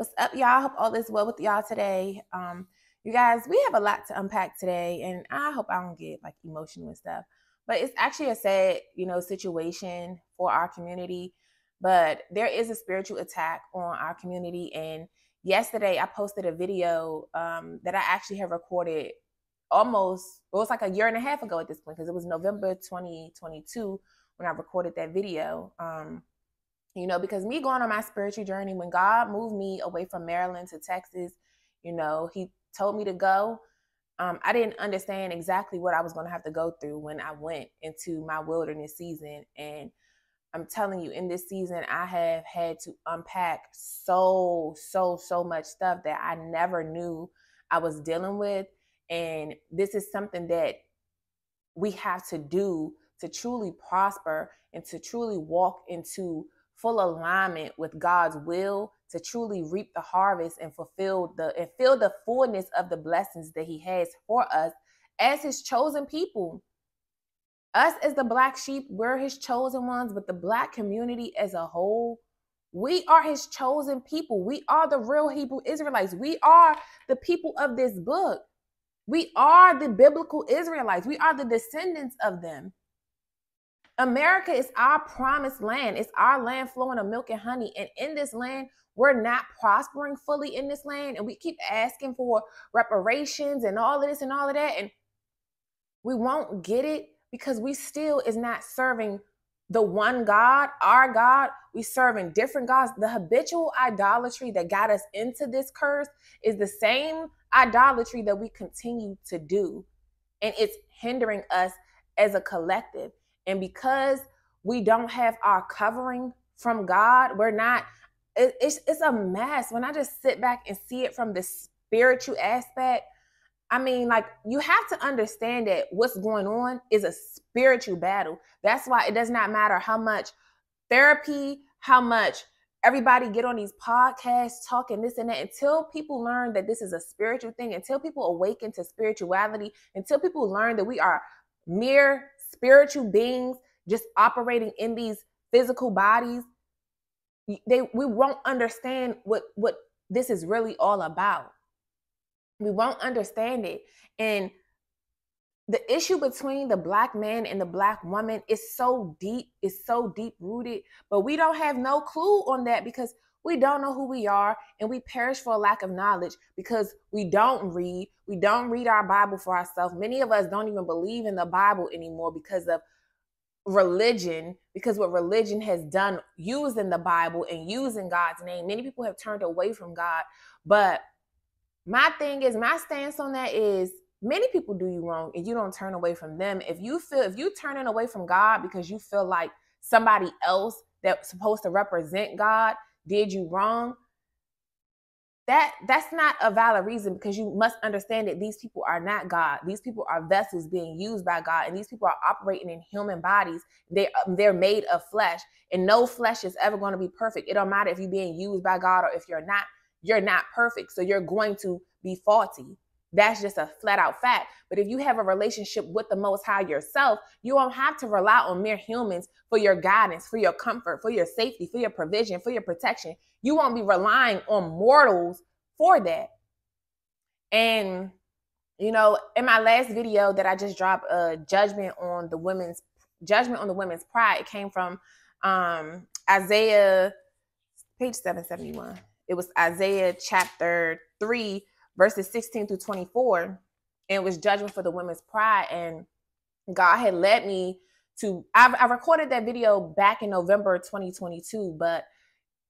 What's up, y'all? Hope all is well with y'all today. Um, you guys, we have a lot to unpack today, and I hope I don't get like emotional and stuff. But it's actually a sad, you know, situation for our community. But there is a spiritual attack on our community. And yesterday, I posted a video um, that I actually have recorded almost. It was like a year and a half ago at this point because it was November 2022 when I recorded that video. Um, you know, because me going on my spiritual journey, when God moved me away from Maryland to Texas, you know, He told me to go. Um, I didn't understand exactly what I was going to have to go through when I went into my wilderness season. And I'm telling you, in this season, I have had to unpack so, so, so much stuff that I never knew I was dealing with. And this is something that we have to do to truly prosper and to truly walk into full alignment with God's will to truly reap the harvest and fulfill the and feel the fullness of the blessings that he has for us as his chosen people. Us as the black sheep, we're his chosen ones, but the black community as a whole, we are his chosen people. We are the real Hebrew Israelites. We are the people of this book. We are the biblical Israelites. We are the descendants of them. America is our promised land. It's our land flowing of milk and honey. And in this land, we're not prospering fully in this land. And we keep asking for reparations and all of this and all of that. And we won't get it because we still is not serving the one God, our God. We serving different gods. The habitual idolatry that got us into this curse is the same idolatry that we continue to do. And it's hindering us as a collective. And because we don't have our covering from God, we're not, it, it's, it's a mess. When I just sit back and see it from the spiritual aspect, I mean, like you have to understand that what's going on is a spiritual battle. That's why it does not matter how much therapy, how much everybody get on these podcasts talking this and that until people learn that this is a spiritual thing, until people awaken to spirituality, until people learn that we are mere spiritual beings just operating in these physical bodies they we won't understand what what this is really all about. We won't understand it. And the issue between the black man and the black woman is so deep is so deep rooted but we don't have no clue on that because we don't know who we are and we perish for a lack of knowledge because we don't read. We don't read our Bible for ourselves. Many of us don't even believe in the Bible anymore because of religion, because what religion has done using the Bible and using God's name. Many people have turned away from God. But my thing is, my stance on that is many people do you wrong and you don't turn away from them. If you feel, if you turning away from God because you feel like somebody else that's supposed to represent God did you wrong that that's not a valid reason because you must understand that these people are not god. These people are vessels being used by god and these people are operating in human bodies. They um, they're made of flesh and no flesh is ever going to be perfect. It don't matter if you're being used by god or if you're not you're not perfect. So you're going to be faulty that's just a flat out fact. But if you have a relationship with the Most High yourself, you won't have to rely on mere humans for your guidance, for your comfort, for your safety, for your provision, for your protection. You won't be relying on mortals for that. And, you know, in my last video that I just dropped, a uh, judgment on the women's judgment on the women's pride, it came from um, Isaiah, page 771. It was Isaiah chapter 3 verses 16 through 24, and it was judgment for the women's pride. And God had led me to, I, I recorded that video back in November 2022, but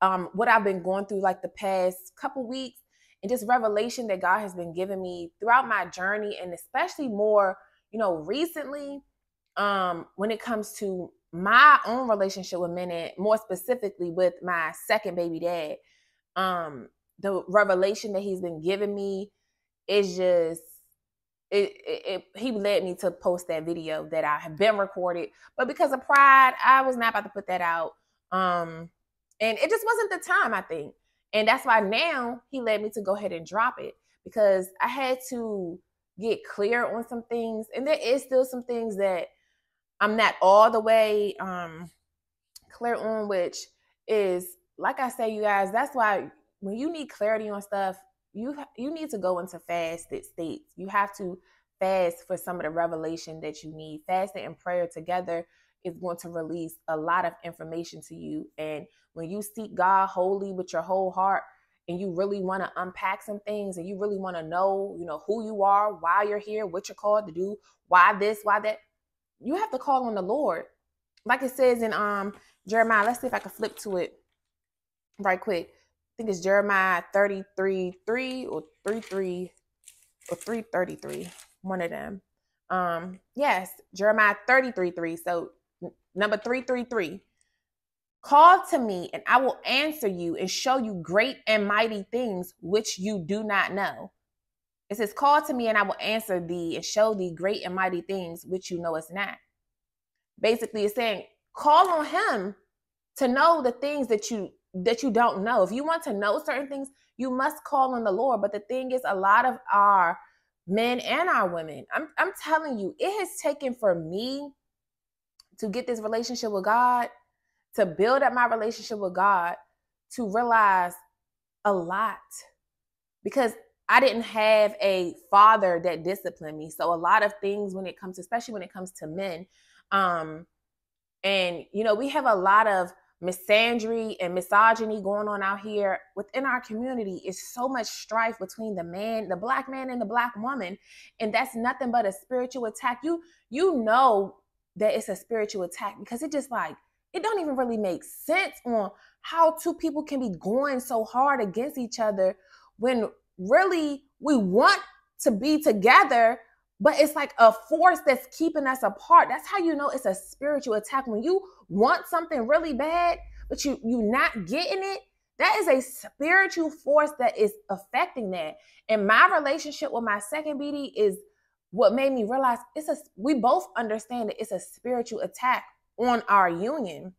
um, what I've been going through like the past couple weeks and just revelation that God has been giving me throughout my journey, and especially more, you know, recently um, when it comes to my own relationship with men, and more specifically with my second baby dad. Um, the revelation that he's been giving me is just it, it, it, he led me to post that video that I have been recorded, but because of pride, I was not about to put that out. Um, and it just wasn't the time, I think. And that's why now he led me to go ahead and drop it because I had to get clear on some things. And there is still some things that I'm not all the way um clear on, which is like I say, you guys, that's why when you need clarity on stuff, you you need to go into fasted states. You have to fast for some of the revelation that you need. Fasting and prayer together is going to release a lot of information to you. And when you seek God wholly with your whole heart, and you really want to unpack some things and you really want to know, you know, who you are, why you're here, what you're called to do, why this, why that, you have to call on the Lord. Like it says in um Jeremiah, let's see if I can flip to it right quick. Think it's Jeremiah 33 3 or 3 3 or 333, one of them. Um, yes, Jeremiah 33 3. So number 333. Call to me, and I will answer you and show you great and mighty things which you do not know. It says, Call to me, and I will answer thee and show thee great and mighty things which you know is not. Basically, it's saying, Call on him to know the things that you that you don't know. If you want to know certain things, you must call on the Lord. But the thing is, a lot of our men and our women, I'm, I'm telling you, it has taken for me to get this relationship with God to build up my relationship with God, to realize a lot because I didn't have a father that disciplined me. So a lot of things when it comes, especially when it comes to men, um, and you know, we have a lot of misandry and misogyny going on out here within our community is so much strife between the man the black man and the black woman and that's nothing but a spiritual attack. You you know that it's a spiritual attack because it just like it don't even really make sense on how two people can be going so hard against each other when really we want to be together but it's like a force that's keeping us apart. That's how you know it's a spiritual attack. When you want something really bad but you you not getting it that is a spiritual force that is affecting that. And my relationship with my second BD is what made me realize it's a we both understand that it's a spiritual attack on our union.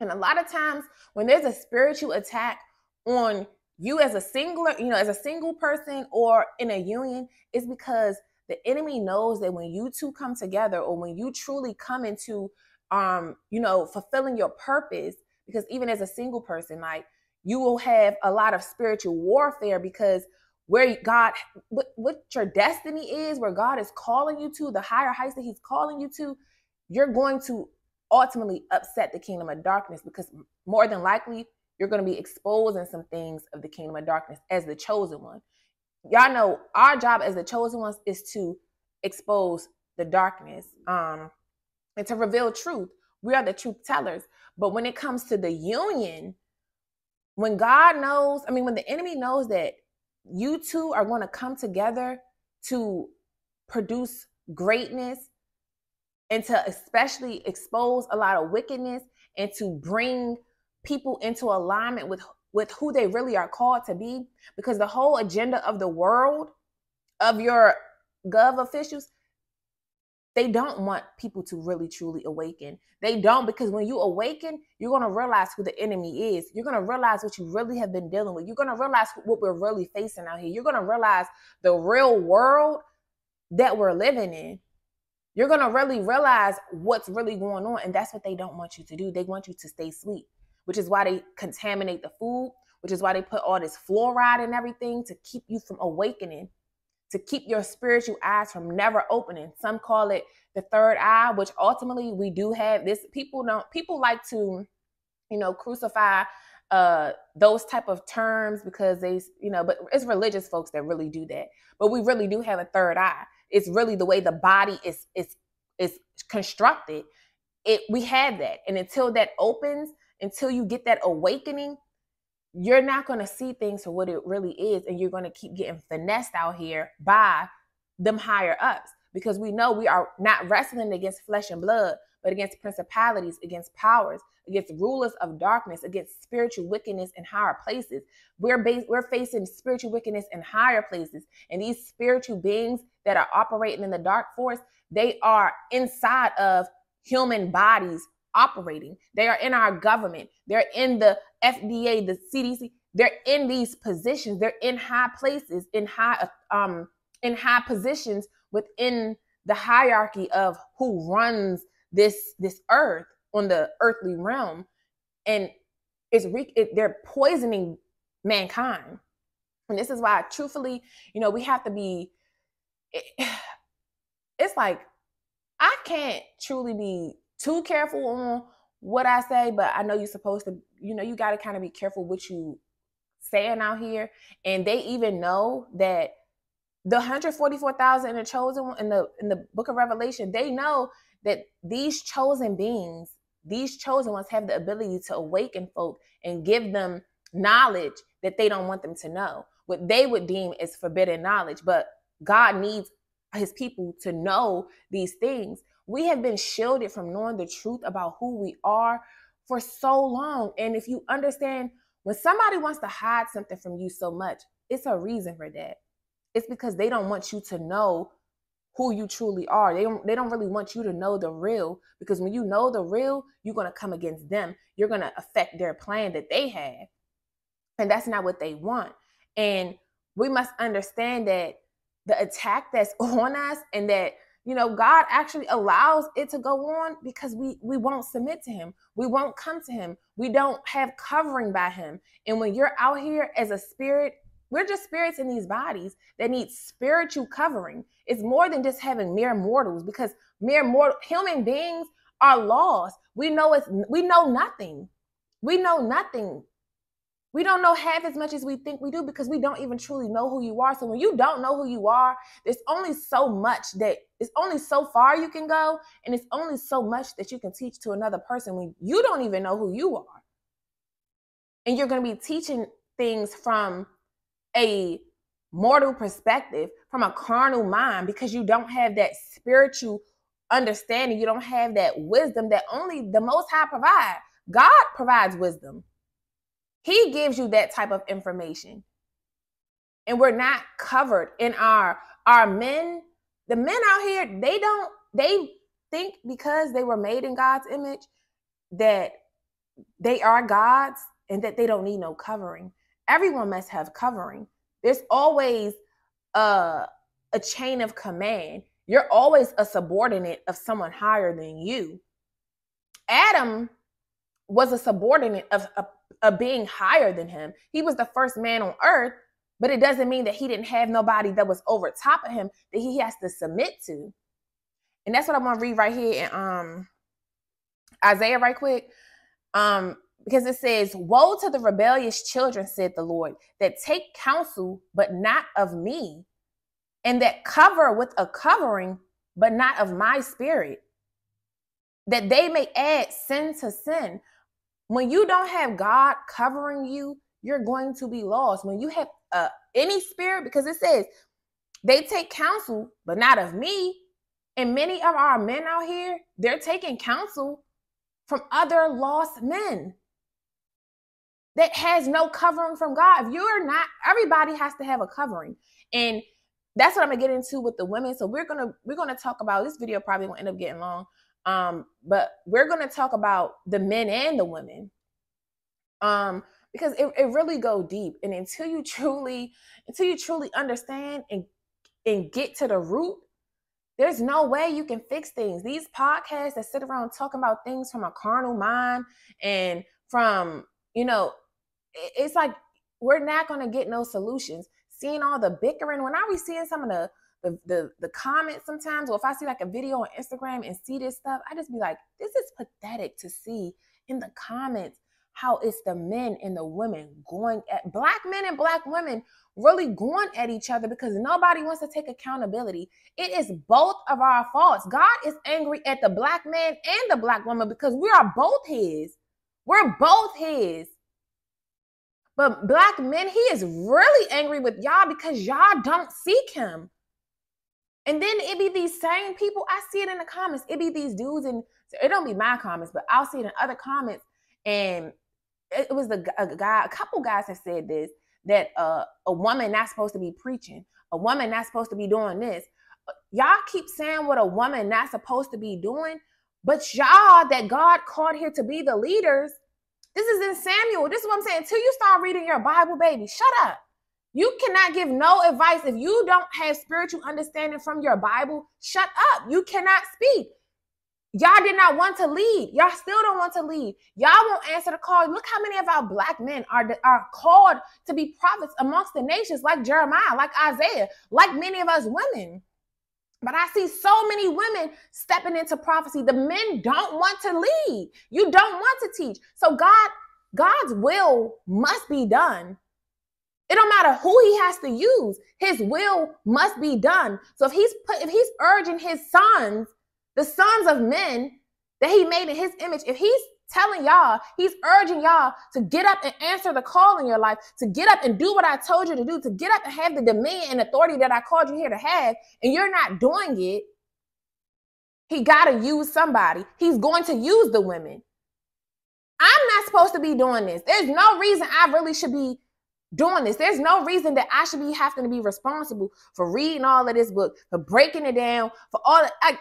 And a lot of times when there's a spiritual attack on you as a singular, you know, as a single person or in a union, it's because the enemy knows that when you two come together or when you truly come into um, you know, fulfilling your purpose, because even as a single person, like you will have a lot of spiritual warfare because where God, what, what your destiny is, where God is calling you to, the higher heights that He's calling you to, you're going to ultimately upset the kingdom of darkness because more than likely you're going to be exposing some things of the kingdom of darkness as the chosen one. Y'all know our job as the chosen ones is to expose the darkness um, and to reveal truth. We are the truth tellers. But when it comes to the union, when God knows, I mean, when the enemy knows that you two are going to come together to produce greatness and to especially expose a lot of wickedness and to bring people into alignment with with who they really are called to be because the whole agenda of the world of your gov officials they don't want people to really truly awaken. They don't because when you awaken you're going to realize who the enemy is. You're going to realize what you really have been dealing with. You're going to realize what we're really facing out here. You're going to realize the real world that we're living in. You're going to really realize what's really going on. And that's what they don't want you to do. They want you to stay sweet, which is why they contaminate the food, which is why they put all this fluoride and everything to keep you from awakening, to keep your spiritual eyes from never opening. Some call it the third eye, which ultimately we do have this. People don't, people like to, you know, crucify uh those type of terms because they you know but it's religious folks that really do that but we really do have a third eye it's really the way the body is is is constructed it we have that and until that opens until you get that awakening you're not going to see things for what it really is and you're going to keep getting finessed out here by them higher ups. Because we know we are not wrestling against flesh and blood but against principalities against powers against rulers of darkness against spiritual wickedness in higher places. We're based, we're facing spiritual wickedness in higher places and these spiritual beings that are operating in the dark force, they are inside of human bodies operating. They are in our government. They're in the FDA, the CDC. They're in these positions. They're in high places, in high um in high positions within the hierarchy of who runs this this earth on the earthly realm and it's re- it, they're poisoning mankind. And this is why, truthfully, you know, we have to be. it's like I can't truly be too careful on what I say, but I know you're supposed to, you know, you got to kind of be careful what you saying out here. And they even know that the 144,000 in the chosen in the in the book of Revelation, they know that these chosen beings, these chosen ones have the ability to awaken folk and give them knowledge that they don't want them to know. What they would deem as forbidden knowledge, but God needs his people to know these things. We have been shielded from knowing the truth about who we are for so long. And if you understand when somebody wants to hide something from you so much, it's a reason for that. It's because they don't want you to know who you truly are. They don't they don't really want you to know the real because when you know the real, you're going to come against them. You're going to affect their plan that they have. And that's not what they want. And we must understand that the attack that's on us and that you know god actually allows it to go on because we we won't submit to him. We won't come to him. We don't have covering by him. And when you're out here as a spirit we're just spirits in these bodies that need spiritual covering. It's more than just having mere mortals because mere mortal human beings are lost. We know it's we know nothing. We know nothing we don't know half as much as we think we do because we don't even truly know who you are. So when you don't know who you are, there's only so much that it's only so far you can go, and it's only so much that you can teach to another person when you don't even know who you are. And you're going to be teaching things from a mortal perspective, from a carnal mind, because you don't have that spiritual understanding. You don't have that wisdom that only the Most High provide. God provides wisdom. He gives you that type of information. And we're not covered in our our men, the men out here, they don't they think because they were made in God's image that they are gods and that they don't need no covering. Everyone must have covering. There's always a a chain of command. You're always a subordinate of someone higher than you. Adam was a subordinate of a a being higher than him. He was the first man on earth, but it doesn't mean that he didn't have nobody that was over top of him that he has to submit to. And that's what I'm gonna read right here in um Isaiah right quick. Um, because it says, Woe to the rebellious children, said the Lord, that take counsel, but not of me, and that cover with a covering, but not of my spirit, that they may add sin to sin. When you don't have God covering you, you're going to be lost. When you have uh, any spirit, because it says they take counsel, but not of me. And many of our men out here, they're taking counsel from other lost men that has no covering from God. If you're not, everybody has to have a covering. And that's what I'm gonna get into with the women. So we're gonna we're gonna talk about this video probably will end up getting long. Um, but we're going to talk about the men and the women. Um, because it, it really go deep. And until you truly, until you truly understand and and get to the root, there's no way you can fix things. These podcasts that sit around talking about things from a carnal mind and from, you know, it's like we're not gonna get no solutions. Seeing all the bickering, when I was seeing some of the the, the the comments sometimes, or if I see like a video on Instagram and see this stuff, I just be like, this is pathetic to see in the comments how it's the men and the women going at black men and black women really going at each other because nobody wants to take accountability. It is both of our faults. God is angry at the black man and the black woman because we are both his. We're both his. But black men, he is really angry with y'all because y'all don't seek him. And then it be these same people. I see it in the comments. It be these dudes, and it don't be my comments, but I'll see it in other comments. And it was a guy. A couple guys have said this that uh, a woman not supposed to be preaching. A woman not supposed to be doing this. Y'all keep saying what a woman not supposed to be doing, but y'all that God called here to be the leaders. This is in Samuel. This is what I'm saying. Until you start reading your Bible, baby, shut up. You cannot give no advice if you don't have spiritual understanding from your Bible. Shut up. You cannot speak. Y'all did not want to lead. Y'all still don't want to lead. Y'all won't answer the call. Look how many of our black men are, are called to be prophets amongst the nations, like Jeremiah, like Isaiah, like many of us women. But I see so many women stepping into prophecy. The men don't want to lead. You don't want to teach. So God, God's will must be done. It don't matter who he has to use. His will must be done. So if he's put, if he's urging his sons the sons of men that he made in his image, if he's telling y'all, he's urging y'all to get up and answer the call in your life, to get up and do what I told you to do, to get up and have the dominion and authority that I called you here to have, and you're not doing it, he got to use somebody. He's going to use the women. I'm not supposed to be doing this. There's no reason I really should be doing this. There's no reason that I should be having to be responsible for reading all of this book, for breaking it down, for all. I,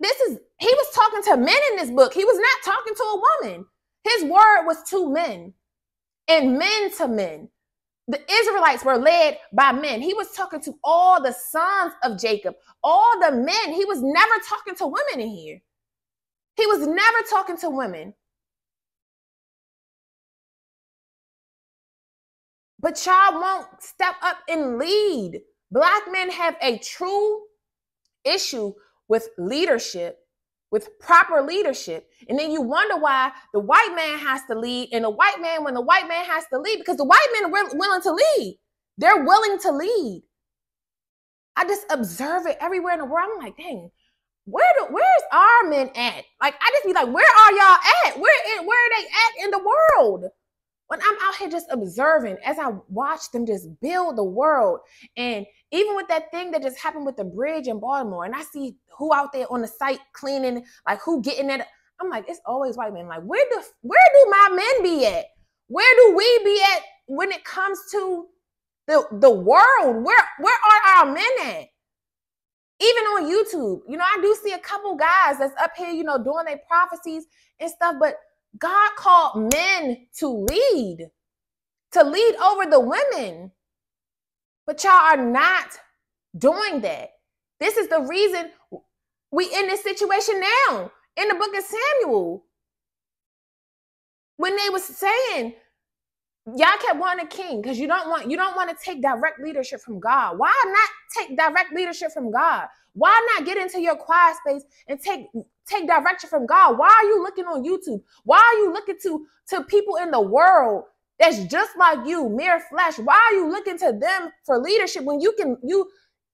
this is he was talking to men in this book. He was not talking to a woman. His word was to men and men to men. The Israelites were led by men. He was talking to all the sons of Jacob, all the men. He was never talking to women in here. He was never talking to women. But y'all won't step up and lead. Black men have a true issue with leadership, with proper leadership. And then you wonder why the white man has to lead, and the white man, when the white man has to lead, because the white men are willing to lead. They're willing to lead. I just observe it everywhere in the world. I'm like, dang, where do where's our men at? Like, I just be like, where are y'all at? Where where are they at in the world? When I'm out here just observing as I watch them just build the world and even with that thing that just happened with the bridge in Baltimore, and I see who out there on the site cleaning, like who getting it. I'm like, it's always white men. Like, where do where do my men be at? Where do we be at when it comes to the the world? Where where are our men at? Even on YouTube, you know, I do see a couple guys that's up here, you know, doing their prophecies and stuff, but God called men to lead, to lead over the women. But y'all are not doing that. This is the reason we in this situation now in the book of Samuel. When they was saying, y'all kept wanting a king because you don't want you don't want to take direct leadership from God. Why not take direct leadership from God? Why not get into your quiet space and take take direction from God? Why are you looking on YouTube? Why are you looking to to people in the world that's just like you, mere flesh. Why are you looking to them for leadership when you can you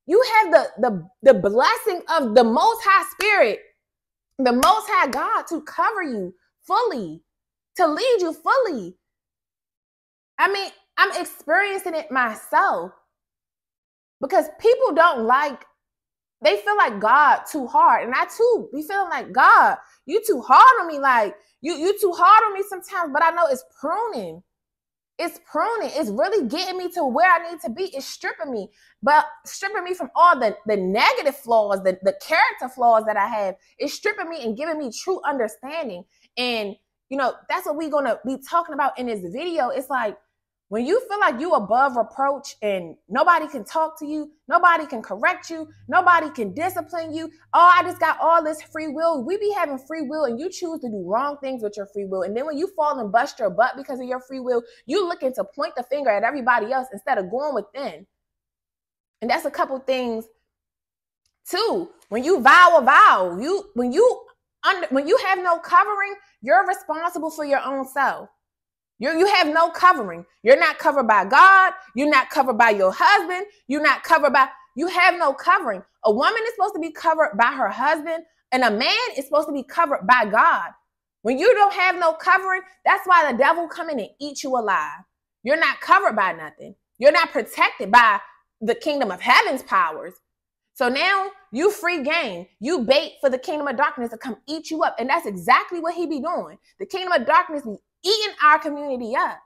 you have the the the blessing of the most high spirit, the most high God to cover you fully, to lead you fully. I mean, I'm experiencing it myself because people don't like they feel like God too hard. And I too be feeling like God, you too hard on me. Like you you too hard on me sometimes, but I know it's pruning. It's pruning. It's really getting me to where I need to be. It's stripping me, but stripping me from all the, the negative flaws, the, the character flaws that I have. It's stripping me and giving me true understanding. And, you know, that's what we're going to be talking about in this video. It's like, when you feel like you above reproach and nobody can talk to you, nobody can correct you, nobody can discipline you. Oh, I just got all this free will. We be having free will and you choose to do wrong things with your free will. And then when you fall and bust your butt because of your free will, you looking to point the finger at everybody else instead of going within. And that's a couple things too. When you vow a vow, you when you under when you have no covering, you're responsible for your own self. You you have no covering. You're not covered by God. You're not covered by your husband. You're not covered by, you have no covering. A woman is supposed to be covered by her husband, and a man is supposed to be covered by God. When you don't have no covering, that's why the devil come in and eat you alive. You're not covered by nothing. You're not protected by the kingdom of heaven's powers. So now you free game. You bait for the kingdom of darkness to come eat you up. And that's exactly what he be doing. The kingdom of darkness be eating our community up,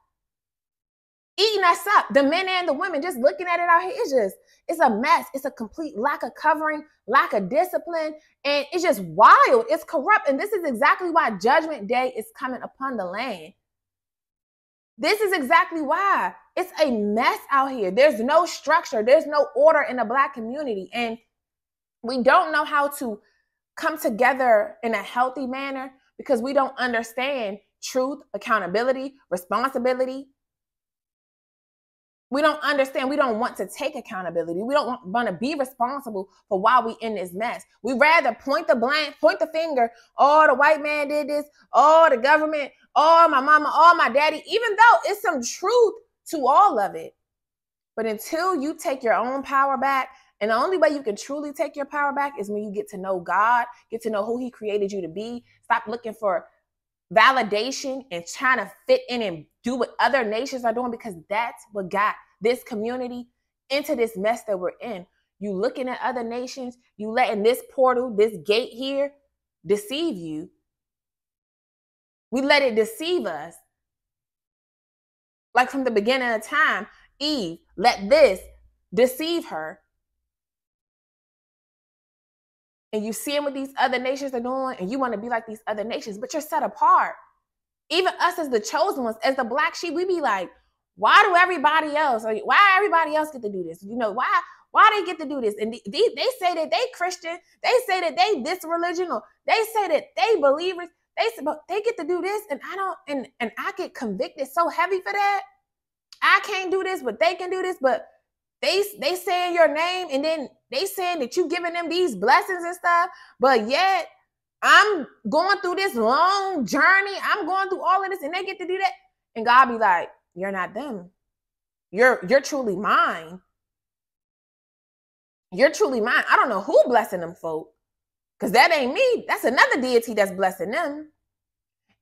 eating us up. The men and the women, just looking at it out here, it's just, it's a mess. It's a complete lack of covering, lack of discipline, and it's just wild. It's corrupt. And this is exactly why judgment day is coming upon the land. This is exactly why it's a mess out here. There's no structure, there's no order in the black community. And we don't know how to come together in a healthy manner because we don't understand truth, accountability, responsibility. We don't understand. We don't want to take accountability. We don't want, to be responsible for why we in this mess. We rather point the blame, point the finger. Oh, the white man did this. Oh, the government. Oh, my mama. Oh, my daddy. Even though it's some truth to all of it, but until you take your own power back, and the only way you can truly take your power back is when you get to know God, get to know who He created you to be. Stop looking for validation and trying to fit in and do what other nations are doing because that's what got this community into this mess that we're in. You looking at other nations, you letting this portal, this gate here deceive you. We let it deceive us. Like from the beginning of time, Eve let this deceive her. And you seeing what these other nations are doing and you want to be like these other nations, but you're set apart. Even us as the chosen ones, as the black sheep, we be like, why do everybody else, why everybody else get to do this? You know, why why they get to do this? And they, they say that they Christian, they say that they this religion, or they say that they believers, they they get to do this, and I don't, and and I get convicted so heavy for that. I can't do this, but they can do this, but they they saying your name and then they saying that you giving them these blessings and stuff, but yet I'm going through this long journey. I'm going through all of this, and they get to do that. And God be like, You're not them. You're you're truly mine. You're truly mine. I don't know who blessing them folk. Because that ain't me. That's another deity that's blessing them.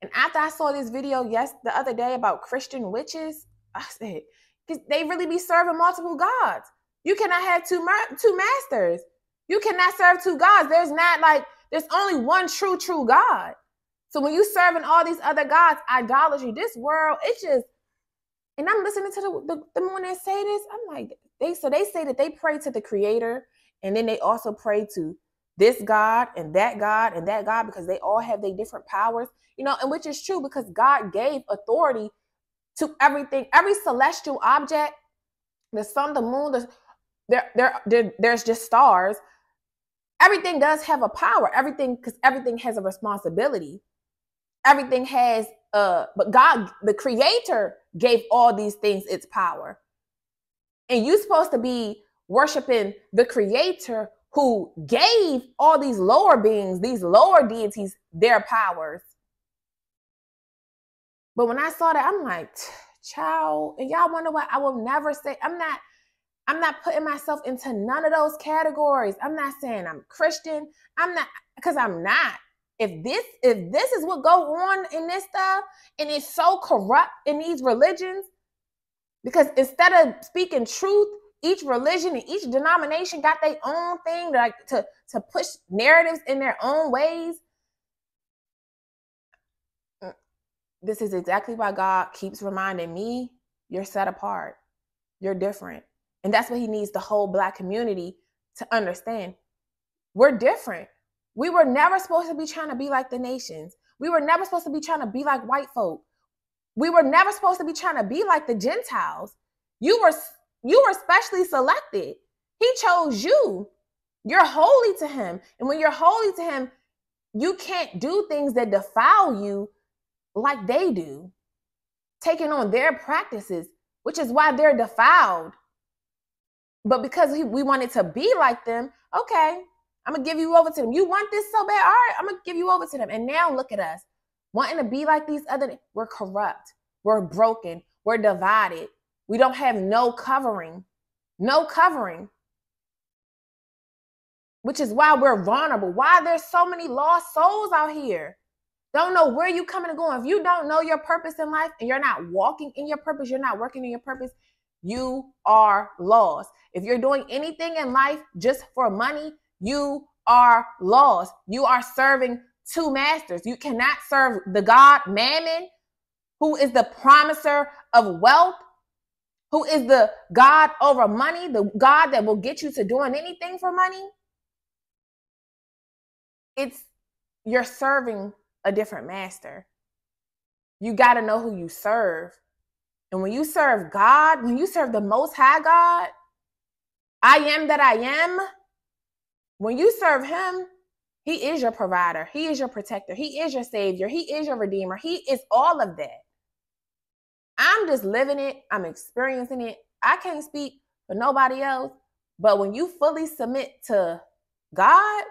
And after I saw this video yes the other day about Christian witches, I said, because they really be serving multiple gods. You cannot have two two masters. You cannot serve two gods. There's not like there's only one true true God. So when you serving all these other gods, idolatry, this world, it's just. And I'm listening to the, the, the when they say this, I'm like, they so they say that they pray to the Creator, and then they also pray to this God and that God and that God because they all have their different powers, you know, and which is true because God gave authority to everything, every celestial object, the sun, the moon, the, there, there, there, there's just stars. Everything does have a power. Everything, because everything has a responsibility. Everything has uh, but God, the creator, gave all these things its power. And you're supposed to be worshiping the creator who gave all these lower beings, these lower deities, their powers. But when I saw that, I'm like, child, and y'all wonder why I will never say, I'm not, I'm not putting myself into none of those categories. I'm not saying I'm Christian. I'm not, because I'm not. If this, if this is what go on in this stuff, and it's so corrupt in these religions, because instead of speaking truth, each religion and each denomination got their own thing like to, to push narratives in their own ways this is exactly why God keeps reminding me you're set apart, you're different. And that's what He needs the whole Black community to understand. We're different. We were never supposed to be trying to be like the nations. We were never supposed to be trying to be like white folk. We were never supposed to be trying to be like the Gentiles. You were you were specially selected. He chose you. You're holy to him. And when you're holy to him, you can't do things that defile you like they do, taking on their practices, which is why they're defiled. But because we, wanted to be like them, okay, I'm gonna give you over to them. You want this so bad, all right, I'm gonna give you over to them. And now look at us, wanting to be like these other. We're corrupt. We're broken. We're divided. We don't have no covering, no covering. Which is why we're vulnerable. Why there's so many lost souls out here. Don't know where you coming and going. If you don't know your purpose in life and you're not walking in your purpose, you're not working in your purpose, you are lost. If you're doing anything in life just for money, you are lost. You are serving two masters. You cannot serve the God Mammon, who is the promiser of wealth, who is the God over money, the God that will get you to doing anything for money. It's you're serving a different master. You got to know who you serve. And when you serve God, when you serve the Most High God, I am that I am, when you serve Him, He is your provider. He is your protector. He is your savior. He is your redeemer. He is all of that. I'm just living it. I'm experiencing it. I can't speak for nobody else. But when you fully submit to God,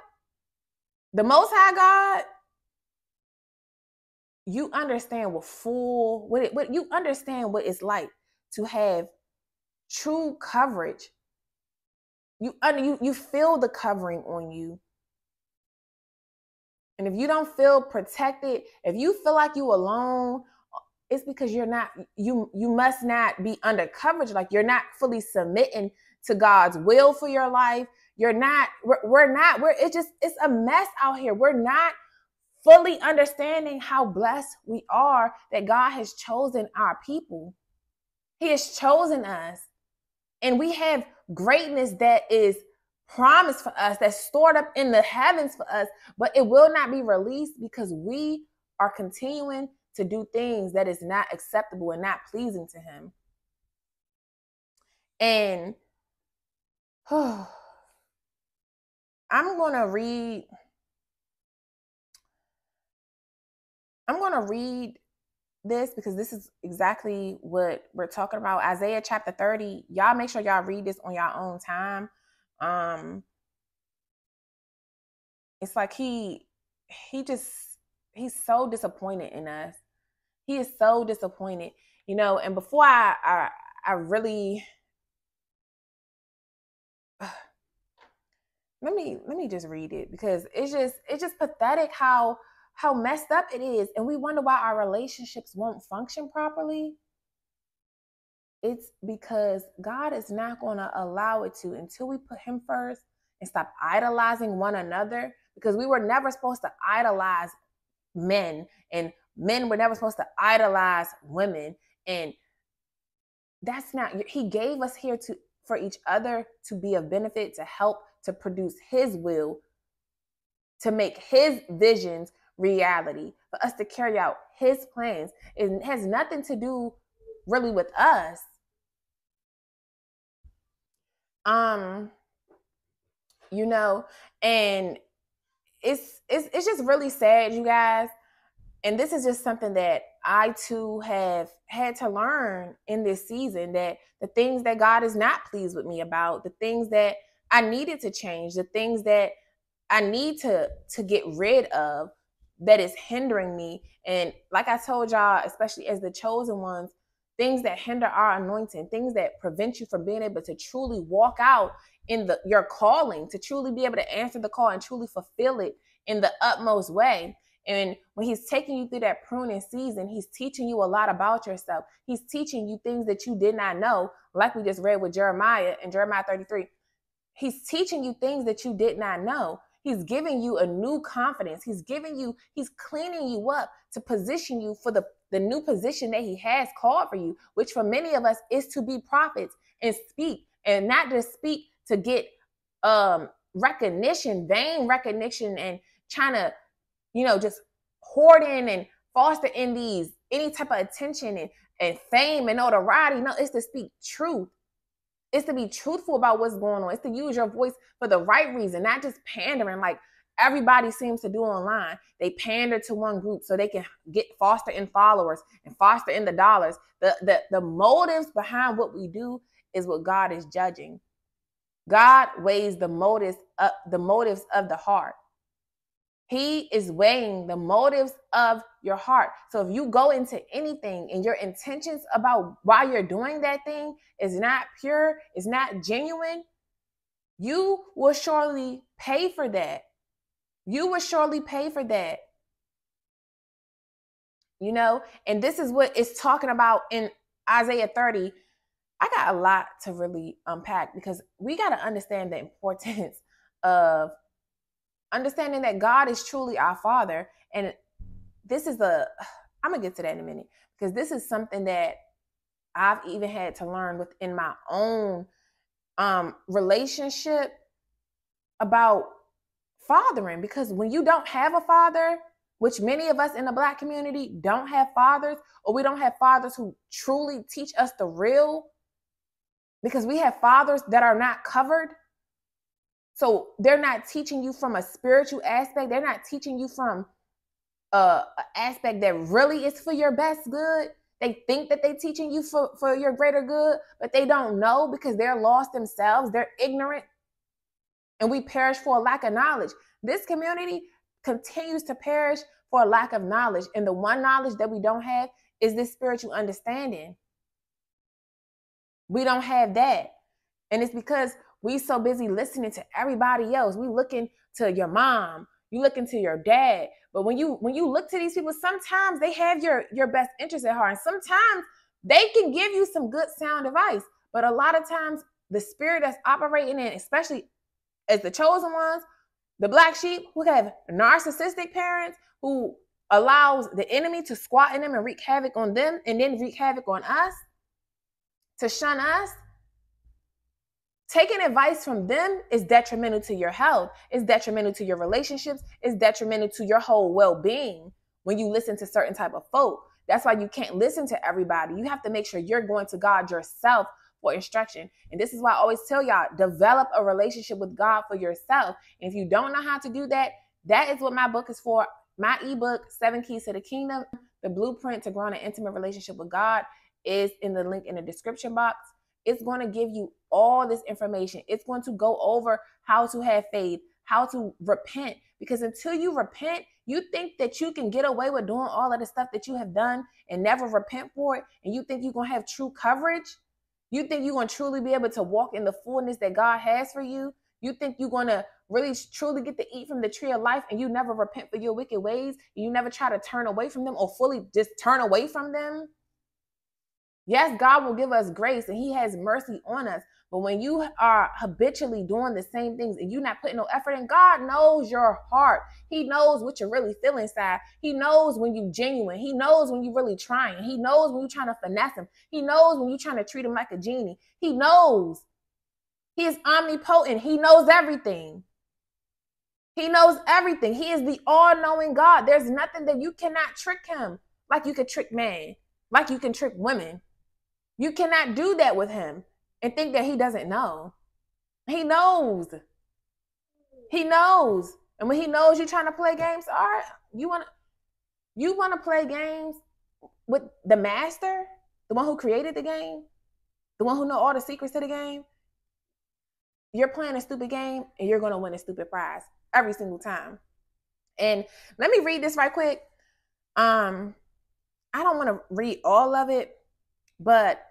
the Most High God, you understand what full what it what you understand what it's like to have true coverage. You under you you feel the covering on you. And if you don't feel protected, if you feel like you alone, it's because you're not you you must not be under coverage like you're not fully submitting to God's will for your life. You're not we're, we're not we're it's just it's a mess out here. We're not fully understanding how blessed we are that God has chosen our people. He has chosen us. And we have greatness that is promised for us, that's stored up in the heavens for us, but it will not be released because we are continuing to do things that is not acceptable and not pleasing to Him. And oh, I'm going to read I'm going to read this because this is exactly what we're talking about. Isaiah chapter 30. Y'all make sure y'all read this on your own time. Um it's like he he just he's so disappointed in us. He is so disappointed. You know, and before I I, I really let me let me just read it because it's just it's just pathetic how how messed up it is and we wonder why our relationships won't function properly. It's because God is not going to allow it to until we put him first and stop idolizing one another because we were never supposed to idolize men and men were never supposed to idolize women and that's not he gave us here to for each other to be of benefit to help to produce his will to make his visions reality, for us to carry out his plans. It has nothing to do really with us. Um, you know, and it's it's it's just really sad, you guys. And this is just something that I too have had to learn in this season that the things that God is not pleased with me about, the things that I needed to change, the things that I need to to get rid of that is hindering me. And like I told y'all, especially as the chosen ones, things that hinder our anointing, things that prevent you from being able to truly walk out in the your calling, to truly be able to answer the call and truly fulfill it in the utmost way. And when he's taking you through that pruning season, he's teaching you a lot about yourself. He's teaching you things that you did not know, like we just read with Jeremiah in Jeremiah 33. He's teaching you things that you did not know. He's giving you a new confidence. He's giving you, he's cleaning you up to position you for the, the new position that he has called for you, which for many of us is to be prophets and speak and not just speak to get um recognition, vain recognition, and trying to, you know, just hoarding and foster in these any type of attention and, and fame and notoriety. No, it's to speak truth it's to be truthful about what's going on. It's to use your voice for the right reason, not just pandering like everybody seems to do online. They pander to one group so they can get foster in followers and foster in the dollars. The, the, the motives behind what we do is what God is judging. God weighs the motives up the motives of the heart. He is weighing the motives of your heart. So if you go into anything and your intentions about why you're doing that thing is not pure, is not genuine, you will surely pay for that. You will surely pay for that. You know, and this is what it's talking about in Isaiah 30. I got a lot to really unpack because we got to understand the importance of understanding that God is truly our Father. And this is a, I'm to get to that in a minute because this is something that I've even had to learn within my own um, relationship about fathering. Because when you don't have a father, which many of us in the black community don't have fathers, or we don't have fathers who truly teach us the real, because we have fathers that are not covered So they're not teaching you from a spiritual aspect. They're not teaching you from a, aspect that really is for your best good. They think that they're teaching you for, for your greater good, but they don't know because they're lost themselves. They're ignorant. And we perish for a lack of knowledge. This community continues to perish for a lack of knowledge. And the one knowledge that we don't have is this spiritual understanding. We don't have that. And it's because we so busy listening to everybody else. We looking to your mom, you looking to your dad. But when you when you look to these people, sometimes they have your your best interest at heart. And sometimes they can give you some good sound advice. But a lot of times the spirit that's operating in, especially as the chosen ones, the black sheep who have narcissistic parents who allows the enemy to squat in them and wreak havoc on them and then wreak havoc on us, to shun us. Taking advice from them is detrimental to your health, is detrimental to your relationships, is detrimental to your whole well-being when you listen to certain type of folk. That's why you can't listen to everybody. You have to make sure you're going to God yourself for instruction. And this is why I always tell y'all develop a relationship with God for yourself. And if you don't know how to do that, that is what my book is for. My ebook, Seven Keys to the Kingdom, the blueprint to growing an intimate relationship with God, is in the link in the description box. It's going to give you all this information. It's going to go over how to have faith, how to repent. Because until you repent, you think that you can get away with doing all of the stuff that you have done and never repent for it. And you think you're going to have true coverage. You think you're going to truly be able to walk in the fullness that God has for you. You think you're going to really truly get to eat from the tree of life and you never repent for your wicked ways and you never try to turn away from them or fully just turn away from them. Yes, God will give us grace and He has mercy on us. But when you are habitually doing the same things and you're not putting no effort in, God knows your heart. He knows what you're really feel inside. He knows when you're genuine. He knows when you're really trying. He knows when you're trying to finesse him. He knows when you're trying to treat him like a genie. He knows. He is omnipotent. He knows everything. He knows everything. He is the all knowing God. There's nothing that you cannot trick him like you could trick man, like you can trick women. You cannot do that with him and think that he doesn't know. He knows. He knows. And when he knows you're trying to play games, all right, you want to you want to play games with the master, the one who created the game, the one who know all the secrets to the game. You're playing a stupid game and you're going to win a stupid prize every single time. And let me read this right quick. Um, I don't want to read all of it, but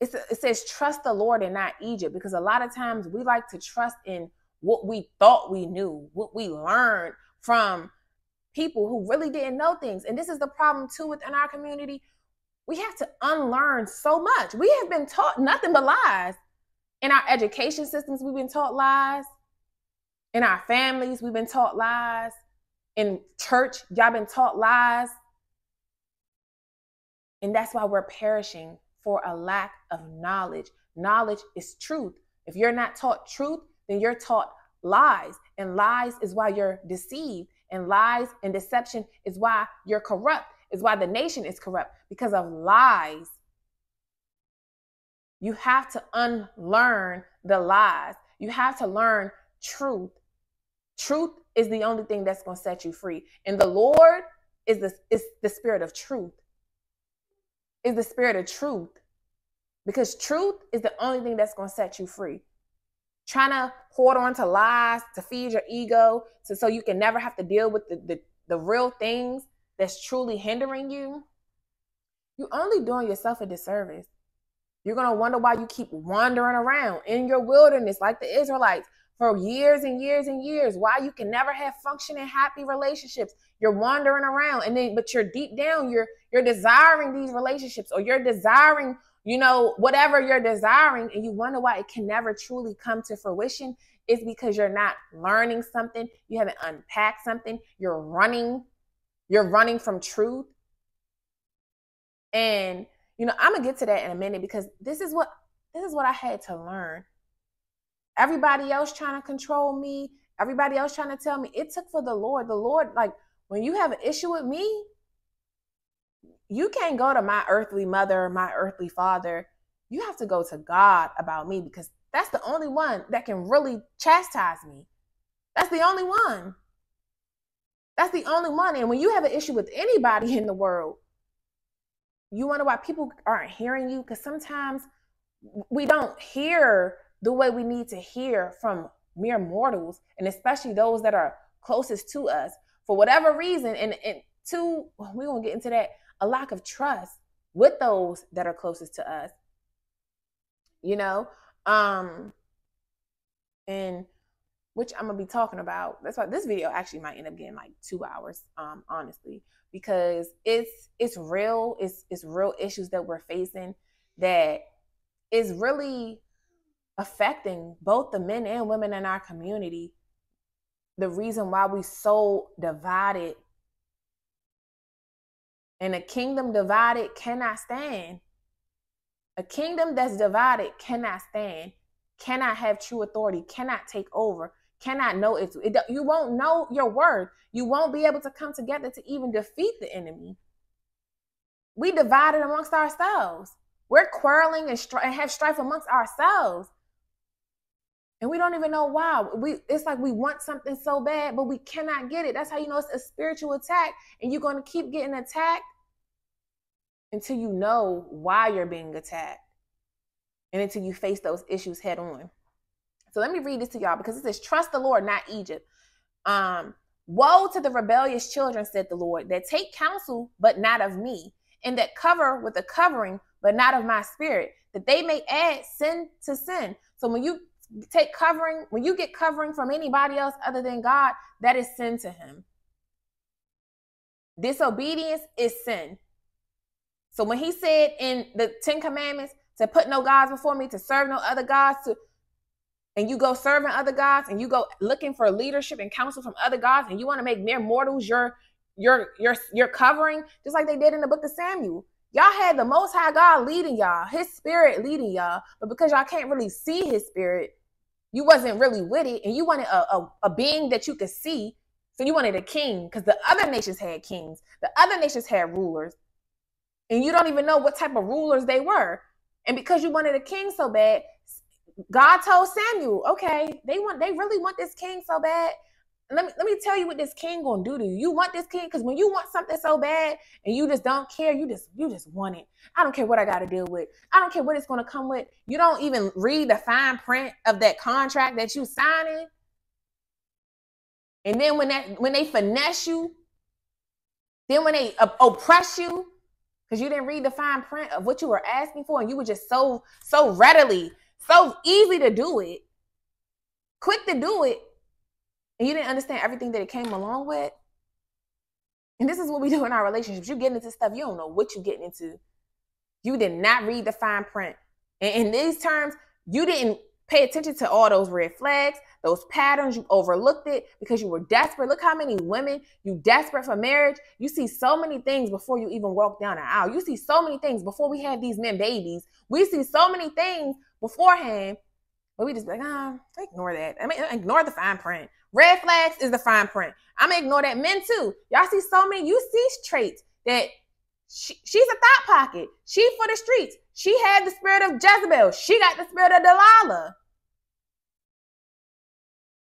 it says trust the Lord and not Egypt because a lot of times we like to trust in what we thought we knew, what we learned from people who really didn't know things. And this is the problem too within our community. We have to unlearn so much. We have been taught nothing but lies. In our education systems, we've been taught lies. In our families, we've been taught lies. In church, y'all been taught lies. And that's why we're perishing for a lack of knowledge. Knowledge is truth. If you're not taught truth, then you're taught lies. And lies is why you're deceived. And lies and deception is why you're corrupt, is why the nation is corrupt because of lies. You have to unlearn the lies. You have to learn truth. Truth is the only thing that's going to set you free. And the Lord is the, is the spirit of truth. Is the spirit of truth. Because truth is the only thing that's going to set you free. Trying to hold on to lies to feed your ego to, so you can never have to deal with the, the, the real things that's truly hindering you. You're only doing yourself a disservice. You're going to wonder why you keep wandering around in your wilderness like the Israelites for years and years and years. Why you can never have functioning happy relationships. You're wandering around and then but you're deep down you're you're desiring these relationships or you're desiring, you know, whatever you're desiring and you wonder why it can never truly come to fruition is because you're not learning something, you haven't unpacked something, you're running you're running from truth. And you know, I'm to get to that in a minute because this is what this is what I had to learn everybody else trying to control me, everybody else trying to tell me. It took for the Lord. The Lord, like when you have an issue with me, you can't go to my earthly mother, my earthly father. You have to go to God about me because That's the only one that can really chastise me. That's the only one. That's the only one. And when you have an issue with anybody in the world, you wonder why people aren't hearing you because sometimes we don't hear the way we need to hear from mere mortals and especially those that are closest to us for whatever reason and, and two we're going to get into that a lack of trust with those that are closest to us you know? Um and which i'm gonna be talking about that's why this video actually might end up getting like two hours um honestly because it's it's real it's it's real issues that we're facing that is really affecting both the men and women in our community the reason why we so divided. And a kingdom divided cannot stand. A kingdom that's divided cannot stand cannot have true authority cannot take over cannot know it's it, you won't know your worth. You won't be able to come together to even defeat the enemy. We divided amongst ourselves. We're quarreling and, and have strife amongst ourselves and we don't even know why we it's like we want something so bad but we cannot get it that's how you know it's a spiritual attack and you're going to keep getting attacked until you know why you're being attacked and until you face those issues head on so let me read this to y'all because it says, Trust the Lord, not Egypt. Um, Woe to the rebellious children, said the Lord, that take counsel, but not of me, and that cover with a covering, but not of my spirit, that they may add sin to sin. So when you take covering, when you get covering from anybody else other than God, that is sin to him. Disobedience is sin. So when he said in the Ten Commandments to put no gods before me, to serve no other gods, to and you go serving other gods and you go looking for leadership and counsel from other gods and you want to make mere mortals your your your your covering just like they did in the book of Samuel. Y'all had the most high God leading y'all, his spirit leading y'all, but because y'all can't really see his spirit, you wasn't really with it and you wanted a, a, a being that you could see. So you wanted a king because the other nations had kings, the other nations had rulers, and you don't even know what type of rulers they were. And because you wanted a king so bad, God told Samuel, okay, they want they really want this king so bad. Let me let me tell you what this king gonna do to you. You want this king because when you want something so bad and you just don't care, you just you just want it. I don't care what I got to deal with. I don't care what it's gonna come with. You don't even read the fine print of that contract that you signing. And then when that when they finesse you, then when they oppress you, because you didn't read the fine print of what you were asking for, and you were just so so readily so easy to do it, quick to do it, and you didn't understand everything that it came along with. And this is what we do in our relationships. You get into stuff, you don't know what you're getting into. You did not read the fine print. And in these terms, you didn't pay attention to all those red flags, those patterns. You overlooked it because you were desperate. Look how many women you desperate for marriage. You see so many things before you even walk down the aisle. You see so many things before we have these men babies. We see so many things beforehand, but we just like, ah, ignore that. I mean, ignore the fine print. Red flags is the fine print. I'm gonna ignore that. Men too. Y'all see so many. You see traits that she, she's a thought pocket. She for the streets. She had the spirit of Jezebel. She got the spirit of Delilah.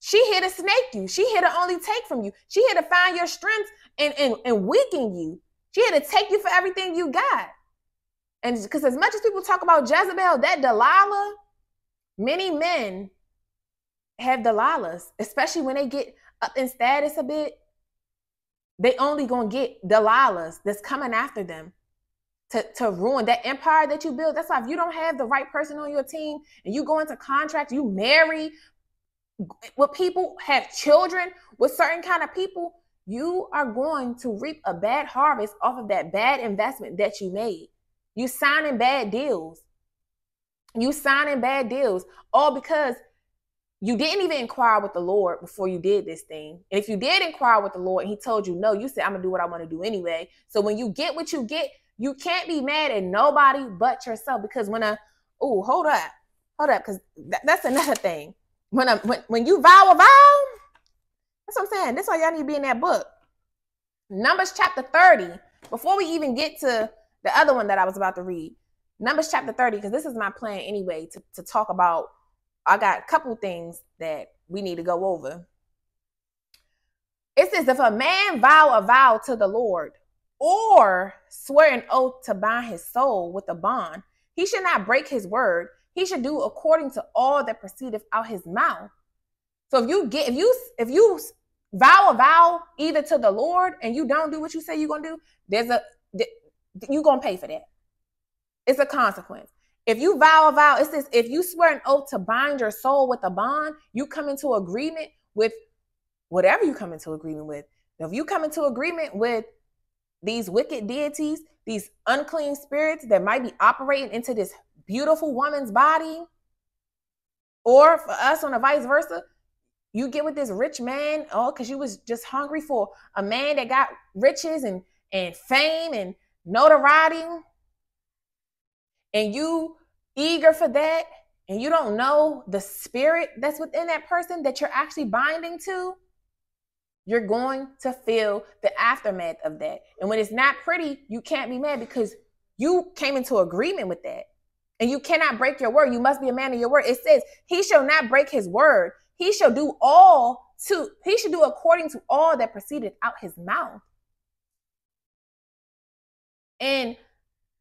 She here to snake you. She here to only take from you. She here to find your strengths and, and, and weaken you. She here to take you for everything you got. And because as much as people talk about Jezebel, that Delilah, many men have Delilahs, especially when they get up in status a bit. They only gonna get Delilahs that's coming after them to, to ruin that empire that you build. That's why if you don't have the right person on your team and you go into contract, you marry with people, have children with certain kind of people, you are going to reap a bad harvest off of that bad investment that you made. You signing bad deals. You signing bad deals all because you didn't even inquire with the Lord before you did this thing. And if you did inquire with the Lord and he told you no, you said, I'm gonna do what I want to do anyway. So when you get what you get, you can't be mad at nobody but yourself. Because when a oh, hold up, hold up, because th- that's another thing. When a when, when you vow a vow, that's what I'm saying. That's why y'all need to be in that book. Numbers chapter 30. Before we even get to the other one that I was about to read, Numbers chapter 30, because this is my plan anyway to, to talk about I got a couple things that we need to go over. It says, if a man vow a vow to the Lord or swear an oath to bind his soul with a bond, he should not break his word. He should do according to all that proceedeth out his mouth. So if you get if you if you vow a vow either to the Lord and you don't do what you say you're gonna do, there's a you're gonna pay for that. It's a consequence. If you vow a vow, it's this if you swear an oath to bind your soul with a bond, you come into agreement with whatever you come into agreement with. Now, if you come into agreement with these wicked deities, these unclean spirits that might be operating into this beautiful woman's body, or for us on a vice versa, you get with this rich man, oh, because you was just hungry for a man that got riches and and fame and notoriety, and you eager for that, and you don't know the spirit that's within that person that you're actually binding to, you're going to feel the aftermath of that. And when it's not pretty, you can't be mad because you came into agreement with that. And you cannot break your word. You must be a man of your word. It says, He shall not break his word. He shall do all to, he should do according to all that proceeded out his mouth. And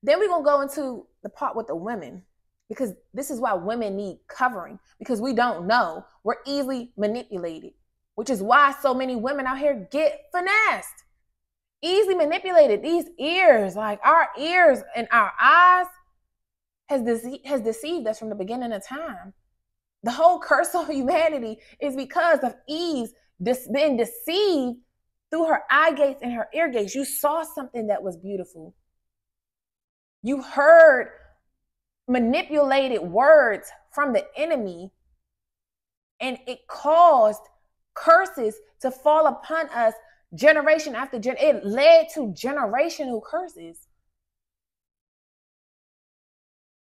then we're going to go into the part with the women because this is why women need covering because we don't know. We're easily manipulated which is why so many women out here get finessed, easily manipulated. These ears, like our ears and our eyes, has, dece- has deceived us from the beginning of time. The whole curse of humanity is because of Eve's dis- being deceived through her eye gates and her ear gates. You saw something that was beautiful. You heard manipulated words from the enemy, and it caused curses to fall upon us generation after gen. It led to generational curses.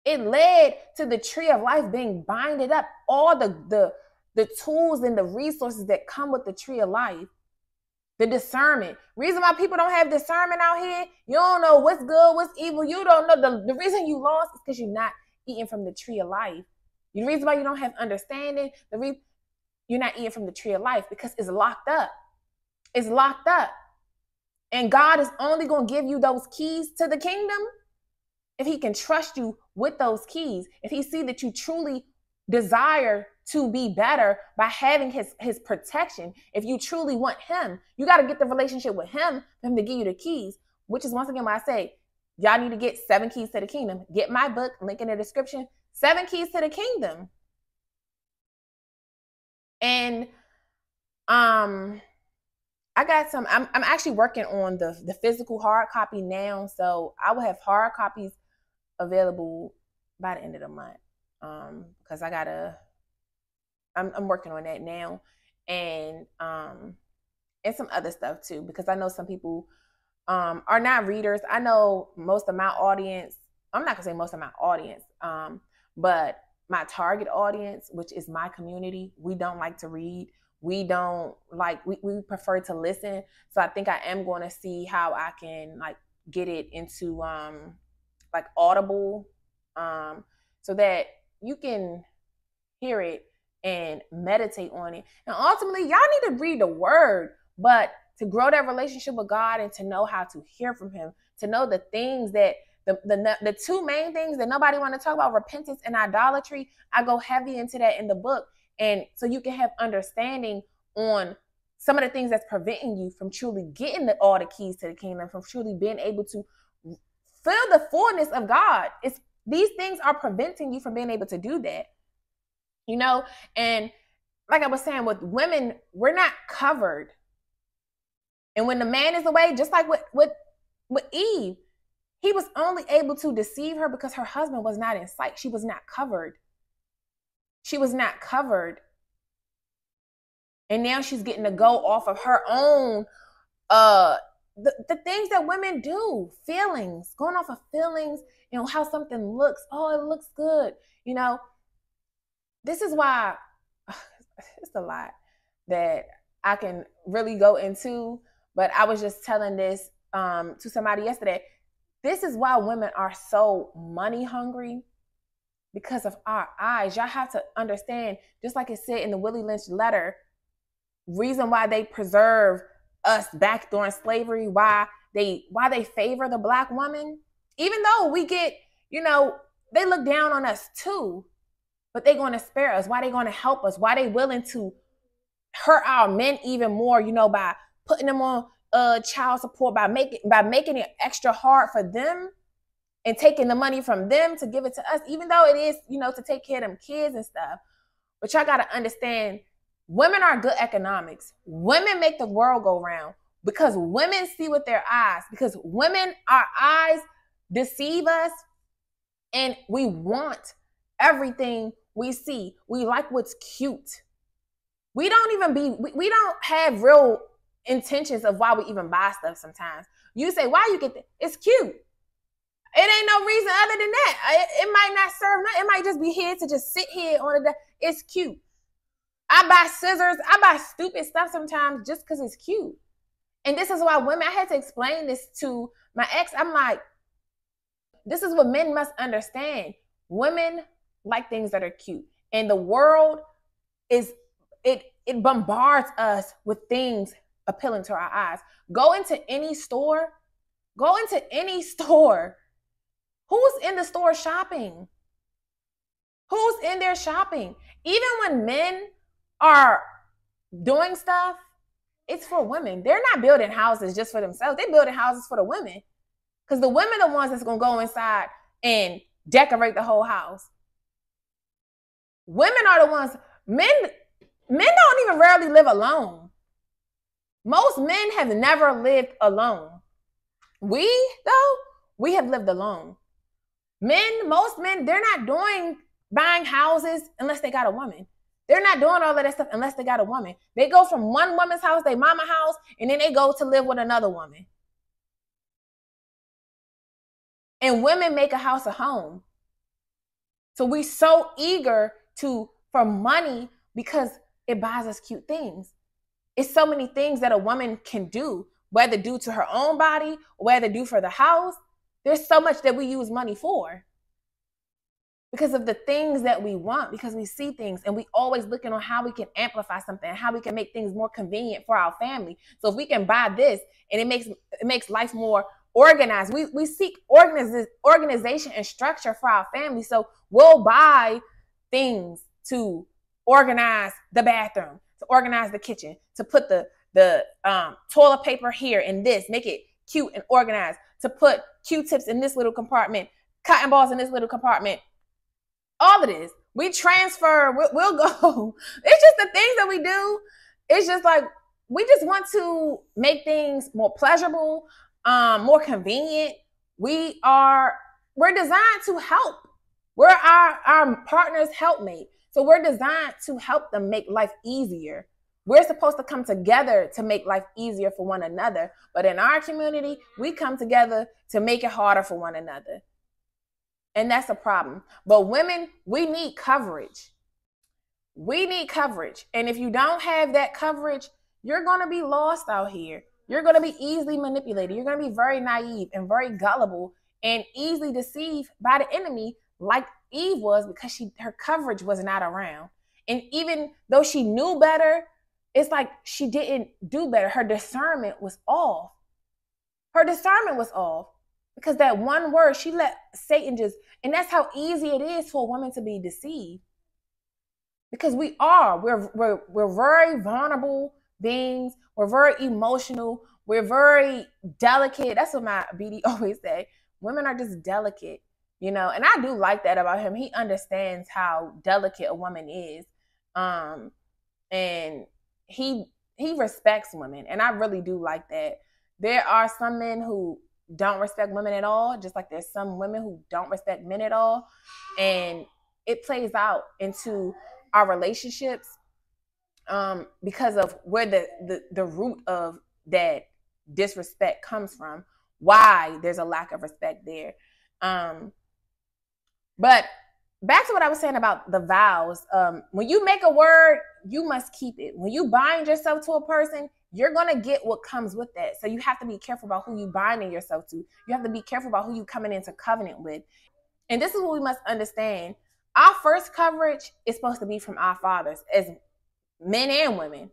It led to the tree of life being binded up. All the the the tools and the resources that come with the tree of life. The discernment. Reason why people don't have discernment out here, you don't know what's good, what's evil. You don't know. The, the reason you lost is because you're not eating from the tree of life. The reason why you don't have understanding, the reason you're not eating from the tree of life because it's locked up. It's locked up. And God is only going to give you those keys to the kingdom if he can trust you with those keys. If he see that you truly desire to be better by having his his protection. If you truly want him, you got to get the relationship with him for him to give you the keys, which is once again why I say y'all need to get seven keys to the kingdom. Get my book, link in the description. Seven keys to the kingdom. And um I got some I'm I'm actually working on the the physical hard copy now. So I will have hard copies available by the end of the month. Um because I gotta I'm I'm working on that now. And um and some other stuff too, because I know some people um are not readers. I know most of my audience, I'm not gonna say most of my audience, um, but my target audience, which is my community, we don't like to read. We don't like we, we prefer to listen. So I think I am going to see how I can like get it into um like audible um so that you can hear it and meditate on it. And ultimately, y'all need to read the word, but to grow that relationship with God and to know how to hear from him, to know the things that the, the, the two main things that nobody want to talk about repentance and idolatry i go heavy into that in the book and so you can have understanding on some of the things that's preventing you from truly getting the, all the keys to the kingdom from truly being able to feel the fullness of god it's these things are preventing you from being able to do that you know and like i was saying with women we're not covered and when the man is away just like with with with eve he was only able to deceive her because her husband was not in sight. She was not covered. She was not covered. And now she's getting to go off of her own uh the, the things that women do, feelings, going off of feelings, you know, how something looks. Oh, it looks good. You know, this is why it's a lot that I can really go into. But I was just telling this um, to somebody yesterday. This is why women are so money hungry because of our eyes. Y'all have to understand, just like it said in the Willie Lynch letter, reason why they preserve us back during slavery, why they why they favor the black woman, even though we get, you know, they look down on us too, but they're going to spare us. Why they going to help us? Why they willing to hurt our men even more, you know, by putting them on uh child support, by making by making it extra hard for them and taking the money from them to give it to us, even though it is, you know, to take care of them kids and stuff. But y'all got to understand women are good economics. Women make the world go round because women see with their eyes, because women, our eyes deceive us and we want everything we see. We like what's cute. We don't even be, we, we don't have real intentions of why we even buy stuff sometimes. You say, why you get that? It's cute. It ain't no reason other than that. It, it might not serve nothing. It might just be here to just sit here on the. It's cute. I buy scissors. I buy stupid stuff sometimes just because it's cute. And this is why women. I had to explain this to my ex. I'm like, this is what men must understand. Women like things that are cute, and the world is it. It bombards us with things appealing to our eyes. Go into any store. Go into any store Who's in the store shopping? Who's in there shopping? Even when men are doing stuff, it's for women. They're not building houses just for themselves. They're building houses for the women. Because the women are the ones that's gonna go inside and decorate the whole house. Women are the ones, men, men don't even rarely live alone. Most men have never lived alone. We, though, we have lived alone. Men, most men, they're not doing buying houses unless they got a woman. They're not doing all of that stuff unless they got a woman. They go from one woman's house, their mama house, and then they go to live with another woman. And women make a house a home. So we so eager to for money because it buys us cute things. It's so many things that a woman can do, whether due to her own body, whether due for the house, there's so much that we use money for because of the things that we want, because we see things and we always looking on how we can amplify something, how we can make things more convenient for our family. So if we can buy this and it makes it makes life more organized. We we seek organiz- organization and structure for our family. So we'll buy things to organize the bathroom, to organize the kitchen, to put the the um, toilet paper here and this, make it cute and organized to put Q-tips in this little compartment, cotton balls in this little compartment. All of this. We transfer, we'll, we'll go. It's just the things that we do. It's just like we just want to make things more pleasurable, um, more convenient. We are we're designed to help. We're our our partner's helpmate. So we're designed to help them make life easier. We're supposed to come together to make life easier for one another. But in our community, we come together to make it harder for one another. And that's a problem. But women, we need coverage. We need coverage. And if you don't have that coverage, you're going to be lost out here. You're going to be easily manipulated. You're going to be very naive and very gullible and easily deceived by the enemy like Eve was because she her coverage was not around. And even though she knew better, it's like she didn't do better. Her discernment was off. Her discernment was off because that one word, she let Satan just, and that's how easy it is for a woman to be deceived. Because we are, we're, we're, we're very vulnerable beings, we're very emotional, we're very delicate. That's what my BD always say. Women are just delicate, you know, and I do like that about him. He understands how delicate a woman is. Um, and he he respects women and i really do like that there are some men who don't respect women at all just like there's some women who don't respect men at all and it plays out into our relationships um, because of where the, the the root of that disrespect comes from why there's a lack of respect there um, but back to what I was saying about the vows. Um, when you make a word, you must keep it. When you bind yourself to a person, you're gonna get what comes with that. So you have to be careful about who you binding yourself to. You have to be careful about who you coming into covenant with. And this is what we must understand. our first coverage is supposed to be from our fathers as men and women.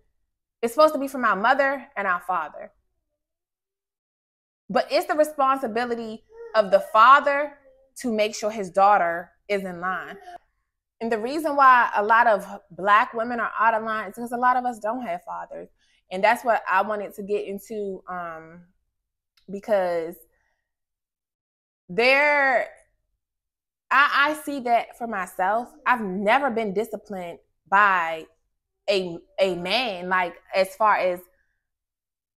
It's supposed to be from our mother and our father. But it's the responsibility of the father to make sure his daughter is in line. And the reason why a lot of black women are out of line is because a lot of us don't have fathers. And that's what I wanted to get into um, because there I, I see that for myself. I've never been disciplined by a a man, like as far as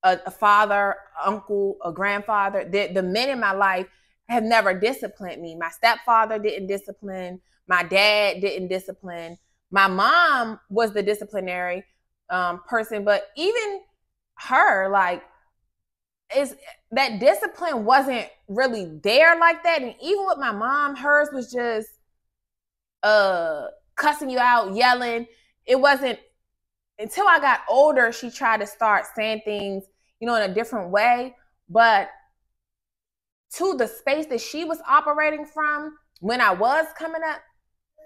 a, a father, uncle, a grandfather. The, the men in my life have never disciplined me. My stepfather didn't discipline. My dad didn't discipline. My mom was the disciplinary um, person, but even her, like, is that discipline wasn't really there like that. And even with my mom, hers was just uh cussing you out, yelling. It wasn't until I got older, she tried to start saying things, you know, in a different way. But to the space that she was operating from when I was coming up,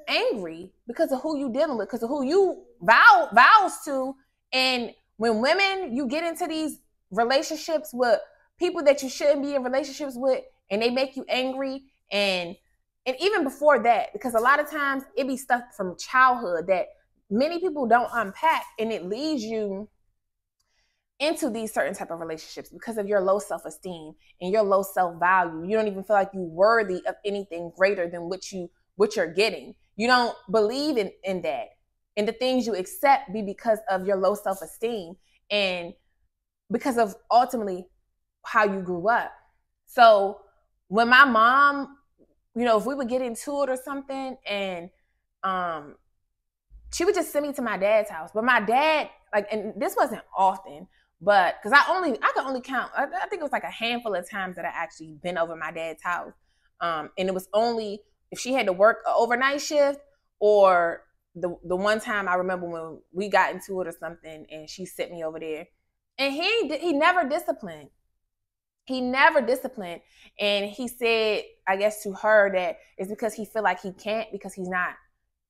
angry because of who you dealing with, because of who you vow vows to. And when women, you get into these relationships with people that you shouldn't be in relationships with, and they make you angry, and and even before that, because a lot of times it be stuff from childhood that many people don't unpack, and it leads you into these certain type of relationships because of your low self-esteem and your low self-value. You don't even feel like you're worthy of anything greater than what you what you're getting. You don't believe in in that. And the things you accept be because of your low self-esteem and because of ultimately how you grew up. So when my mom you know if we would get into it or something and um she would just send me to my dad's house but my dad like and this wasn't often but because I only I could only count, I, think it was like a handful of times that I actually been over my dad's house. Um, and it was only if she had to work an overnight shift or the the one time I remember when we got into it or something and she sent me over there. And he he never disciplined. He never disciplined. And he said, I guess to her that it's because he feel like he can't because he's not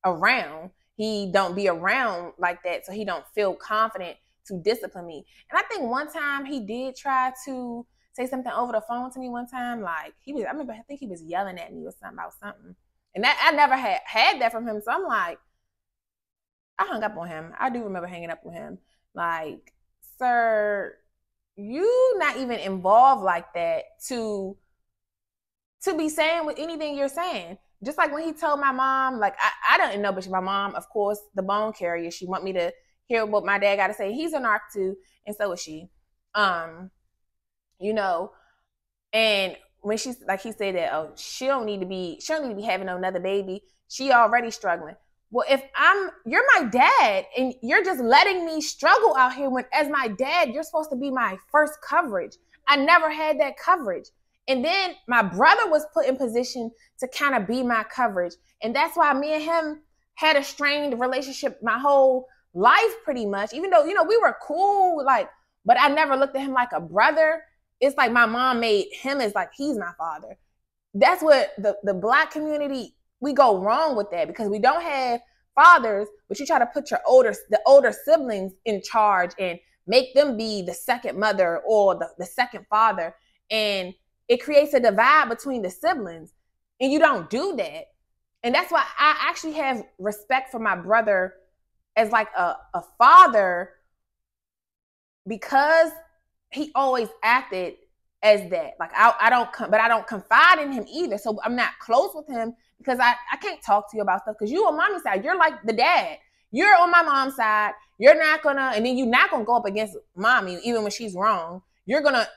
around. He don't be around like that. So he don't feel confident to discipline me. And I think one time he did try to say something over the phone to me one time. Like he was, I remember, I think he was yelling at me or something about something. And that I never had had that from him. So I'm like, I hung up on him. I do remember hanging up with him. Like, sir, you not even involved like that to to be saying with anything you're saying. Just like when he told my mom, like I, I don't know, but my mom, of course, the bone carrier, she want me to hear what my dad got to say. He's a narc too, and so is she. Um, you know, and when she's like he said that, oh, she don't need to be, she don't need to be having another baby. She already struggling. Well, if I'm, you're my dad, and you're just letting me struggle out here. When as my dad, you're supposed to be my first coverage. I never had that coverage. And then my brother was put in position to kind of be my coverage. And that's why me and him had a strained relationship my whole life pretty much. Even though, you know, we were cool, like, but I never looked at him like a brother. It's like my mom made him as like he's my father. That's what the, the black community, we go wrong with that because we don't have fathers, but you try to put your older the older siblings in charge and make them be the second mother or the, the second father. And it creates a divide between the siblings. And you don't do that. And that's why I actually have respect for my brother as like a, a father because he always acted as that. Like I, I don't, but I don't confide in him either. So I'm not close with him because I, I can't talk to you about stuff because you on mommy's side. You're like the dad. You're on my mom's side. You're not gonna, and then you're not gonna go up against mommy even when she's wrong. You're gonna,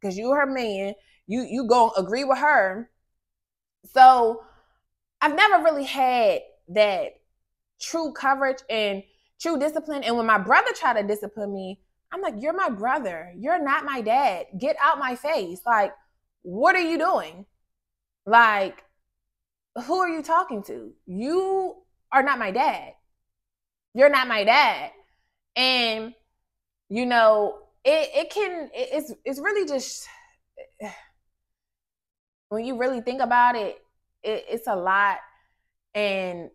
because you're her man. You you go agree with her. So I've never really had that true coverage and true discipline. And when my brother tried to discipline me, I'm like, you're my brother. You're not my dad. Get out my face. Like, what are you doing? Like, who are you talking to? You are not my dad. You're not my dad. And, you know, it, it can, it, it's, it's really just, when you really think about it, it it's a lot. And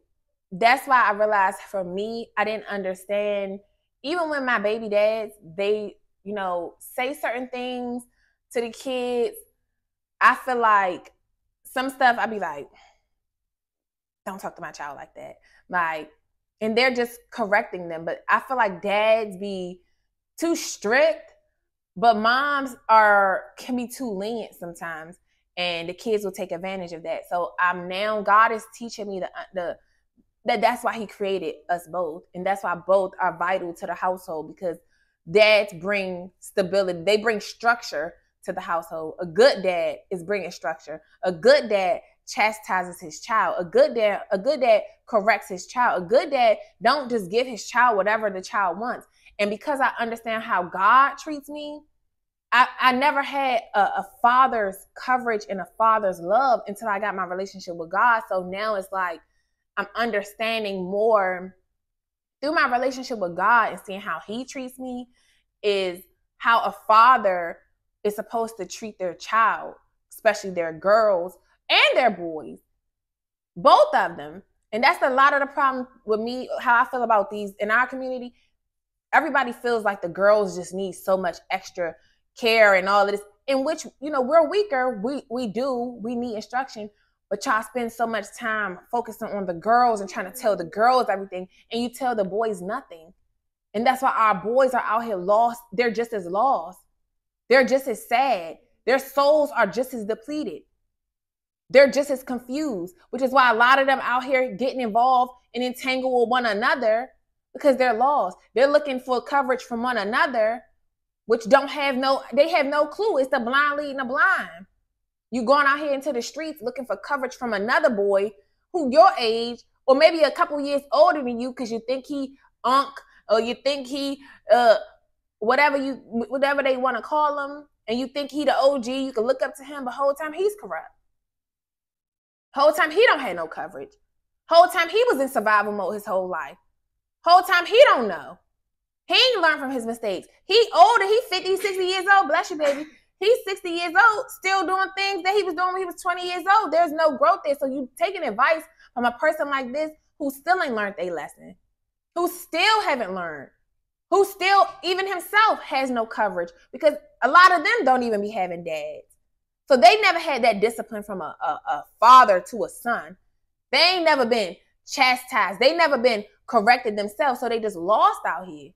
that's why I realized for me, I didn't understand even when my baby dads, they, you know, say certain things to the kids, I feel like some stuff I'd be like, don't talk to my child like that. Like, and they're just correcting them. But I feel like dads be too strict, but moms are can be too lenient sometimes, and the kids will take advantage of that. So I'm now God is teaching me the uh, the that that's why He created us both, and that's why both are vital to the household because dads bring stability, they bring structure to the household. A good dad is bringing structure. A good dad chastises his child. A good dad, a good dad corrects his child. A good dad don't just give his child whatever the child wants. And because I understand how God treats me, I, I never had a, a father's coverage and a father's love until I got my relationship with God. So now it's like I'm understanding more through my relationship with God and seeing how He treats me is how a father is supposed to treat their child, especially their girls and their boys, both of them. And that's a lot of the problem with me, how I feel about these in our community. Everybody feels like the girls just need so much extra care and all of this, in which, you know, we're weaker. We we do, we need instruction, but y'all spend so much time focusing on the girls and trying to tell the girls everything, and you tell the boys nothing. And that's why our boys are out here lost. They're just as lost. They're just as sad. Their souls are just as depleted. They're just as confused, which is why a lot of them out here getting involved and entangled with one another because they're lost. They're looking for coverage from one another, which don't have no, they have no clue. It's the blind leading the blind. You going out here into the streets looking for coverage from another boy who your age or maybe a couple years older than you because you think he unk or you think he uh whatever you whatever they want to call him, and you think he the OG, you can look up to him, but whole time he's corrupt. Whole time he don't have no coverage. Whole time he was in survival mode his whole life. Whole time he don't know. He learned from his mistakes. He older, he 50, 60 years old. Bless you, baby. He's 60 years old, still doing things that he was doing when he was 20 years old. There's no growth there. So you taking advice from a person like this who still ain't learned a lesson, who still haven't learned who still, even himself, has no coverage because a lot of them don't even be having dads. So they never had that discipline from a, a, a father to a son. They ain't never been chastised. They never been corrected themselves. So they just lost out here.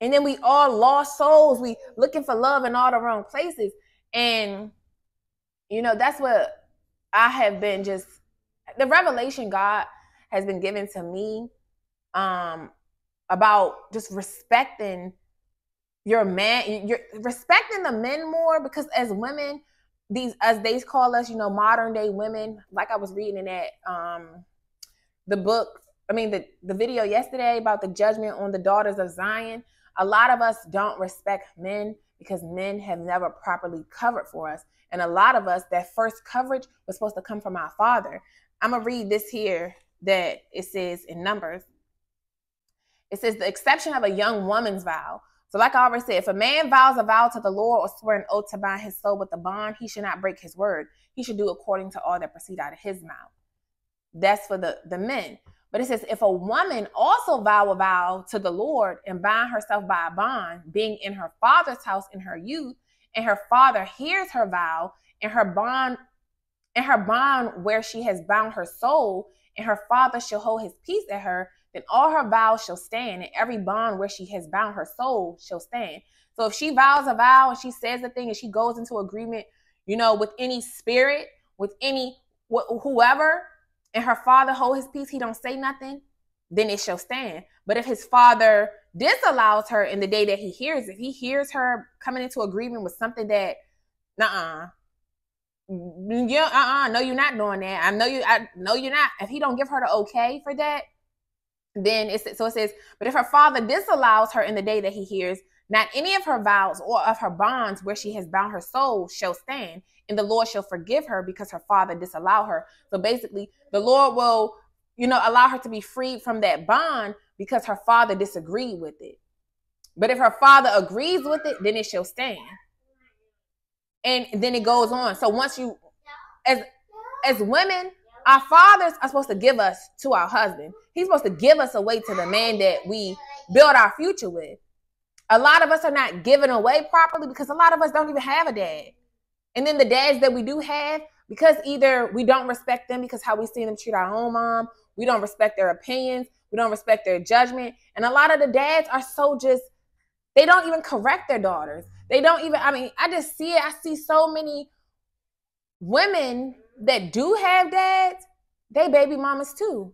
And then we all lost souls. We looking for love in all the wrong places. And you know, that's what I have been just the revelation God has been given to me um about just respecting your man, you're respecting the men more because as women, these as they call us, you know, modern day women, like I was reading in that um the book, I mean the the video yesterday about the judgment on the daughters of Zion. A lot of us don't respect men because men have never properly covered for us. And a lot of us, that first coverage was supposed to come from our father. I'm gonna read this here that it says in Numbers it says the exception of a young woman's vow. So, like I already said, if a man vows a vow to the Lord or swear an oath to bind his soul with a bond, he should not break his word. He should do according to all that proceed out of his mouth. That's for the, the men. But it says, if a woman also vow a vow to the Lord and bind herself by a bond, being in her father's house in her youth, and her father hears her vow, and her bond, and her bond where she has bound her soul, and her father shall hold his peace at her, then all her vows shall stand, and every bond where she has bound her soul shall stand. So if she vows a vow and she says a thing and she goes into agreement, you know, with any spirit, with any wh- whoever, and her father hold his peace, he don't say nothing, then it shall stand. But if his father disallows her in the day that he hears, if he hears her coming into agreement with something that, nah, mm, yeah, uh-uh, no, you're not doing that. I know you, I know you're not. If he don't give her the okay for that, then it's so it says, but if her father disallows her in the day that he hears, not any of her vows or of her bonds where she has bound her soul shall stand, and the Lord shall forgive her because her father disallowed her. So basically, the Lord will, you know, allow her to be freed from that bond because her father disagreed with it. But if her father agrees with it, then it shall stand. And then it goes on. So once you, as as women, Our fathers are supposed to give us to our husband. He's supposed to give us away to the man that we build our future with. A lot of us are not given away properly because a lot of us don't even have a dad. And then the dads that we do have, because either we don't respect them because how we see them treat our own mom, we don't respect their opinions, we don't respect their judgment. And a lot of the dads are so just, they don't even correct their daughters. They don't even, I mean, I just see it. I see so many women that do have dads, they baby mamas too.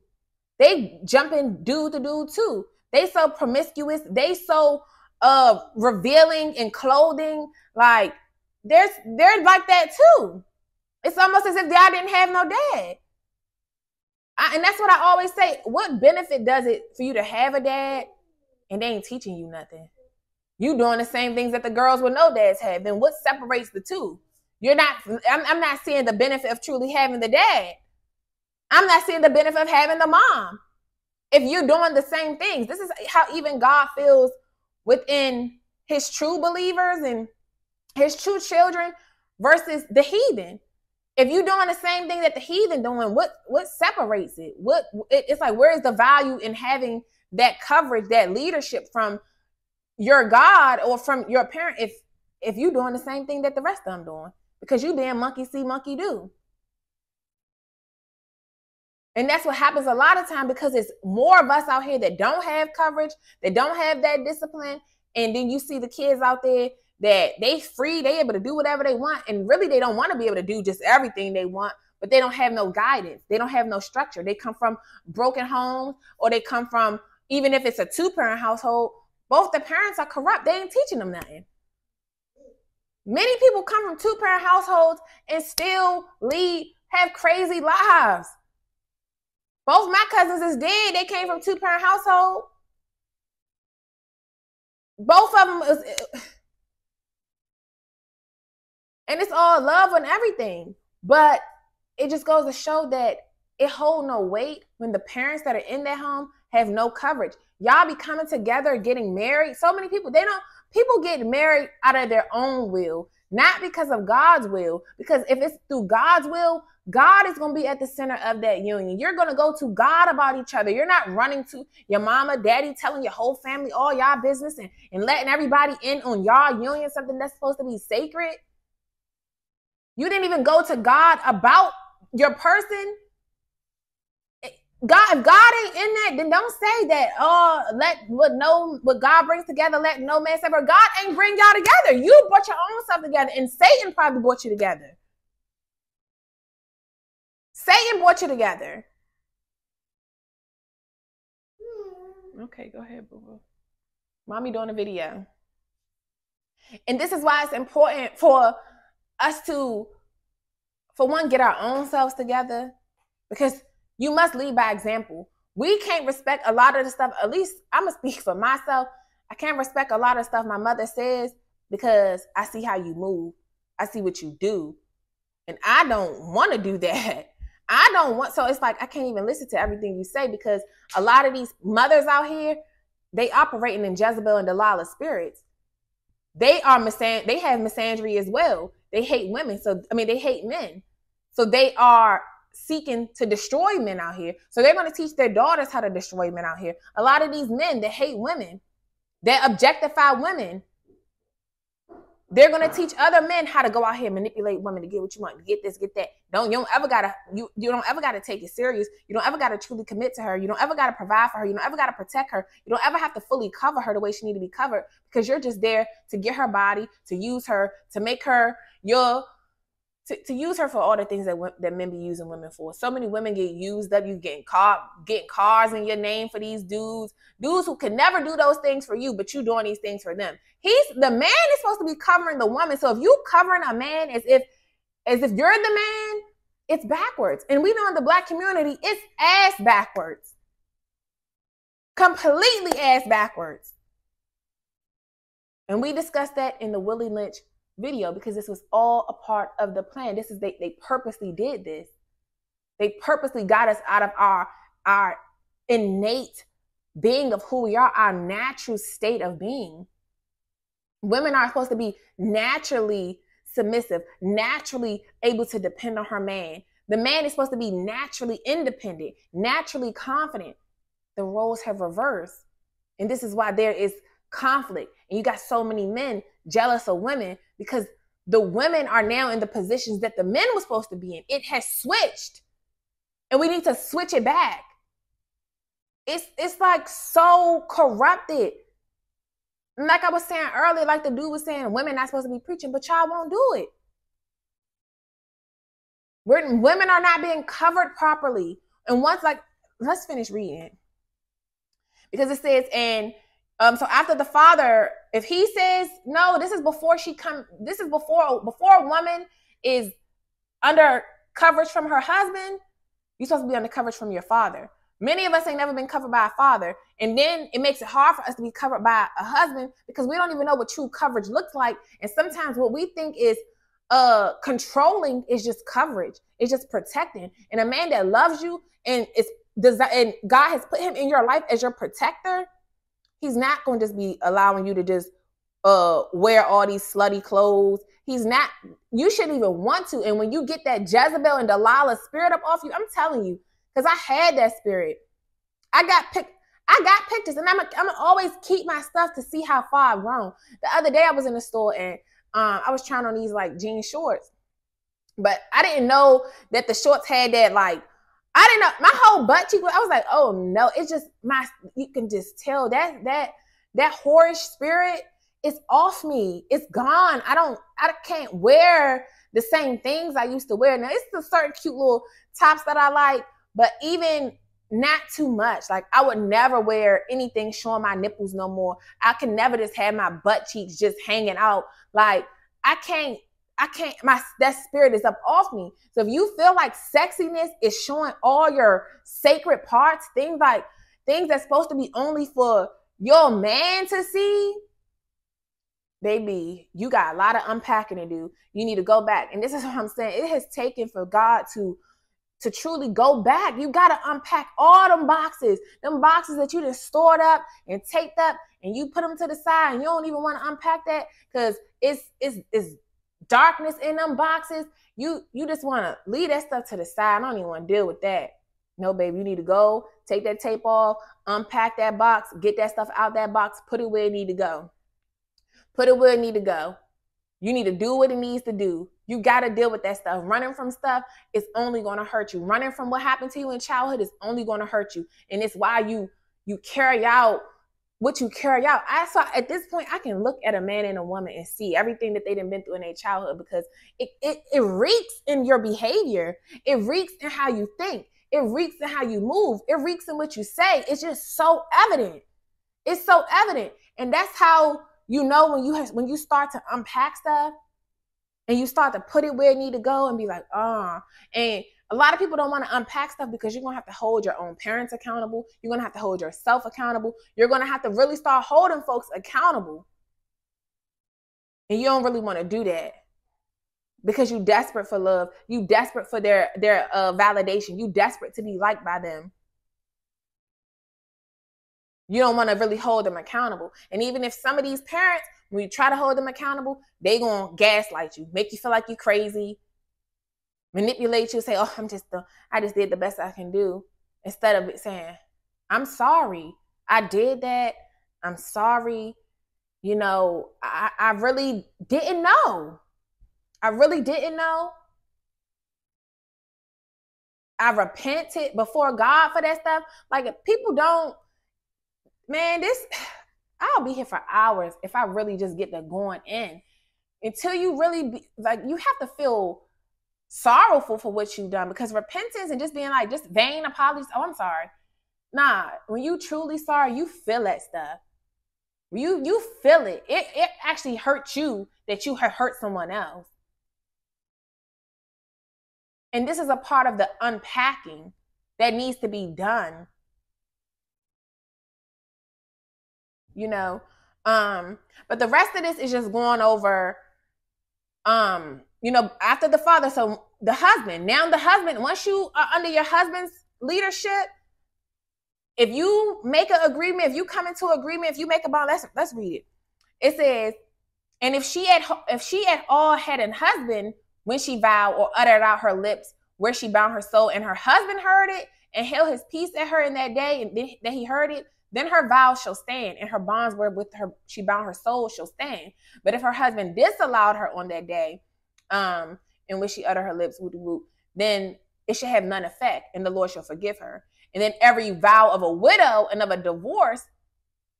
They jumping dude to dude too. They so promiscuous. They so uh revealing in clothing. Like there's they're like that too. It's almost as if I didn't have no dad. I, and that's what I always say. What benefit does it for you to have a dad and they ain't teaching you nothing? You doing the same things that the girls with no dads have. Then what separates the two? You're not, I'm, I'm not seeing the benefit of truly having the dad. I'm not seeing the benefit of having the mom. If you're doing the same things, this is how even God feels within his true believers and his true children versus the heathen. If you're doing the same thing that the heathen doing, what what separates it? What it, it's like where is the value in having that coverage, that leadership from your God or from your parent if if you're doing the same thing that the rest of them doing? because you damn monkey see, monkey do. And that's what happens a lot of time because it's more of us out here that don't have coverage, that don't have that discipline. And then you see the kids out there that they free, they able to do whatever they want. And really they don't want to be able to do just everything they want, but they don't have no guidance. They don't have no structure. They come from broken homes or they come from, even if it's a two parent household, both the parents are corrupt. They ain't teaching them nothing. Many people come from two parent households and still lead, have crazy lives. Both my cousins is dead. They came from two parent household. Both of them is, and it's all love and everything. But it just goes to show that it hold no weight when the parents that are in that home have no coverage. Y'all be coming together, getting married. So many people, they don't People get married out of their own will, not because of God's will. Because if it's through God's will, God is going to be at the center of that union. You're going to go to God about each other. You're not running to your mama, daddy, telling your whole family all y'all business and, and letting everybody in on y'all union, something that's supposed to be sacred. You didn't even go to God about your person. God, if God ain't in that, then don't say that. Oh, let what no what God brings together, let no man separate. God ain't bring y'all together. You brought your own stuff together, and Satan probably brought you together. Satan brought you together. Hmm, okay, go ahead, boo boo. Mommy doing a video. And this is why it's important for us to, for one, get our own selves together because you must lead by example. We can't respect a lot of the stuff, at least I'm to speak for myself. I can't respect a lot of stuff my mother says because I see how you move. I see what you do. And I don't want to do that. I don't want, so it's like I can't even listen to everything you say because a lot of these mothers out here, they operating in Jezebel and Delilah spirits. They are misan- they have misandry as well. They hate women. So I mean they hate men. So they are seeking to destroy men out here. So they're going to teach their daughters how to destroy men out here. A lot of these men that hate women, that objectify women, they're gonna teach other men how to go out here manipulate women to get what you want, get this, get that. Don't you don't ever gotta you you don't ever gotta take it serious. You don't ever gotta truly commit to her. You don't ever gotta provide for her. You don't ever gotta protect her. You don't ever have to fully cover her the way she need to be covered because you're just there to get her body, to use her, to make her your to, to use her for all the things that that men be using women for. So many women get used up. You getting car getting cars in your name for these dudes, dudes who can never do those things for you, but you doing these things for them. He's the man is supposed to be covering the woman. So if you covering a man as if as if you're the man, it's backwards. And we know in the black community, it's ass backwards. Completely ass backwards. And we discussed that in the Willie Lynch video because this was all a part of the plan. This is they they purposely did this. They purposely got us out of our our innate being of who we are, our natural state of being. Women are supposed to be naturally submissive, naturally able to depend on her man. The man is supposed to be naturally independent, naturally confident. The roles have reversed. And this is why there is conflict. And you got so many men jealous of women because the women are now in the positions that the men were supposed to be in. It has switched. And we need to switch it back. It's it's like so corrupted. like I was saying earlier, like the dude was saying, women not supposed to be preaching, but y'all won't do it. We're, women are not being covered properly. And once, like, let's finish reading because it says, and um, so after the father, if he says no, this is before she come. This is before before a woman is under coverage from her husband. You're supposed to be under coverage from your father. Many of us ain't never been covered by a father, and then it makes it hard for us to be covered by a husband because we don't even know what true coverage looks like. And sometimes what we think is uh controlling is just coverage. It's just protecting. And a man that loves you and is and God has put him in your life as your protector, he's not going to just be allowing you to just uh wear all these slutty clothes. He's not you shouldn't even want to. And when you get that Jezebel and Delilah spirit up off you, I'm telling you, because I had that spirit. I got picked. I got pictures, and I'm I'm gonna always keep my stuff to see how far I've grown. The other day I was in the store and um, I was trying on these like jean shorts, but I didn't know that the shorts had that like I didn't know my whole butt cheek. I was like, oh no, it's just my. You can just tell that that that whorish spirit is off me. It's gone. I don't. I can't wear the same things I used to wear. Now it's the certain cute little tops that I like, but even not too much. Like I would never wear anything showing my nipples no more. I can never just have my butt cheeks just hanging out. Like I can't I can't my that spirit is up off me. So if you feel like sexiness is showing all your sacred parts, things like things that's supposed to be only for your man to see, baby, you got a lot of unpacking to do. You need to go back. And this is what I'm saying. It has taken for God to to truly go back, you got to unpack all them boxes, them boxes that you just stored up and taped up, and you put them to the side, and you don't even want to unpack that because it's it's it's darkness in them boxes. You you just want to leave that stuff to the side. I don't even want to deal with that. No, baby, you need to go take that tape off, unpack that box, get that stuff out that box, put it where it need to go. Put it where it need to go. You need to do what it needs to do. You got to deal with that stuff. Running from stuff is only going to hurt you. Running from what happened to you in childhood is only going to hurt you. And it's why you you carry out what you carry out. I saw at this point, I can look at a man and a woman and see everything that they've been through in their childhood because it, it, it reeks in your behavior. It reeks in how you think. It reeks in how you move. It reeks in what you say. It's just so evident. It's so evident. And that's how you know when you have, when you start to unpack stuff and you start to put it where it need to go and be like, ah. And a lot of people don't want to unpack stuff because you're gonna have to hold your own parents accountable. You're gonna have to hold yourself accountable. You're gonna have to really start holding folks accountable. And you don't really want to do that because you're desperate for love. You desperate for their their uh, validation. You desperate to be liked by them. You don't want to really hold them accountable. And even if some of these parents, when you try to hold them accountable, they gonna gaslight you, make you feel like you're crazy, manipulate you, say, "Oh, I'm just the, I just did the best I can do," instead of saying, "I'm sorry, I did that. I'm sorry. You know, I, I really didn't know. I really didn't know." I repented before God for that stuff. Like people don't man, this I'll be here for hours if I really just get to going in. Until you really be like you have to feel sorrowful for what you've done because repentance and just being like just vain apologies. Oh, I'm sorry. Nah, when you truly sorry, you feel that stuff. You you feel it. It it actually hurts you that you have hurt someone else. And this is a part of the unpacking that needs to be done you know. Um, but the rest of this is just going over um, you know, after the father, so the husband, now the husband, once you are under your husband's leadership, if you make an agreement, if you come into agreement, if you make a bond, let's let's read it. It says, and if she had if she at all had an husband when she vowed or uttered out her lips where she bound her soul and her husband heard it and held his peace at her in that day and then that he heard it, then her vows shall stand and her bonds were with her she bound her soul shall stand. But if her husband disallowed her on that day, um, in which she uttered her lips, whoop, whoop, then it should have none effect and the Lord shall forgive her. And then every vow of a widow and of a divorce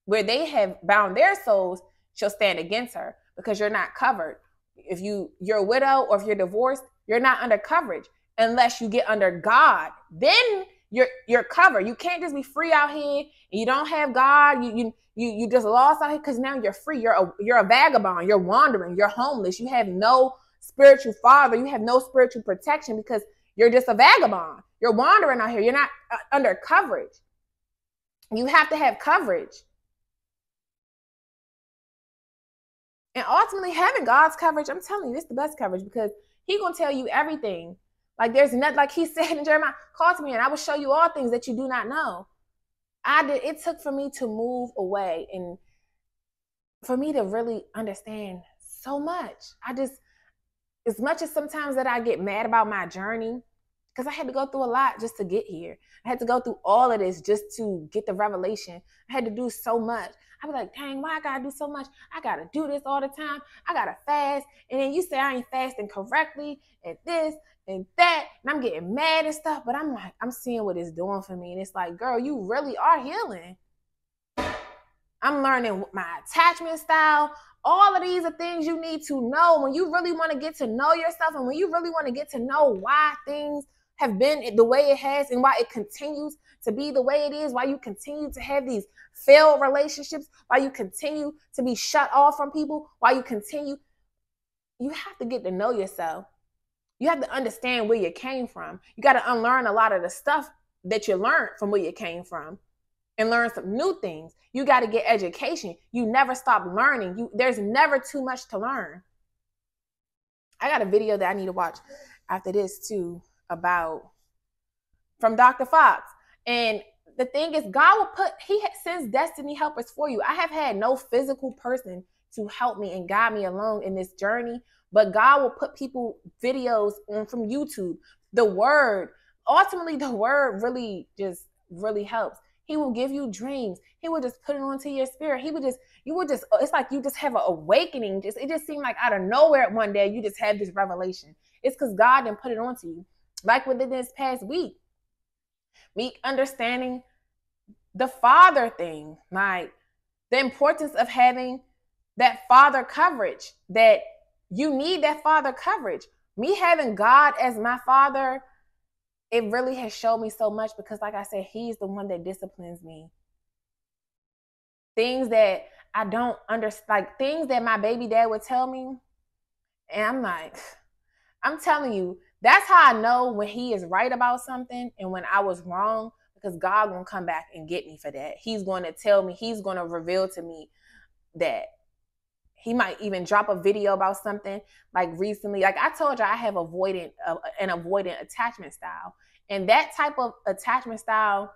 where they have bound their souls shall stand against her because you're not covered. If you you're a widow or if you're divorced, you're not under coverage unless you get under God. Then you're you're covered. You can't just be free out here and you don't have God. You you you you just lost out here because now you're free. You're a you're a vagabond. You're wandering. You're homeless. You have no spiritual father. You have no spiritual protection because you're just a vagabond. You're wandering out here. You're not uh, under coverage. You have to have coverage. And ultimately, having God's coverage, I'm telling you, it's the best coverage because He gonna tell you everything. Like there's nothing, like He said in Jeremiah, "Call to me, and I will show you all things that you do not know." I did. It took for me to move away and for me to really understand so much. I just, as much as sometimes that I get mad about my journey, because I had to go through a lot just to get here. I had to go through all of this just to get the revelation. I had to do so much. I'd be like, dang, why I gotta do so much? I gotta do this all the time. I gotta fast. And then you say I ain't fasting correctly and this and that. And I'm getting mad and stuff. But I'm like, I'm seeing what it's doing for me. And it's like, girl, you really are healing. I'm learning my attachment style. All of these are things you need to know when you really want to get to know yourself and when you really want to get to know why things have been the way it has and why it continues to be the way it is, why you continue to have these failed relationships, why you continue to be shut off from people, why you continue. You have to get to know yourself. You have to understand where you came from. You got to unlearn a lot of the stuff that you learned from where you came from and learn some new things. You got to get education. You never stop learning. You there's never too much to learn. I got a video that I need to watch after this too about from Dr. Fox. And the thing is, God will put, He sends destiny helpers for you. I have had no physical person to help me and guide me along in this journey, but God will put people videos on from YouTube. The word, ultimately, the word really just really helps. He will give you dreams. He will just put it onto your spirit. He would just, you would just, it's like you just have an awakening. Just it just seemed like out of nowhere one day you just have this revelation. It's because God didn't put it onto you like within this past week. Me understanding the father thing, like the importance of having that father coverage, that you need that father coverage. Me having God as my father, it really has showed me so much because, like I said, He's the one that disciplines me. Things that I don't understand, like things that my baby dad would tell me. And I'm like, I'm telling you, that's how I know when he is right about something and when I was wrong because God gonna come back and get me for that. He's going to tell me, he's going to reveal to me that he might even drop a video about something like recently. Like I told you, I have avoidant uh, an avoidant attachment style, and that type of attachment style.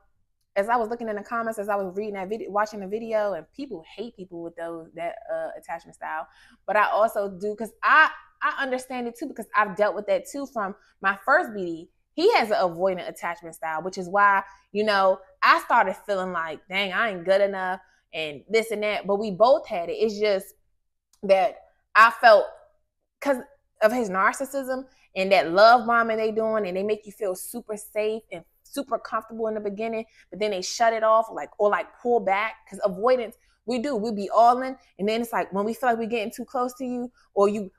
As I was looking in the comments, as I was reading that video, watching the video, and people hate people with those that uh, attachment style. But I also do because I I understand it too because I've dealt with that too from my first BD. He has an avoidant attachment style, which is why, you know, I started feeling like, dang, I ain't good enough and this and that. But we both had it. It's just that I felt because of his narcissism and that love bombing they doing and they make you feel super safe and super comfortable in the beginning, but then they shut it off like or like pull back because avoidance we do. We be all in, and then it's like when we feel like we're getting too close to you, or you,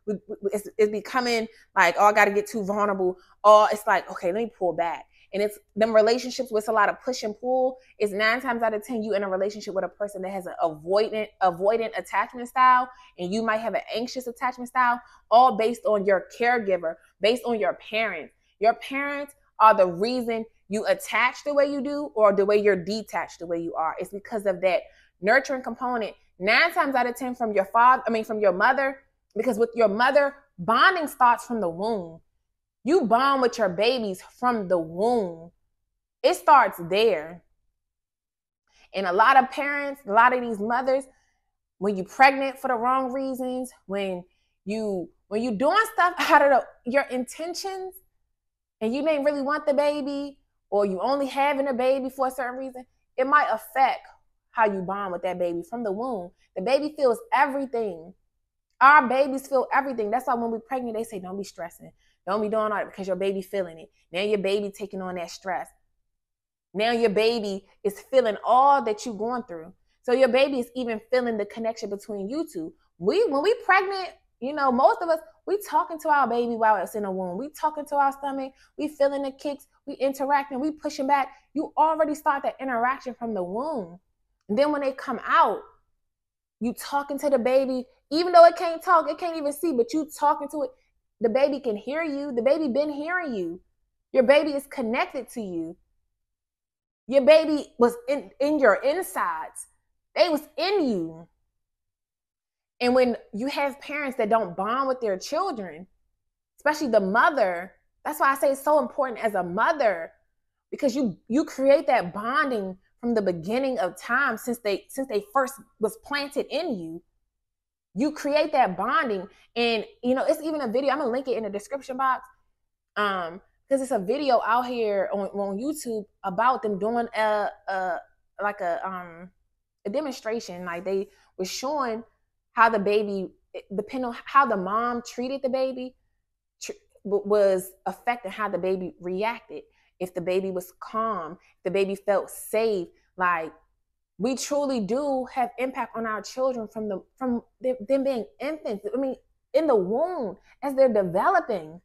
it's, it's becoming like, oh, I got to get too vulnerable. Or it's like, okay, let me pull back. And it's them relationships with a lot of push and pull. Is nine times out of ten you in a relationship with a person that has an avoidant avoidant attachment style, and you might have an anxious attachment style, all based on your caregiver, based on your parents. Your parents are the reason you attach the way you do, or the way you're detached the way you are. It's because of that nurturing component nine times out of ten from your father i mean from your mother because with your mother bonding starts from the womb you bond with your babies from the womb it starts there and a lot of parents a lot of these mothers when you're pregnant for the wrong reasons when you when you're doing stuff out of the, your intentions and you may really want the baby or you only having a baby for a certain reason, it might affect how you bond with that baby from the womb. The baby feels everything. Our babies feel everything. That's why when we're pregnant, they say, don't be stressing. Don't be doing all that because your baby feeling it. Now your baby taking on that stress. Now your baby is feeling all that you're going through. So your baby is even feeling the connection between you two. We when we pregnant, you know, most of us, we talking to our baby while it's in the womb. We talking to our stomach. We feeling the kicks. We interacting. We pushing back. You already start that interaction from the womb. And then when they come out, you talking to the baby, even though it can't talk, it can't even see, but you talking to it. The baby can hear you. The baby been hearing you. Your baby is connected to you. Your baby was in, in your insides. They was in you. And when you have parents that don't bond with their children, especially the mother, that's why I say it's so important as a mother because you you create that bonding from the beginning of time since they since they first was planted in you. You create that bonding and you know, it's even a video. I'm to link it in the description box. Um because it's a video out here on, on YouTube about them doing a, a like a um a demonstration like they were showing how the baby depending on how the mom treated the baby tr- was affecting how the baby reacted if the baby was calm the baby felt safe like we truly do have impact on our children from the from them being infants i mean in the womb as they're developing.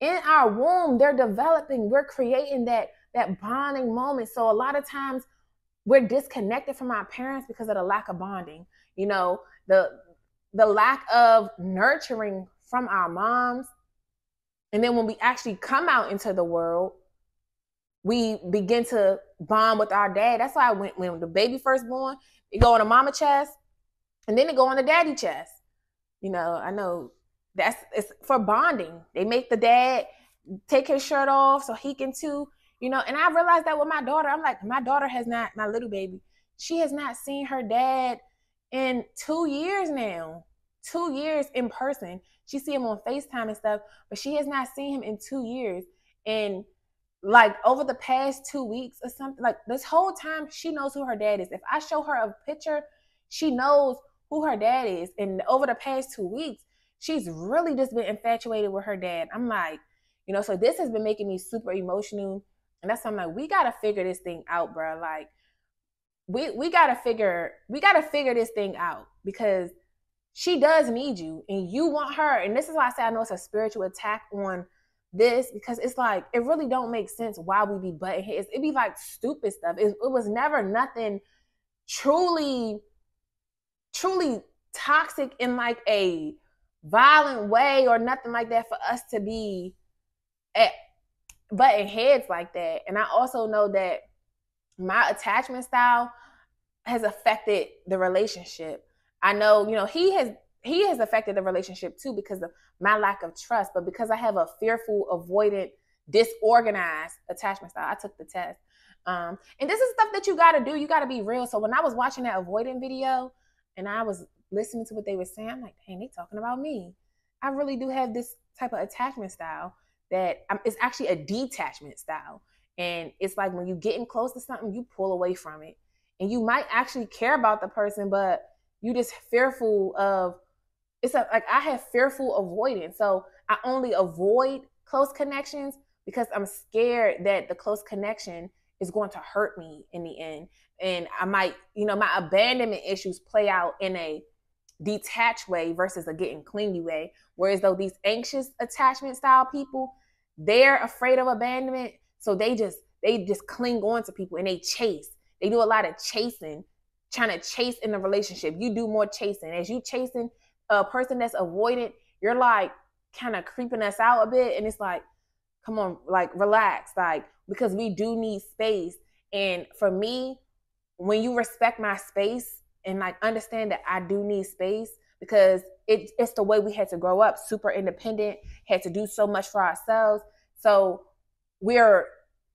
In our womb they're developing. We're creating that that bonding moment. So a lot of times we're disconnected from our parents because of the lack of bonding you know the the lack of nurturing from our moms. And then when we actually come out into the world we begin to bond with our dad. That's why when, when the baby first born it go on the mama chest and then it go on the daddy chest. You know i know that's it's for bonding. They make the dad take his shirt off so he can too you know and i realized that with my daughter. I'm like my daughter has not my little baby she has not seen her dad in two years now two years in person. She see him on facetime and stuff but she has not seen him in two years. And like over the past two weeks or something like this whole time she knows who her dad is if i show her a picture she knows who her dad is and over the past two weeks she's really just been infatuated with her dad i'm like you know so this has been making me super emotional and that's why I'm like, we gotta figure this thing out, bro. Like, we we gotta figure we gotta figure this thing out because she does need you and you want her. And this is why I say I know it's a spiritual attack on this because it's like it really don't make sense why we be butting heads. It'd be like stupid stuff. It, it was never nothing truly, truly toxic in like a violent way or nothing like that for us to be at butting heads like that. And I also know that my attachment style has affected the relationship. I know, you know, he has he has affected the relationship too because of my lack of trust, but because I have a fearful, avoidant, disorganized attachment style. I took the test. Um, and this is stuff that you gotta do. You gotta be real. So when I was watching that avoidant video and I was listening to what they were saying, I'm like, dang, they talking about me. I really do have this type of attachment style that it's actually a detachment style. And it's like when you're getting close to something, you pull away from it. And you might actually care about the person, but you just fearful of it's a, like I have fearful avoidance. So I only avoid close connections because I'm scared that the close connection is going to hurt me in the end. And I might, you know, my abandonment issues play out in a detached way versus a getting clingy way. Whereas though these anxious attachment style people, they're afraid of abandonment, so they just they just cling on to people and they chase. They do a lot of chasing, trying to chase in the relationship. You do more chasing. As you chasing a person that's avoidant, you're like kind of creeping us out a bit, and it's like, come on, like relax, like because we do need space. And for me, when you respect my space and like understand that I do need space because it, it's the way we had to grow up, super independent, had to do so much for ourselves. So we're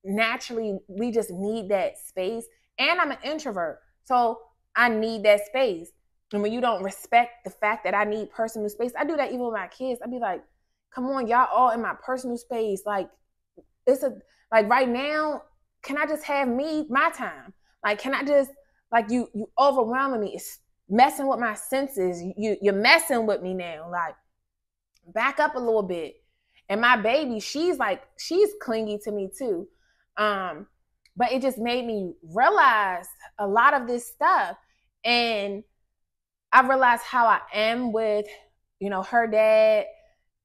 naturally, we just need that space. And I'm an introvert. So I need that space. And when you don't respect the fact that I need personal space, I do that even with my kids. I'd be like, come on, y'all all in my personal space. Like, it's a like right now, can I just have me my time? Like, can I just like you you overwhelming me? It's messing with my senses. You you're messing with me now. Like, back up a little bit. And my baby, she's like, she's clingy to me too. Um, but it just made me realize a lot of this stuff. And I realized how I am with, you know, her dad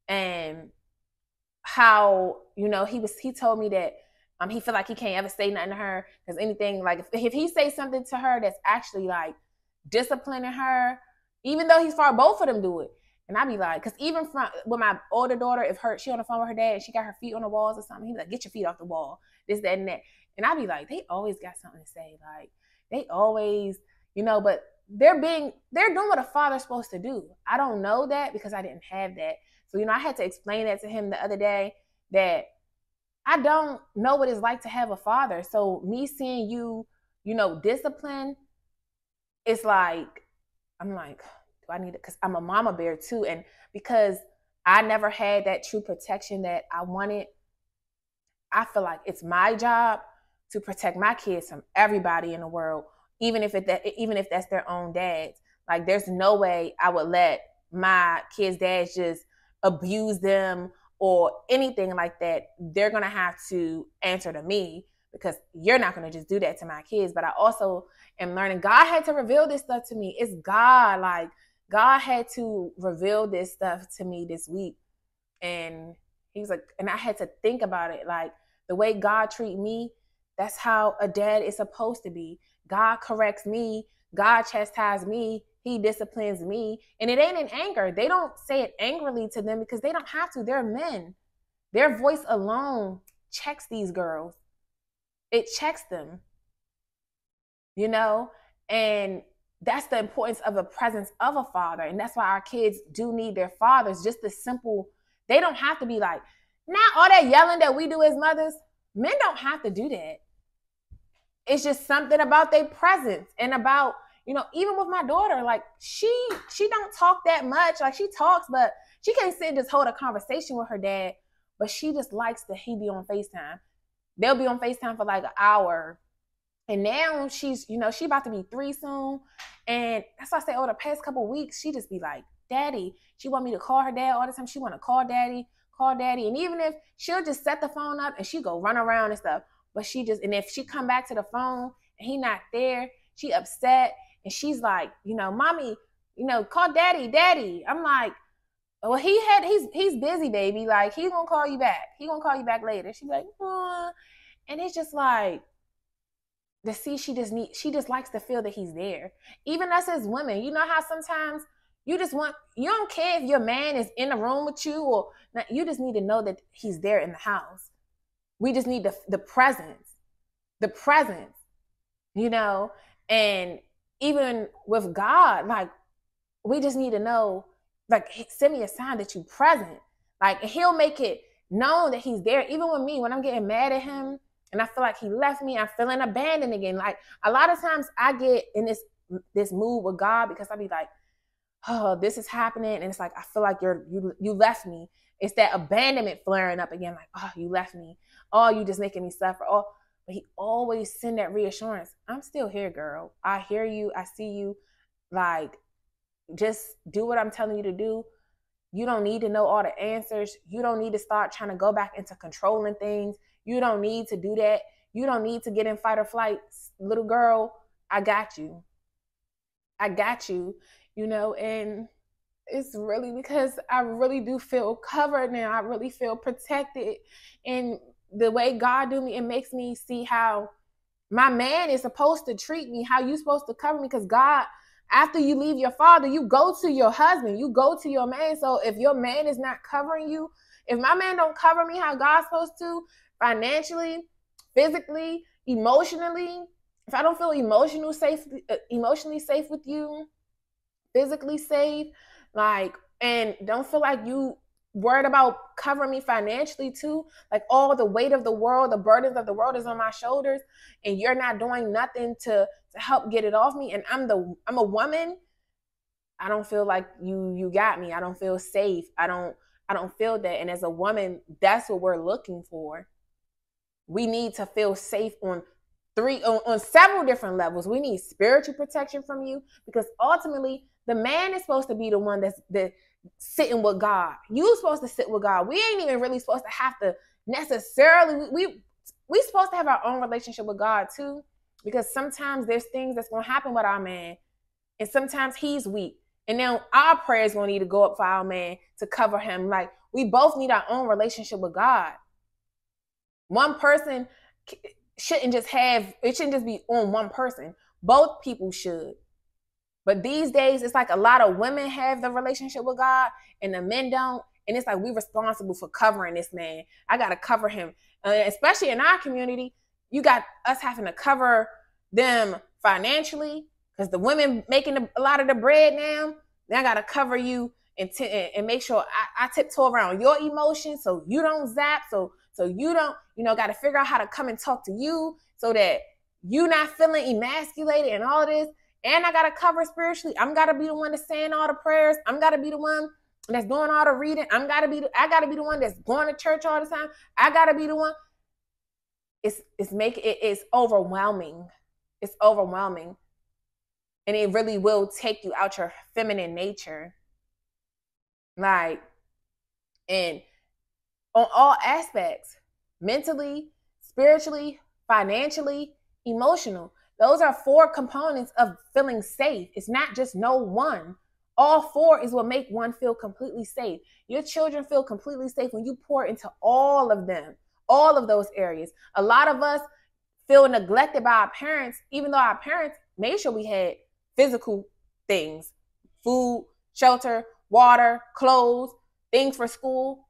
and how, you know, he was he told me that um he feel like he can't ever say nothing to her because anything like if, if he say something to her that's actually like disciplining her, even though he's far both of them do it. And I'd be like, because even from with my older daughter, if her she on the phone with her dad and she got her feet on the walls or something, he's like, get your feet off the wall, this, that, and that. And I'd be like, they always got something to say. Like they always, you know, but they're being they're doing what a father's supposed to do. I don't know that because I didn't have that. So, you know, I had to explain that to him the other day that I don't know what it's like to have a father. So me seeing you, you know, discipline, it's like, I'm like, do I need it? Because I'm a mama bear too. And because I never had that true protection that I wanted, I feel like it's my job to protect my kids from everybody in the world even if it that even if that's their own dads. Like there's no way I would let my kids' dads just abuse them or anything like that. They're gonna have to answer to me because you're not gonna just do that to my kids. But I also am learning God had to reveal this stuff to me. It's God, like God had to reveal this stuff to me this week. And he was like, and I had to think about it. Like the way God treat me, that's how a dad is supposed to be. God corrects me, God chastises me, He disciplines me. And it ain't in anger. They don't say it angrily to them because they don't have to. They're men. Their voice alone checks these girls, it checks them, you know? And that's the importance of the presence of a father. And that's why our kids do need their fathers. Just the simple, they don't have to be like, not all that yelling that we do as mothers. Men don't have to do that it's just something about their presence and about you know even with my daughter like she she don't talk that much. Like she talks but she can't sit and just hold a conversation with her dad but she just likes that he be on facetime. They'll be on facetime for like an hour. And now she's you know she about to be three soon. And that's why i say over the past couple weeks she just be like daddy she want me to call her dad all the time. She want to call daddy call daddy. And even if she'll just set the phone up and she go run around and stuff but she just and if she come back to the phone and he not there, she upset and she's like, you know, mommy, you know, call daddy, daddy. I'm like, well, he had he's he's busy, baby. Like he's gonna call you back. He gonna call you back later. She's like, and it's just like to see she just need she just likes to feel that he's there. Even us as women, you know how sometimes you just want you don't care if your man is in the room with you or not, you just need to know that he's there in the house. We just need the, the presence, the presence, you know? And even with God, like, we just need to know, like, send me a sign that you present. Like, he'll make it known that he's there. Even with me, when I'm getting mad at him and I feel like he left me, I'm feeling abandoned again. Like, a lot of times I get in this this mood with God because I be like, oh, this is happening. And it's like, I feel like you're, you, you left me. It's that abandonment flaring up again. Like, oh, you left me oh, you just making me suffer. Oh, but he always send that reassurance. I'm still here, girl. I hear you. I see you. Like, just do what I'm telling you to do. You don't need to know all the answers. You don't need to start trying to go back into controlling things. You don't need to do that. You don't need to get in fight or flight. Little girl, I got you. I got you, you know, and it's really because I really do feel covered now. I really feel protected. And the way God do me, it makes me see how my man is supposed to treat me, how you supposed to cover me. Because God, after you leave your father, you go to your husband, you go to your man. So if your man is not covering you, if my man don't cover me how God's supposed to, financially, physically, emotionally, if I don't feel emotional safe, uh, emotionally safe with you, physically safe, like, and don't feel like you worried about covering me financially too. Like all the weight of the world, the burdens of the world is on my shoulders, and you're not doing nothing to to help get it off me. And I'm the I'm a woman. I don't feel like you you got me. I don't feel safe. I don't I don't feel that. And as a woman, that's what we're looking for. We need to feel safe on three on, on several different levels. We need spiritual protection from you because ultimately the man is supposed to be the one that's the sitting with God. You supposed to sit with God. We ain't even really supposed to have to necessarily we, we we supposed to have our own relationship with God too because sometimes there's things that's to happen with our man and sometimes he's weak. And now our prayers to need to go up for our man to cover him. Like we both need our own relationship with God. One person shouldn't just have it shouldn't just be on one person. Both people should but these days it's like a lot of women have the relationship with god and the men don't. And it's like we're responsible for covering this man. I gotta cover him. Uh, especially in our community you got us having to cover them financially because the women making a lot of the bread now then i gotta cover you and, t- and make sure I, I tiptoe around your emotions so you don't zap so so you don't, you know, got to figure out how to come and talk to you so that you not feeling emasculated and all this. And I got to cover spiritually. I'm got to be the one that's saying all the prayers. I'm got to be the one that's doing all the reading. I'm got to be the, I got to be the one that's going to church all the time. I got to be the one. It's it's making it is overwhelming. It's overwhelming. And it really will take you out your feminine nature. Like and on all aspects mentally, spiritually, financially, emotional. Those are four components of feeling safe. It's not just no one. All four is what make one feel completely safe. Your children feel completely safe when you pour into all of them, all of those areas. A lot of us feel neglected by our parents, even though our parents made sure we had physical things food, shelter, water, clothes, things for school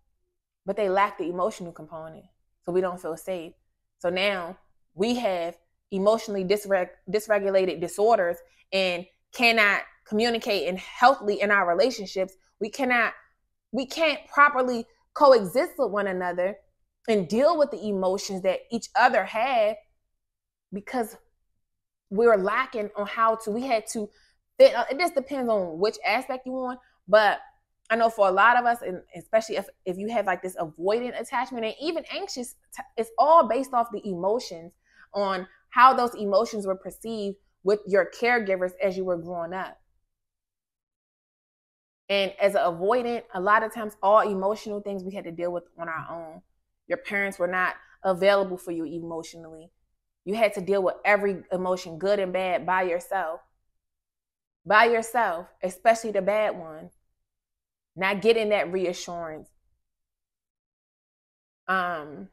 but they lack the emotional component. So we don't feel safe. So now we have emotionally dysreg- dysregulated disorders and cannot communicate and healthily in our relationships. We cannot, we can't properly coexist with one another and deal with the emotions that each other have because we're lacking on how to, we had to, it, uh, it just depends on which aspect you want, but I know for a lot of us, and especially if, if you have like this avoidant attachment and even anxious, it's all based off the emotions on how those emotions were perceived with your caregivers as you were growing up. And as an avoidant, a lot of times all emotional things we had to deal with on our own. Your parents were not available for you emotionally. You had to deal with every emotion, good and bad, by yourself. By yourself, especially the bad one. not getting that reassurance. Um,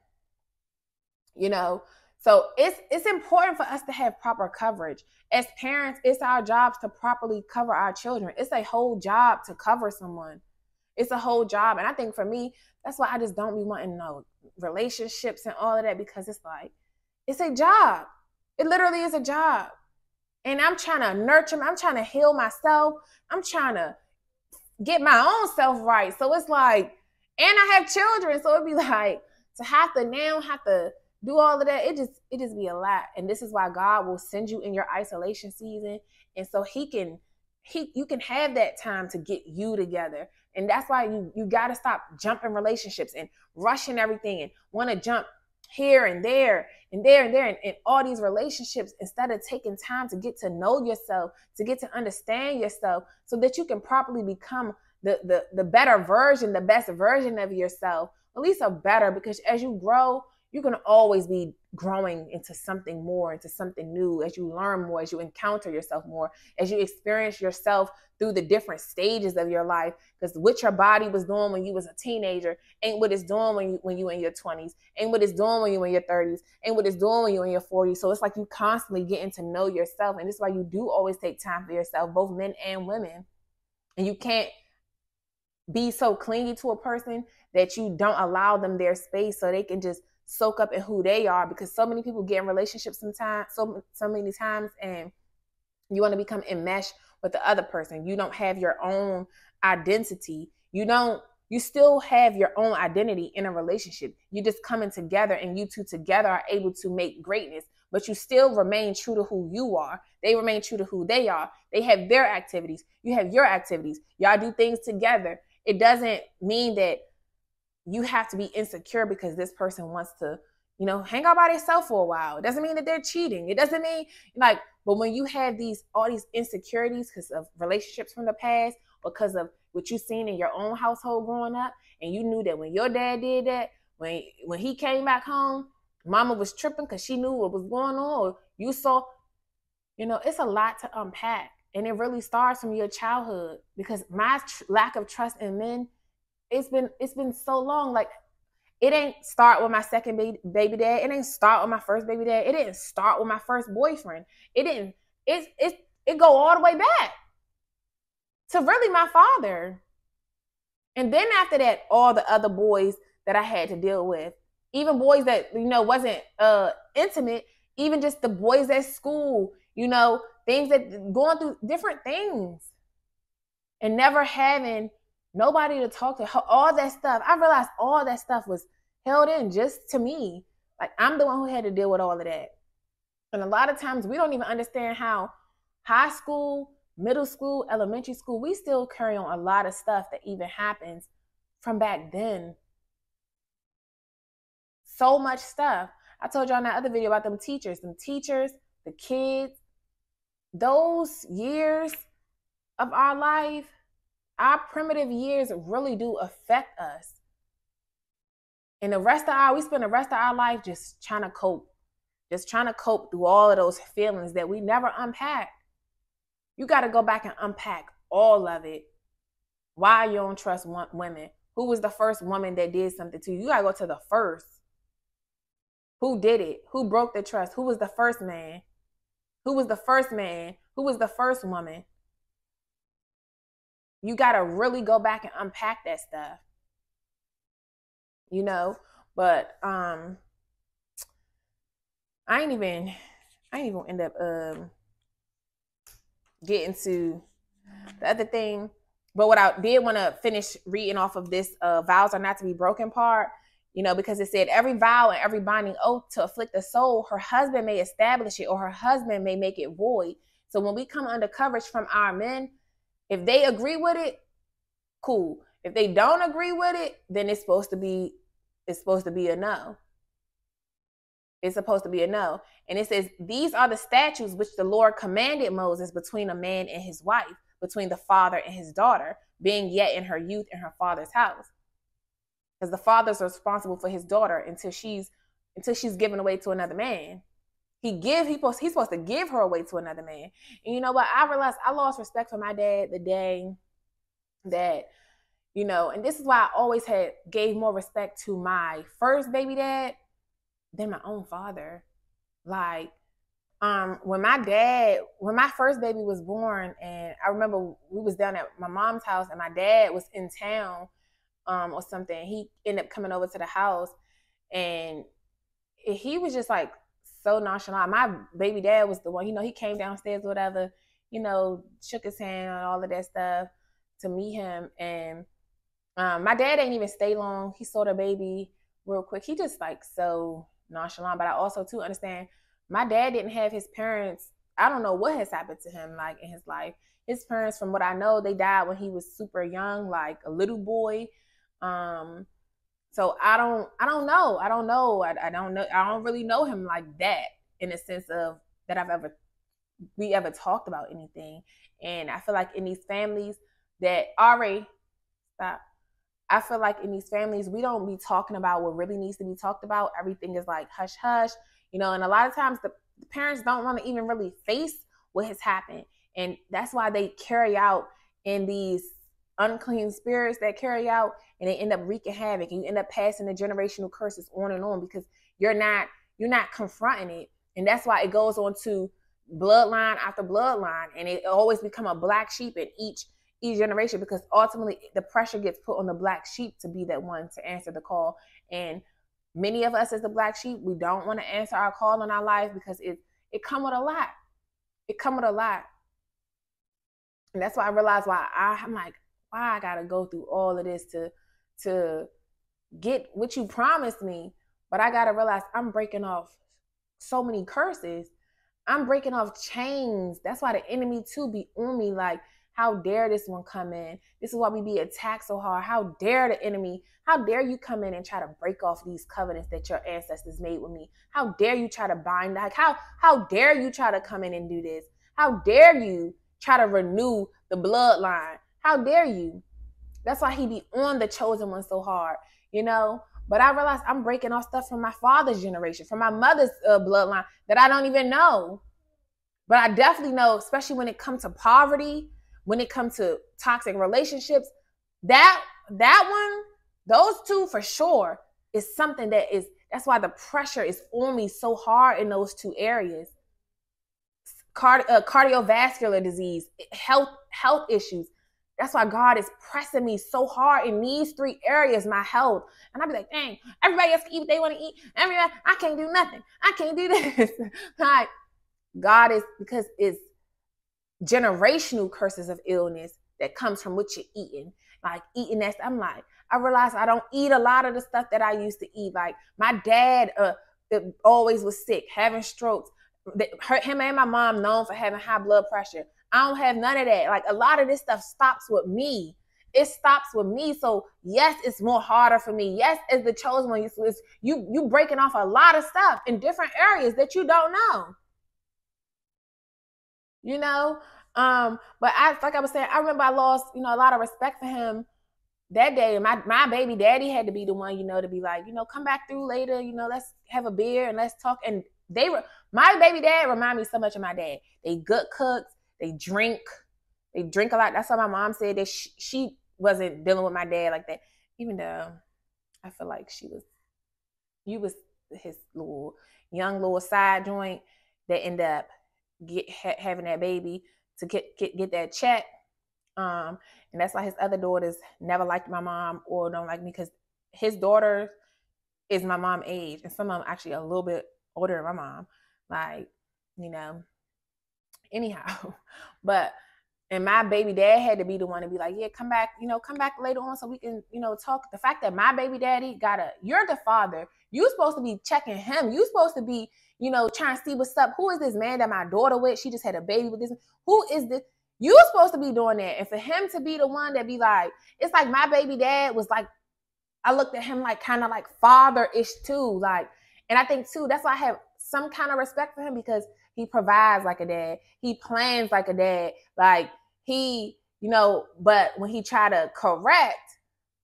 you know, so it's it's important for us to have proper coverage. As parents, it's our jobs to properly cover our children. It's a whole job to cover someone. It's a whole job. And I think for me, that's why I just don't be wanting no relationships and all of that because it's like, it's a job. It literally is a job. And I'm trying to nurture, I'm trying to heal myself. I'm trying to get my own self right. So it's like, and I have children, so it'd be like to have to now have to do all of that. It just it just be a lot, and this is why God will send you in your isolation season, and so He can he you can have that time to get you together, and that's why you you got to stop jumping relationships and rushing everything and want to jump here and there and there and there and, and all these relationships instead of taking time to get to know yourself, to get to understand yourself so that you can properly become the, the, the better version, the best version of yourself, at least a better, because as you grow, you're going to always be growing into something more, into something new as you learn more, as you encounter yourself more, as you experience yourself through the different stages of your life. Because what your body was doing when you was a teenager ain't what it's doing when you when you in your 20s, ain't what it's doing when you in your 30s, ain't what it's doing when you in your 40s. So it's like you constantly getting to know yourself. And this is why you do always take time for yourself, both men and women. And you can't be so clingy to a person that you don't allow them their space so they can just soak up in who they are because so many people get in relationships sometimes so so many times and you want to become enmeshed with the other person. You don't have your own identity. You don't you still have your own identity in a relationship. You just coming together and you two together are able to make greatness but you still remain true to who you are. They remain true to who they are. They have their activities. You have your activities. Y'all do things together. It doesn't mean that you have to be insecure because this person wants to, you know, hang out by themselves for a while. It doesn't mean that they're cheating. It doesn't mean like, but when you have these all these insecurities because of relationships from the past, because of what you've seen in your own household growing up, and you knew that when your dad did that, when when he came back home, mama was tripping because she knew what was going on, you saw, you know, it's a lot to unpack. And it really starts from your childhood because my tr- lack of trust in men it's been it's been so long. Like it ain't start with my second baby, dad. It ain't start with my first baby dad. It didn't start with my first boyfriend. It didn't. It it it go all the way back to really my father. And then after that, all the other boys that I had to deal with, even boys that you know wasn't uh intimate, even just the boys at school, you know, things that going through different things, and never having nobody to talk to, all that stuff. I realized all that stuff was held in just to me. Like I'm the one who had to deal with all of that. And a lot of times we don't even understand how high school, middle school, elementary school, we still carry on a lot of stuff that even happens from back then. So much stuff. I told y'all in that other video about them teachers, them teachers, the kids, those years of our life our primitive years really do affect us. And the rest of our, we spend the rest of our life just trying to cope, just trying to cope through all of those feelings that we never unpack. You got to go back and unpack all of it. Why you don't trust women? Who was the first woman that did something to you? You got to go to the first. Who did it? Who broke the trust? Who was the first man? Who was the first man? Who was the first woman? You got to really go back and unpack that stuff. You know, but um I ain't even I ain't even end up um getting to the other thing. But what I did want to finish reading off of this uh vows are not to be broken part, you know, because it said every vow and every binding oath to afflict the soul, her husband may establish it or her husband may make it void. So when we come under coverage from our men, if they agree with it, cool. If they don't agree with it, then it's supposed to be it's supposed to be a no. It's supposed to be a no. And it says, These are the statutes which the Lord commanded Moses between a man and his wife, between the father and his daughter, being yet in her youth in her father's house. Because the father's responsible for his daughter until she's until she's given away to another man. He give he supposed he's supposed to give her away to another man. And you know what? I realized I lost respect for my dad the day that you know, and this is why I always had gave more respect to my first baby dad than my own father. Like um when my dad when my first baby was born and I remember we was down at my mom's house and my dad was in town um or something. He ended up coming over to the house and he was just like so nonchalant. My baby dad was the one, you know, he came downstairs, whatever, you know, shook his hand and all of that stuff to meet him. And um, my dad ain't even stay long. He saw the baby real quick. He just like so nonchalant. But I also too understand my dad didn't have his parents. I don't know what has happened to him like in his life. His parents, from what I know, they died when he was super young, like a little boy. Um, so I don't I don't know. I don't know. I, I don't know. I don't really know him like that in the sense of that I've ever we ever talked about anything. And I feel like in these families that Ari stop. I feel like in these families we don't be talking about what really needs to be talked about. Everything is like hush hush, you know, and a lot of times the parents don't want to even really face what has happened. And that's why they carry out in these unclean spirits that carry out and they end up wreaking havoc and you end up passing the generational curses on and on because you're not you're not confronting it. And that's why it goes on to bloodline after bloodline and it always become a black sheep in each each generation because ultimately the pressure gets put on the black sheep to be that one to answer the call. And many of us as the black sheep we don't want to answer our call in our life because it it come with a lot. It come with a lot. And that's why i realized why I, i'm like why I gotta go through all of this to to get what you promised me. But I gotta realize I'm breaking off so many curses. I'm breaking off chains. That's why the enemy too be on me. Like, How dare this one come in? This is why we be attacked so hard. How dare the enemy? How dare you come in and try to break off these covenants that your ancestors made with me? How dare you try to bind like how how dare you try to come in and do this? How dare you try to renew the bloodline? How dare you? That's why he be on the chosen one so hard, you know? But I realized I'm breaking off stuff from my father's generation, from my mother's uh, bloodline that I don't even know. But I definitely know, especially when it comes to poverty, when it comes to toxic relationships, that that one, those two for sure is something that is that's why the pressure is on me so hard in those two areas. Card, uh, cardiovascular disease, health health issues, that's why God is pressing me so hard in these three areas, my health. And I'd be like, dang, everybody else can eat what they want to eat. Everybody, I can't do nothing. I can't do this. like, God is, because it's generational curses of illness that comes from what you're eating. Like eating that, I'm like, I realize I don't eat a lot of the stuff that I used to eat. Like my dad uh, always was sick, having strokes. Him and my mom known for having high blood pressure. I don't have none of that. Like a lot of this stuff stops with me. It stops with me. So yes, it's more harder for me. Yes, as the chosen one, it's, you you breaking off a lot of stuff in different areas that you don't know. You know, um, but I like I was saying, I remember I lost, you know, a lot of respect for him that day. My my baby daddy had to be the one, you know, to be like, you know, come back through later, you know, let's have a beer and let's talk. And they were my baby dad remind me so much of my dad. They good cooks they drink. They drink a lot. That's what my mom said. That she, she wasn't dealing with my dad like that. Even though I feel like she was, you was his little young little side joint that ended up get ha- having that baby to get, get get that check. Um, and that's why his other daughters never liked my mom or don't like me because his daughter is my mom age, and some of them actually a little bit older than my mom. Like, you know, anyhow. But and my baby dad had to be the one to be like, yeah, come back, you know, come back later on so we can, you know, talk. The fact that my baby daddy got a, you're the father. You supposed to be checking him. You supposed to be, you know, trying to see what's up. Who is this man that my daughter with? She just had a baby with this. Who is this? You supposed to be doing that. And for him to be the one that be like, it's like my baby dad was like, I looked at him like kind of like father-ish too. Like, and I think too, that's why I have some kind of respect for him because he provides like a dad. He plans like a dad. Like he, you know, but when he try to correct,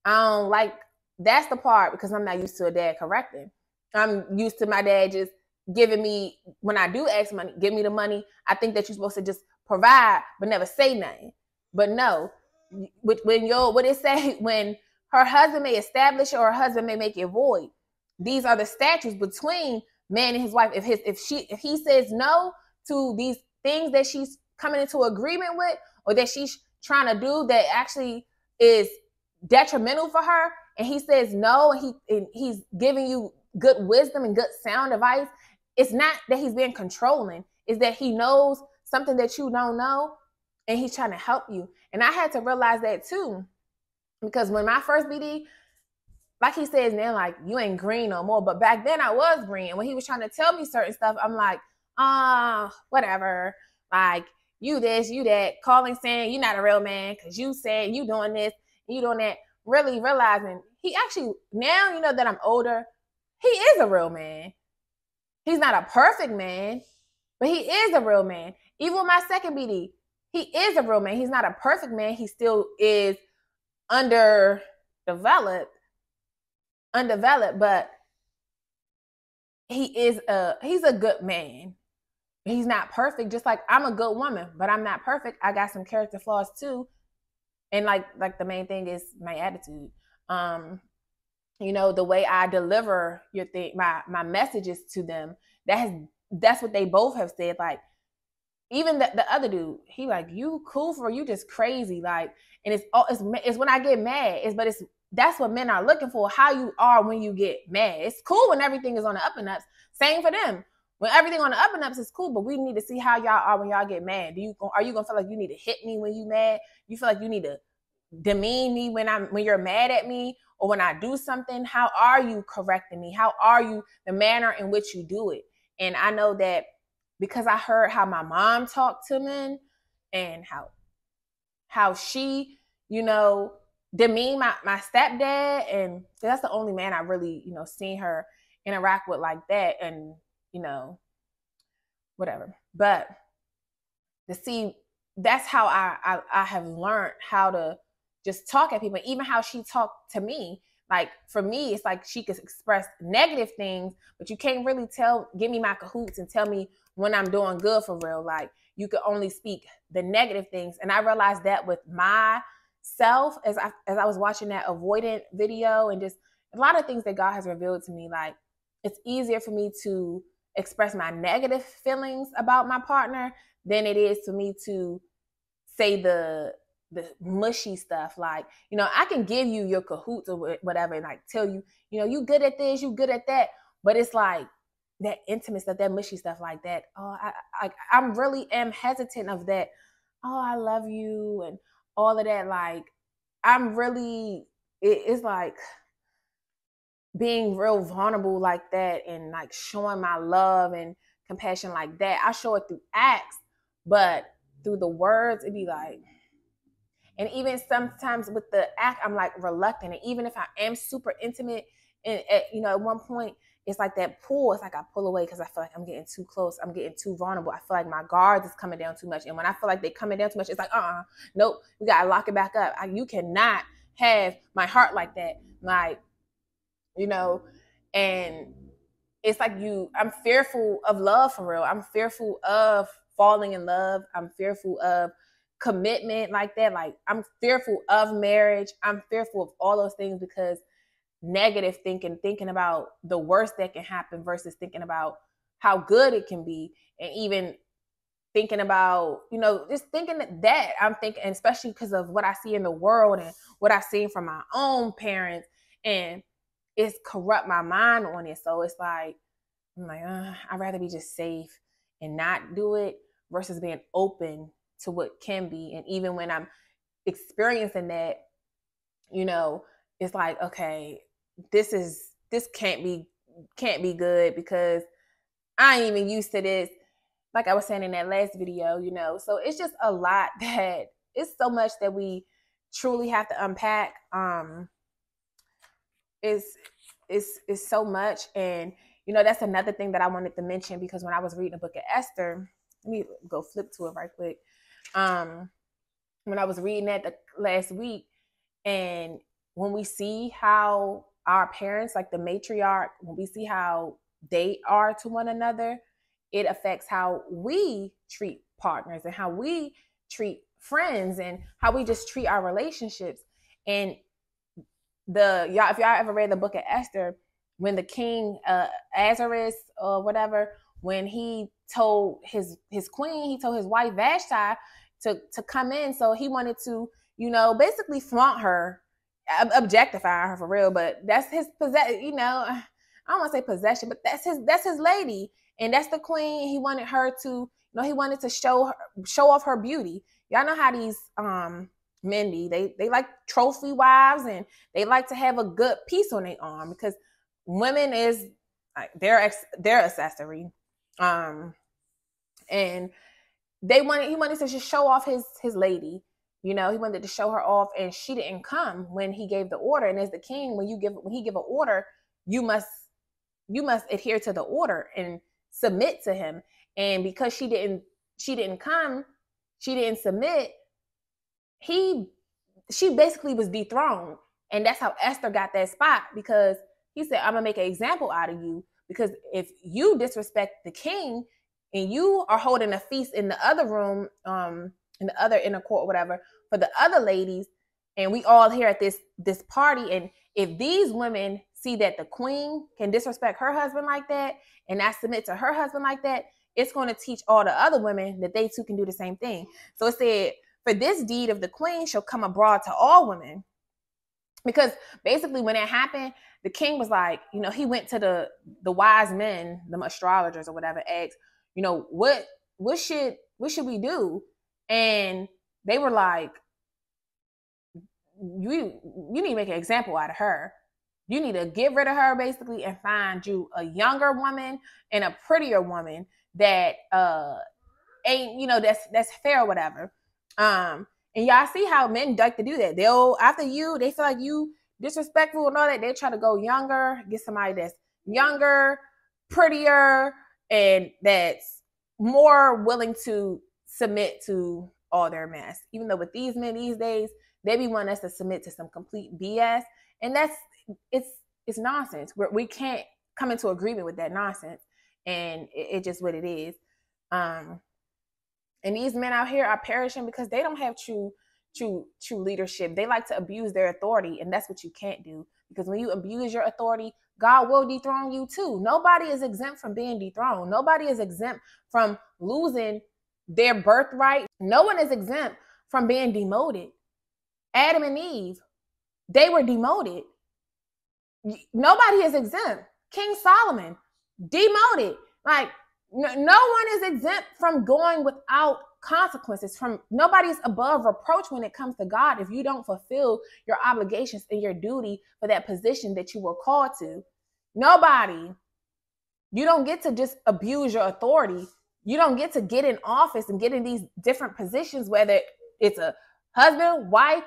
I don't like that's the part because I'm not used to a dad correcting. I'm used to my dad just giving me when I do ask money, give me the money. I think that you're supposed to just provide but never say nothing. But no, when your what it say when her husband may establish or her husband may make it void. These are the statutes between man and his wife if his if she if he says no to these things that she's coming into agreement with or that she's trying to do that actually is detrimental for her and he says no and he and he's giving you good wisdom and good sound advice it's not that he's being controlling. Is that he knows something that you don't know and he's trying to help you. And i had to realize that too because when my first bd like he says now, like you ain't green no more. But back then I was green. And when he was trying to tell me certain stuff, I'm like, ah, whatever. Like you this, you that, calling saying you're not a real man because you said you doing this, you doing that. Really realizing he actually now you know that I'm older, he is a real man. He's not a perfect man, but he is a real man. Even with my second BD, he is a real man. He's not a perfect man. He still is underdeveloped undeveloped, but he is a he's a good man. He's not perfect, just like I'm a good woman, but I'm not perfect. I got some character flaws too. And like like the main thing is my attitude. Um, you know, the way I deliver your thing, my my messages to them, that has that's what they both have said. Like, even the, the other dude, he like, you cool for you just crazy. Like, and it's all it's, it's when I get mad, it's but it's that's what men are looking for how you are when you get mad. It's cool when everything is on the up and ups. Same for them. When everything on the up and ups is cool but we need to see how y'all are when y'all get mad. Do you are you gonna feel like you need to hit me when you mad? You feel like you need to demean me when i'm when you're mad at me? Or when i do something how are you correcting me? How are you the manner in which you do it? And i know that because i heard how my mom talked to men and how how she, you know, demean my, my stepdad. And that's the only man I really, you know, seen her interact with like that. And, you know, whatever. But to see, that's how I, I, I have learned how to just talk at people, even how she talked to me. Like for me, it's like she could express negative things, but you can't really tell, give me my cahoots and tell me when I'm doing good for real. Like you could only speak the negative things. And I realized that with myself as I as I was watching that avoidant video and just a lot of things that God has revealed to me. Like it's easier for me to express my negative feelings about my partner than it is for me to say the the mushy stuff. Like you know i can give you your cahoots or whatever and like tell you you know you good at this you good at that. But it's like that intimate stuff that mushy stuff like that. Oh i i i'm really am hesitant of that. Oh i love you and all of that like i'm really it, it's like being real vulnerable like that and like showing my love and compassion like that i show it through acts but through the words it'd be like and even sometimes with the act, I'm like reluctant. And even if I am super intimate, and at, you know, at one point, it's like that pull. It's like I pull away because I feel like I'm getting too close. I'm getting too vulnerable. I feel like my guards is coming down too much. And when I feel like they're coming down too much, it's like, uh uh nope, we got to lock it back up. I, you cannot have my heart like that. Like, you know, and it's like you, I'm fearful of love for real. I'm fearful of falling in love. I'm fearful of commitment like that. Like I'm fearful of marriage. I'm fearful of all those things because negative thinking, thinking about the worst that can happen versus thinking about how good it can be and even thinking about, you know, just thinking that, I'm thinking, especially because of what I see in the world and what I've seen from my own parents and it's corrupt my mind on it. So it's like, I'm like, uh, I'd rather be just safe and not do it versus being open to what can be. And even when I'm experiencing that, you know, it's like, okay, this is this can't be can't be good because I ain't even used to this. Like I was saying in that last video, you know. So it's just a lot that it's so much that we truly have to unpack. Um it's it's it's so much and you know that's another thing that I wanted to mention because when I was reading the book of Esther, let me go flip to it right quick um, when I was reading that the, last week, and when we see how our parents, like the matriarch, when we see how they are to one another, it affects how we treat partners and how we treat friends and how we just treat our relationships. And the y'all, if y'all ever read the book of Esther, when the king uh Ahasuerus or whatever, when he told his his queen, he told his wife Vashti to to come in. So he wanted to, you know, basically flaunt her, objectify her for real. But that's his possess. You know, I don't want to say possession, but that's his that's his lady, and that's the queen. He wanted her to, you know, he wanted to show her show off her beauty. Y'all know how these um Mindy they they like trophy wives and they like to have a good piece on their arm because women is like their ex their accessory. Um, and they wanted he wanted to just show off his his lady you know he wanted to show her off and she didn't come when he gave the order. And as the king when you give when he give an order you must you must adhere to the order and submit to him. And because she didn't she didn't come she didn't submit he she basically was dethroned. And that's how esther got that spot because he said i'm gonna make an example out of you because if you disrespect the king and you are holding a feast in the other room, um, in the other inner court, or whatever, for the other ladies, and we all here at this this party, and if these women see that the queen can disrespect her husband like that and not submit to her husband like that, it's going to teach all the other women that they too can do the same thing. So it said, for this deed of the queen shall come abroad to all women. Because basically, when it happened, the king was like, you know, he went to the the wise men, the astrologers or whatever, asked, you know, what what should what should we do? And they were like, you you need to make an example out of her. You need to get rid of her basically and find you a younger woman and a prettier woman that uh ain't you know that's that's fair or whatever. Um And y'all see how men like to do that. They'll after you, they feel like you disrespectful and all that. They try to go younger, get somebody that's younger, prettier, and that's more willing to submit to all their mess. Even though with these men these days, they be wanting us to submit to some complete BS, and that's it's it's nonsense. We're, we can't come into agreement with that nonsense, and it, it's just what it is. Um, and these men out here are perishing because they don't have true true true leadership. They like to abuse their authority, and that's what you can't do. Because when you abuse your authority, God will dethrone you too. Nobody is exempt from being dethroned. Nobody is exempt from losing their birthright. No one is exempt from being demoted. Adam and Eve, they were demoted. Nobody is exempt. King Solomon, demoted. Like, no, one is exempt from going without consequences from nobody's above reproach when it comes to God if you don't fulfill your obligations and your duty for that position that you were called to. Nobody. You don't get to just abuse your authority. You don't get to get in office and get in these different positions, whether it's a husband, wife,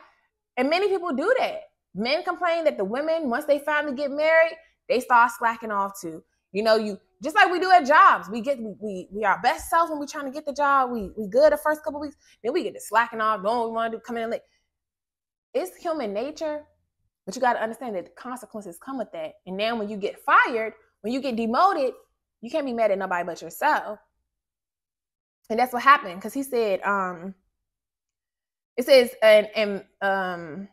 and many people do that. Men complain that the women, once they finally get married, they start slacking off too. You know, you just like we do at jobs. We get we we, our best self when we're trying to get the job. We we good the first couple weeks. Then we get to slacking off, doing what we want to do, coming in late. It's human nature, but you got to understand that the consequences come with that. And then when you get fired, when you get demoted, you can't be mad at nobody but yourself. And that's what happened because he said, um, it says, and and um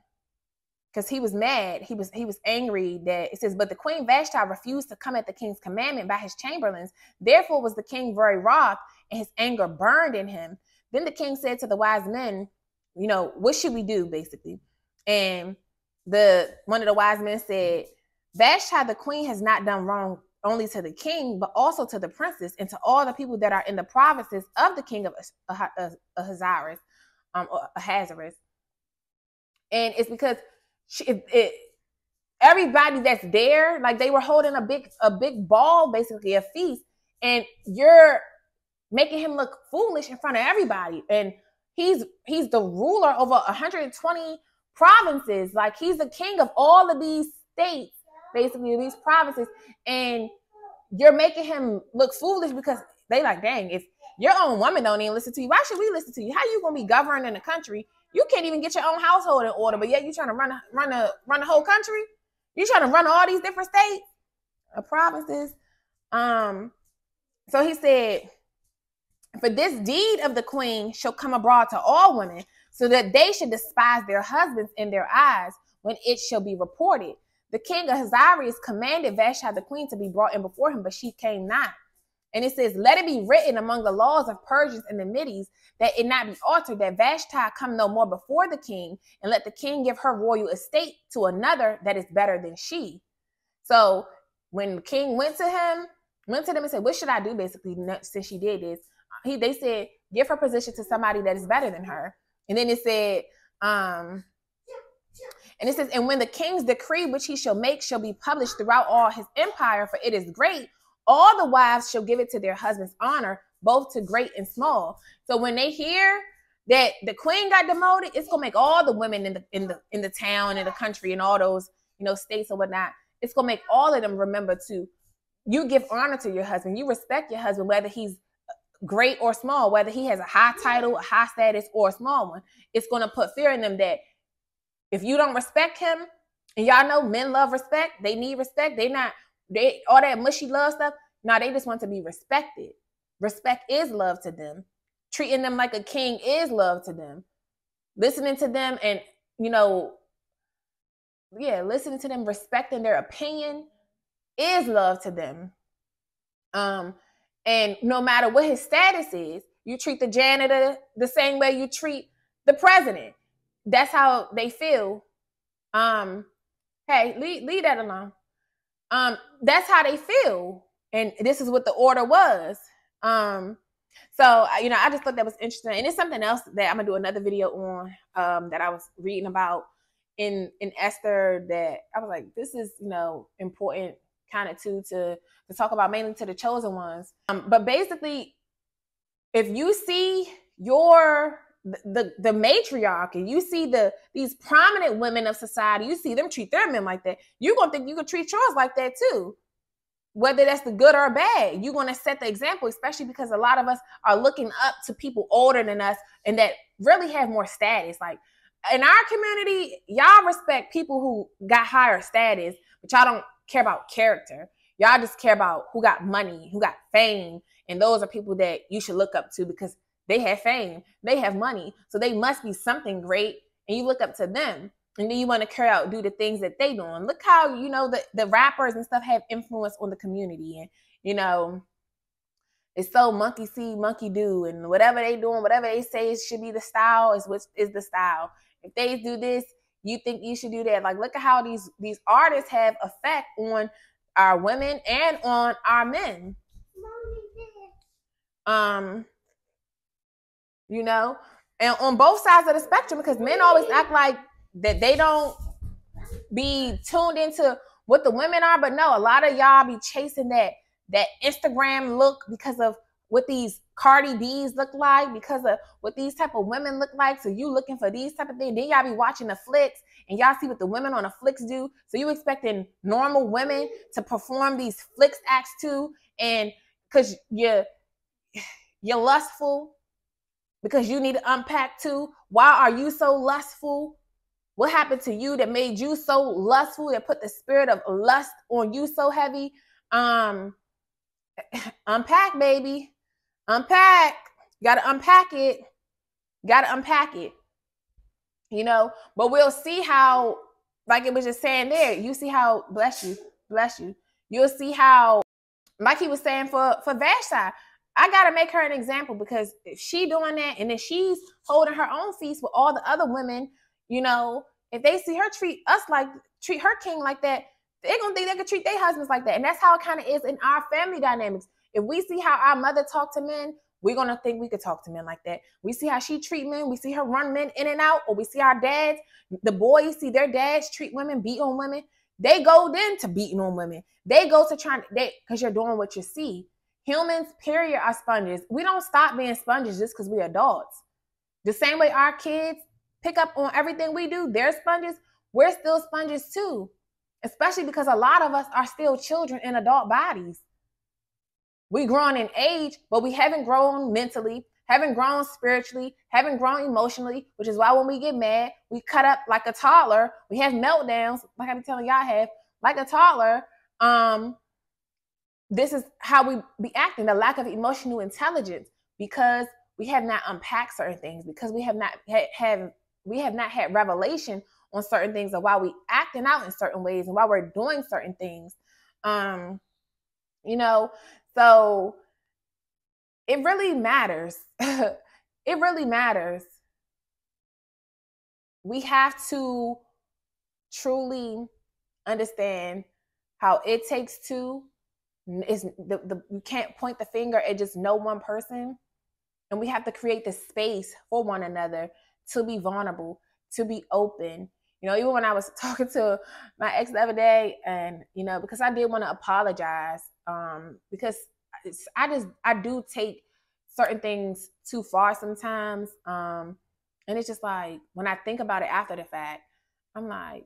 because he was mad. He was he was angry that it says, but the queen Vashti refused to come at the king's commandment by his chamberlains. Therefore was the king very wroth, and his anger burned in him. Then the king said to the wise men, you know, what should we do, basically? And the one of the wise men said, Vashti the queen has not done wrong only to the king, but also to the princess and to all the people that are in the provinces of the king of Ahasuerus, um, Ahasuerus. And it's because she, it, it, everybody that's there, like they were holding a big a big ball, basically a feast, and you're making him look foolish in front of everybody. And he's he's the ruler over 120 provinces. Like he's the king of all of these states, basically these provinces, and you're making him look foolish because they like, dang, if your own woman don't even listen to you, why should we listen to you? How you gonna be governing a country you can't even get your own household in order, but yet you trying to run a, run a run the whole country. You trying to run all these different states, or provinces. Um, so he said, "For this deed of the queen shall come abroad to all women, so that they should despise their husbands in their eyes when it shall be reported." The king of Ahasuerus commanded Vashti the queen to be brought in before him, but she came not. And it says, Let it be written among the laws of Persians and the Medes that it not be altered, that Vashti come no more before the king, and let the king give her royal estate to another that is better than she. So when the king went to him, went to them and said, What should I do? Basically, since she did this, he they said, Give her position to somebody that is better than her. And then it said, um, and it says, And when the king's decree which he shall make shall be published throughout all his empire, for it is great, all the wives shall give it to their husband's honor, both to great and small. So when they hear that the queen got demoted, it's gonna make all the women in the in the in the town, in the country, in all those you know states and whatnot. It's gonna make all of them remember to you give honor to your husband, you respect your husband, whether he's uh, great or small, whether he has a high title, a high status, or a small one. It's gonna put fear in them that if you don't respect him, and y'all know men love respect, they need respect. They not they all that mushy love stuff. Now they just want to be respected. Respect is love to them. Treating them like a king is love to them. Listening to them and you know, yeah, listening to them, respecting their opinion is love to them. Um, and no matter what his status is, you treat the janitor the same way you treat the president. That's how they feel. Um, hey, leave, leave that alone um, that's how they feel. And this is what the order was. Um, so you know, I just thought that was interesting, and it's something else that I'm gonna do another video on um, that I was reading about in in Esther. That I was like, this is you know important kind of too to to talk about mainly to the chosen ones. Um, but basically, if you see your the the matriarch and you see the these prominent women of society, you see them treat their men like that. You're gonna think you can treat yours like that too. Whether that's the good or bad, you're gonna set the example, especially because a lot of us are looking up to people older than us and that really have more status. Like in our community, y'all respect people who got higher status, but y'all don't care about character. Y'all just care about who got money, who got fame, and those are people that you should look up to because they have fame, they have money, so they must be something great, and you look up to them. And then you want to carry out, do the things that they doing. Look how you know the, the rappers and stuff have influence on the community, and you know it's so monkey see, monkey do, and whatever they doing, whatever they say should be the style is what is the style. If they do this, you think you should do that. Like look at how these these artists have effect on our women and on our men. Um, you know, and on both sides of the spectrum, because men always act like that they don't be tuned into what the women are, but no, a lot of y'all be chasing that that Instagram look because of what these Cardi B's look like, because of what these type of women look like. So you looking for these type of things. Then y'all be watching the flicks and y'all see what the women on the flicks do. So you expecting normal women to perform these flicks acts too, and because you're you're lustful, because you need to unpack too. Why are you so lustful? What happened to you that made you so lustful that put the spirit of lust on you so heavy? Um, unpack, baby. Unpack. Gotta unpack it. Gotta unpack it. You know, but we'll see how, like it was just saying there, you see how, bless you, bless you. You'll see how, like he was saying for for Vashti, I gotta make her an example because if she doing that and then she's holding her own feast with all the other women, you know, if they see her treat us like treat her king like that, they're gonna think they could treat their husbands like that. And that's how it kind of is in our family dynamics. If we see how our mother talk to men, we're gonna think we could talk to men like that. We see how she treat men, we see her run men in and out, or we see our dads, the boys see their dads treat women, beat on women. They go then to beating on women. They go to trying they because you're doing what you see. Humans, period, are sponges. We don't stop being sponges just because we're adults. The same way our kids pick up on everything we do, they're sponges. We're still sponges too especially because a lot of us are still children in adult bodies. We grown in age, but we haven't grown mentally, haven't grown spiritually, haven't grown emotionally, which is why when we get mad, we cut up like a toddler. We have meltdowns, like I'm telling y'all have, like a toddler. Um, this is how we be acting, the lack of emotional intelligence, because we have not unpacked certain things, because we have not ha- have we have not had revelation on certain things and why we acting out in certain ways and why we're doing certain things. Um, you know, so it really matters. it really matters. We have to truly understand how it takes two is the, the you can't point the finger at just no one person. And we have to create the space for one another to be vulnerable to be open. You know, even when I was talking to my ex the other day, and you know, because I did want to apologize, um, because I just I do take certain things too far sometimes, um, and it's just like when I think about it after the fact, I'm like,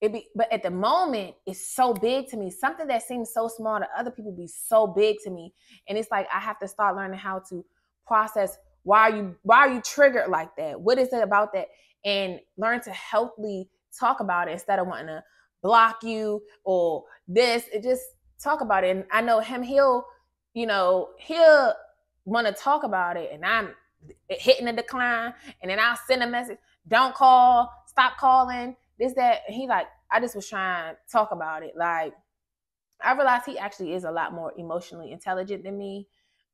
it be, but at the moment, it's so big to me. Something that seems so small to other people be so big to me, and it's like I have to start learning how to process why are you why are you triggered like that? What is it about that? and learn to healthily talk about it instead of wanting to block you or this. It just talk about it. And I know him, he'll, you know, he'll want to talk about it and I'm hitting a decline and then I'll send a message, don't call, stop calling, this, that. He like, I just was trying to talk about it. Like, I realized he actually is a lot more emotionally intelligent than me.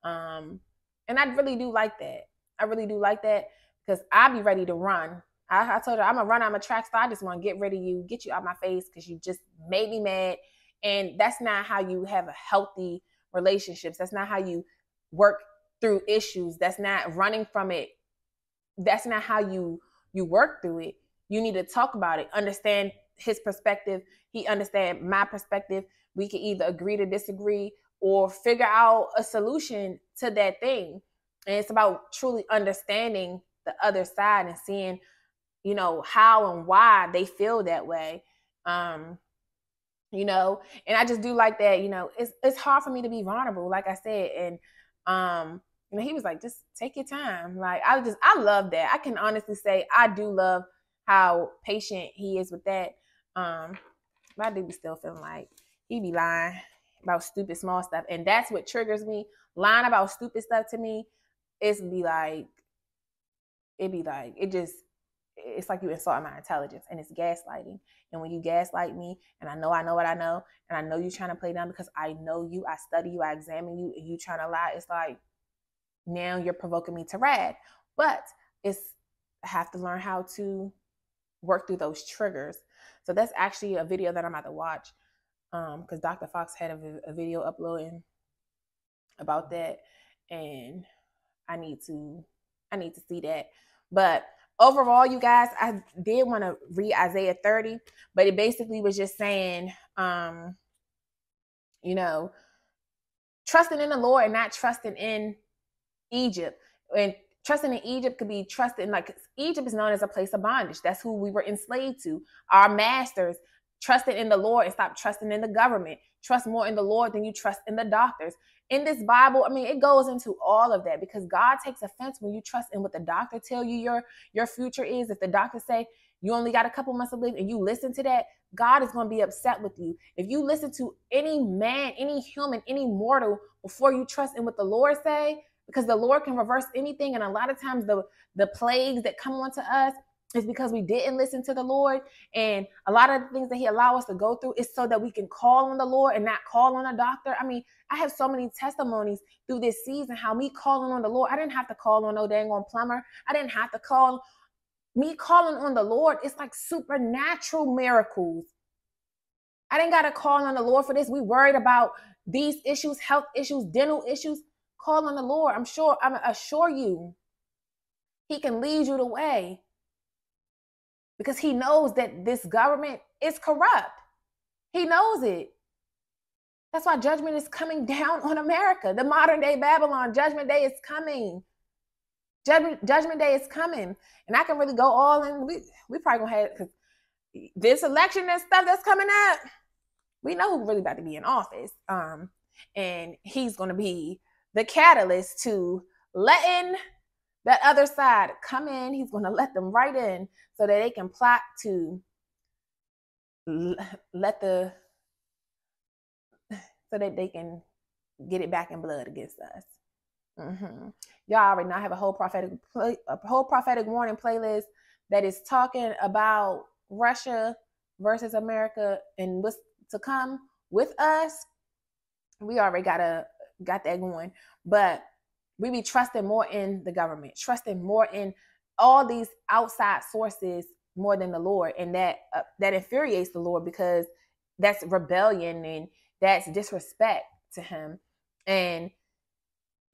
Um, and I really do like that. I really do like that because I'd be ready to run I, I told her I'm a run, I'm a track star. I just want to get rid of you, get you out my face because you just made me mad. And that's not how you have a healthy relationships. That's not how you work through issues. That's not running from it. That's not how you you work through it. You need to talk about it, understand his perspective. He understand my perspective. We can either agree to disagree or figure out a solution to that thing. And it's about truly understanding the other side and seeing, you know, how and why they feel that way. Um, you know, and I just do like that, you know, it's it's hard for me to be vulnerable, like I said. And um, you know, he was like, just take your time. Like I just I love that. I can honestly say I do love how patient he is with that. Um, my do be still feeling like he be lying about stupid small stuff. And that's what triggers me. Lying about stupid stuff to me, it's be like, it be like, it just, it's like you insult my intelligence and it's gaslighting. And when you gaslight me and I know I know what I know and I know you trying to play down because I know you, I study you, I examine you, and you trying to lie, it's like now you're provoking me to rad. But it's I have to learn how to work through those triggers. So that's actually a video that I'm about to watch because um, Dr. Fox had a, a video uploading about that, and I need to I need to see that. But overall, you guys, I did want to read Isaiah 30, but it basically was just saying, um, you know, trusting in the Lord and not trusting in Egypt. And trusting in Egypt could be trusting, like Egypt is known as a place of bondage. That's who we were enslaved to. Our masters trusted in the Lord and stop trusting in the government. Trust more in the Lord than you trust in the doctors. In this Bible, I mean, it goes into all of that because God takes offense when you trust in what the doctor tell you your your future is. If the doctor say you only got a couple months to live and you listen to that, God is going to be upset with you. If you listen to any man, any human, any mortal before you trust in what the Lord say, because the Lord can reverse anything. And a lot of times the, the plagues that come onto us is because we didn't listen to the Lord. And a lot of the things that He allow us to go through is so that we can call on the Lord and not call on a doctor. I mean, I have so many testimonies through this season how me calling on the Lord, I didn't have to call on no dang on plumber. I didn't have to call me calling on the Lord. It's like supernatural miracles. I didn't got to call on the Lord for this. We worried about these issues, health issues, dental issues. Call on the Lord. I'm sure, I'm assure you, He can lead you the way because He knows that this government is corrupt. He knows it. That's why judgment is coming down on America. The modern day Babylon, judgment day is coming. Judgment, judgment day is coming. And I can really go all in. We, we probably gonna have this election and stuff that's coming up, we know who really about to be in office. Um, and he's gonna be the catalyst to letting that other side come in. He's going to let them right in so that they can plot to let the so that they can get it back in blood against us. Mm-hmm. Y'all already know I have a whole prophetic a whole prophetic warning playlist that is talking about Russia versus America and what's to come with us. We already got a got that going. But we be trusting more in the government, trusting more in all these outside sources more than the Lord, and that uh, that infuriates the Lord because that's rebellion and that's disrespect to Him, and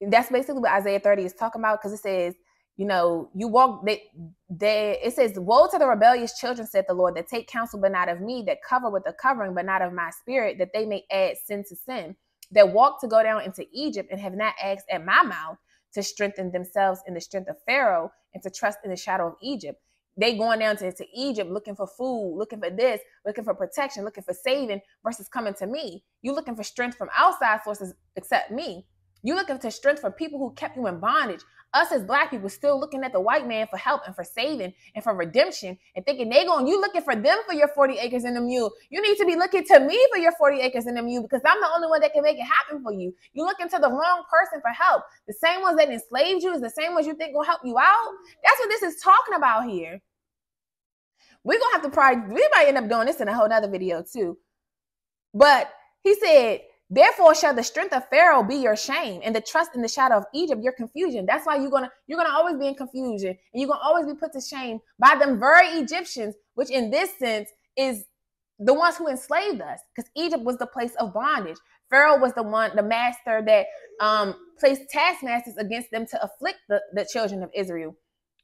that's basically what Isaiah 30 is talking about because it says, you know, you walk they, they it says, Woe to the rebellious children, said the Lord, that take counsel but not of me, that cover with the covering but not of my spirit, that they may add sin to sin that walk to go down into Egypt and have not asked at my mouth to strengthen themselves in the strength of Pharaoh and to trust in the shadow of Egypt. They going down to, to Egypt looking for food, looking for this, looking for protection, looking for saving versus coming to me. You looking for strength from outside sources except me. You looking for strength from people who kept you in bondage. Us as black people still looking at the white man for help and for saving and for redemption and thinking they going, you looking for them for your 40 acres and a mule. You need to be looking to me for your 40 acres and a mule because I'm the only one that can make it happen for you. You looking to the wrong person for help. The same ones that enslaved you is the same ones you think will help you out. That's what this is talking about here. We're gonna have to probably we might end up doing this in a whole nother video too. But he said Therefore shall the strength of Pharaoh be your shame, and the trust in the shadow of Egypt your confusion. That's why you're gonna you're gonna always be in confusion, and you're gonna always be put to shame by them very Egyptians, which in this sense is the ones who enslaved us, because Egypt was the place of bondage. Pharaoh was the one, the master that um, placed taskmasters against them to afflict the, the children of Israel.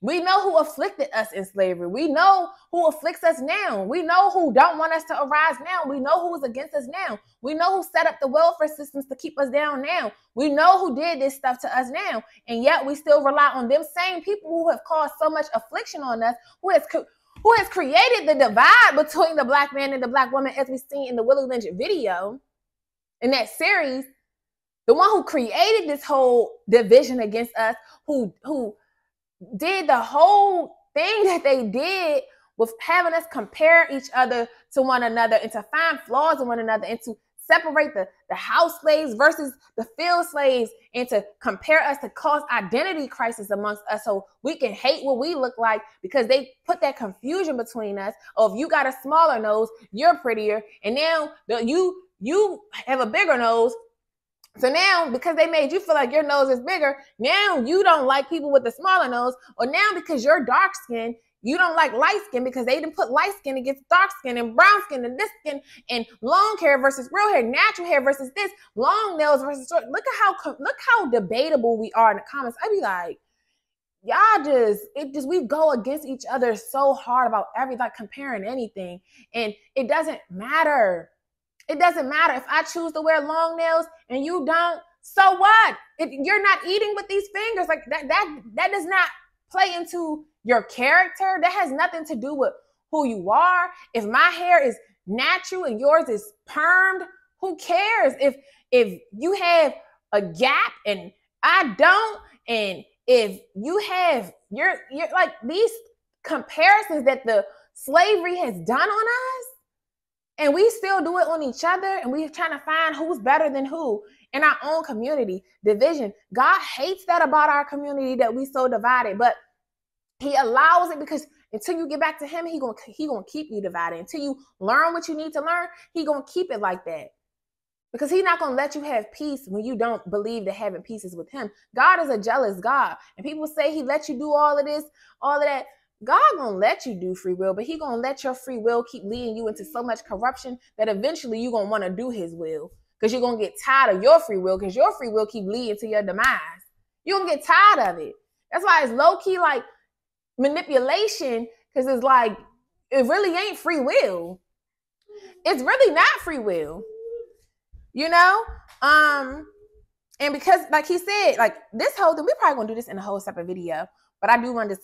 We know who afflicted us in slavery. We know who afflicts us now. We know who don't want us to arise now. We know who's against us now. We know who set up the welfare systems to keep us down now. We know who did this stuff to us now. And yet we still rely on them same people who have caused so much affliction on us, who has who has created the divide between the black man and the black woman, as we seen in the Willie Lynch video in that series. The one who created this whole division against us, who who did the whole thing that they did with having us compare each other to one another and to find flaws in one another and to separate the, the house slaves versus the field slaves and to compare us to cause identity crisis amongst us so we can hate what we look like because they put that confusion between us of you got a smaller nose you're prettier and now the, you you have a bigger nose so now, because they made you feel like your nose is bigger, now you don't like people with a smaller nose, or now because you're dark skin, you don't like light skin because they didn't put light skin against dark skin and brown skin and this skin and long hair versus real hair, natural hair versus this, long nails versus short. Look at how look how debatable we are in the comments. I'd be like, y'all just it just we go against each other so hard about every like comparing anything, and it doesn't matter it doesn't matter if I choose to wear long nails and you don't. So what? If you're not eating with these fingers, like that, that, that does not play into your character. That has nothing to do with who you are. If my hair is natural and yours is permed, who cares? If if you have a gap and I don't, and if you have you're you're like these comparisons that the slavery has done on us and we still do it on each other and we're trying to find who's better than who in our own community. Division. God hates that about our community that we so divided but he allows it because until you get back to him he gonna he gonna keep you divided. Until you learn what you need to learn he gonna keep it like that. Because he's not gonna let you have peace when you don't believe that having peace is with him. God is a jealous god and people say he let you do all of this all of that God gonna let you do free will, but He gonna let your free will keep leading you into so much corruption that eventually you gonna want to do His will because you're gonna get tired of your free will because your free will keep leading to your demise. You're gonna get tired of it. That's why it's low key like manipulation because it's like it really ain't free will. It's really not free will. You know? Um, and because like he said, like this whole thing, we probably gonna do this in a whole separate video, but I do want to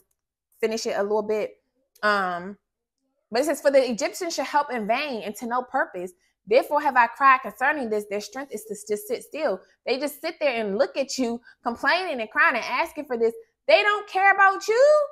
finish it a little bit. Um, but it says, For the Egyptians should help in vain and to no purpose. Therefore have I cried concerning this. Their strength is to just sit still. They just sit there and look at you, complaining and crying and asking for this. They don't care about you.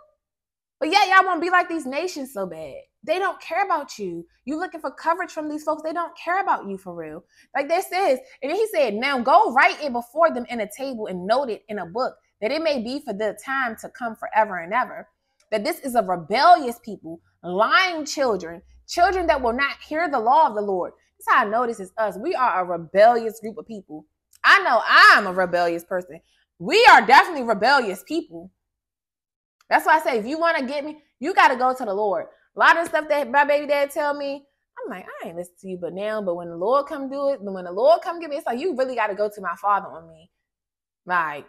But yet y'all want to be like these nations so bad. They don't care about you. You looking for coverage from these folks. They don't care about you for real. Like this says, and he said, now go write it before them in a table and note it in a book, that it may be for the time to come forever and ever that this is a rebellious people, lying children, children that will not hear the law of the Lord. That's how I know this is us. We are a rebellious group of people. I know I'm a rebellious person. We are definitely rebellious people. That's why I say if you want to get me, you got to go to the Lord. A lot of stuff that my baby dad tell me, I'm like, I ain't listen to you, but now, but when the Lord come do it, when the Lord come give me, it's like you really got to go to my Father on me. Like,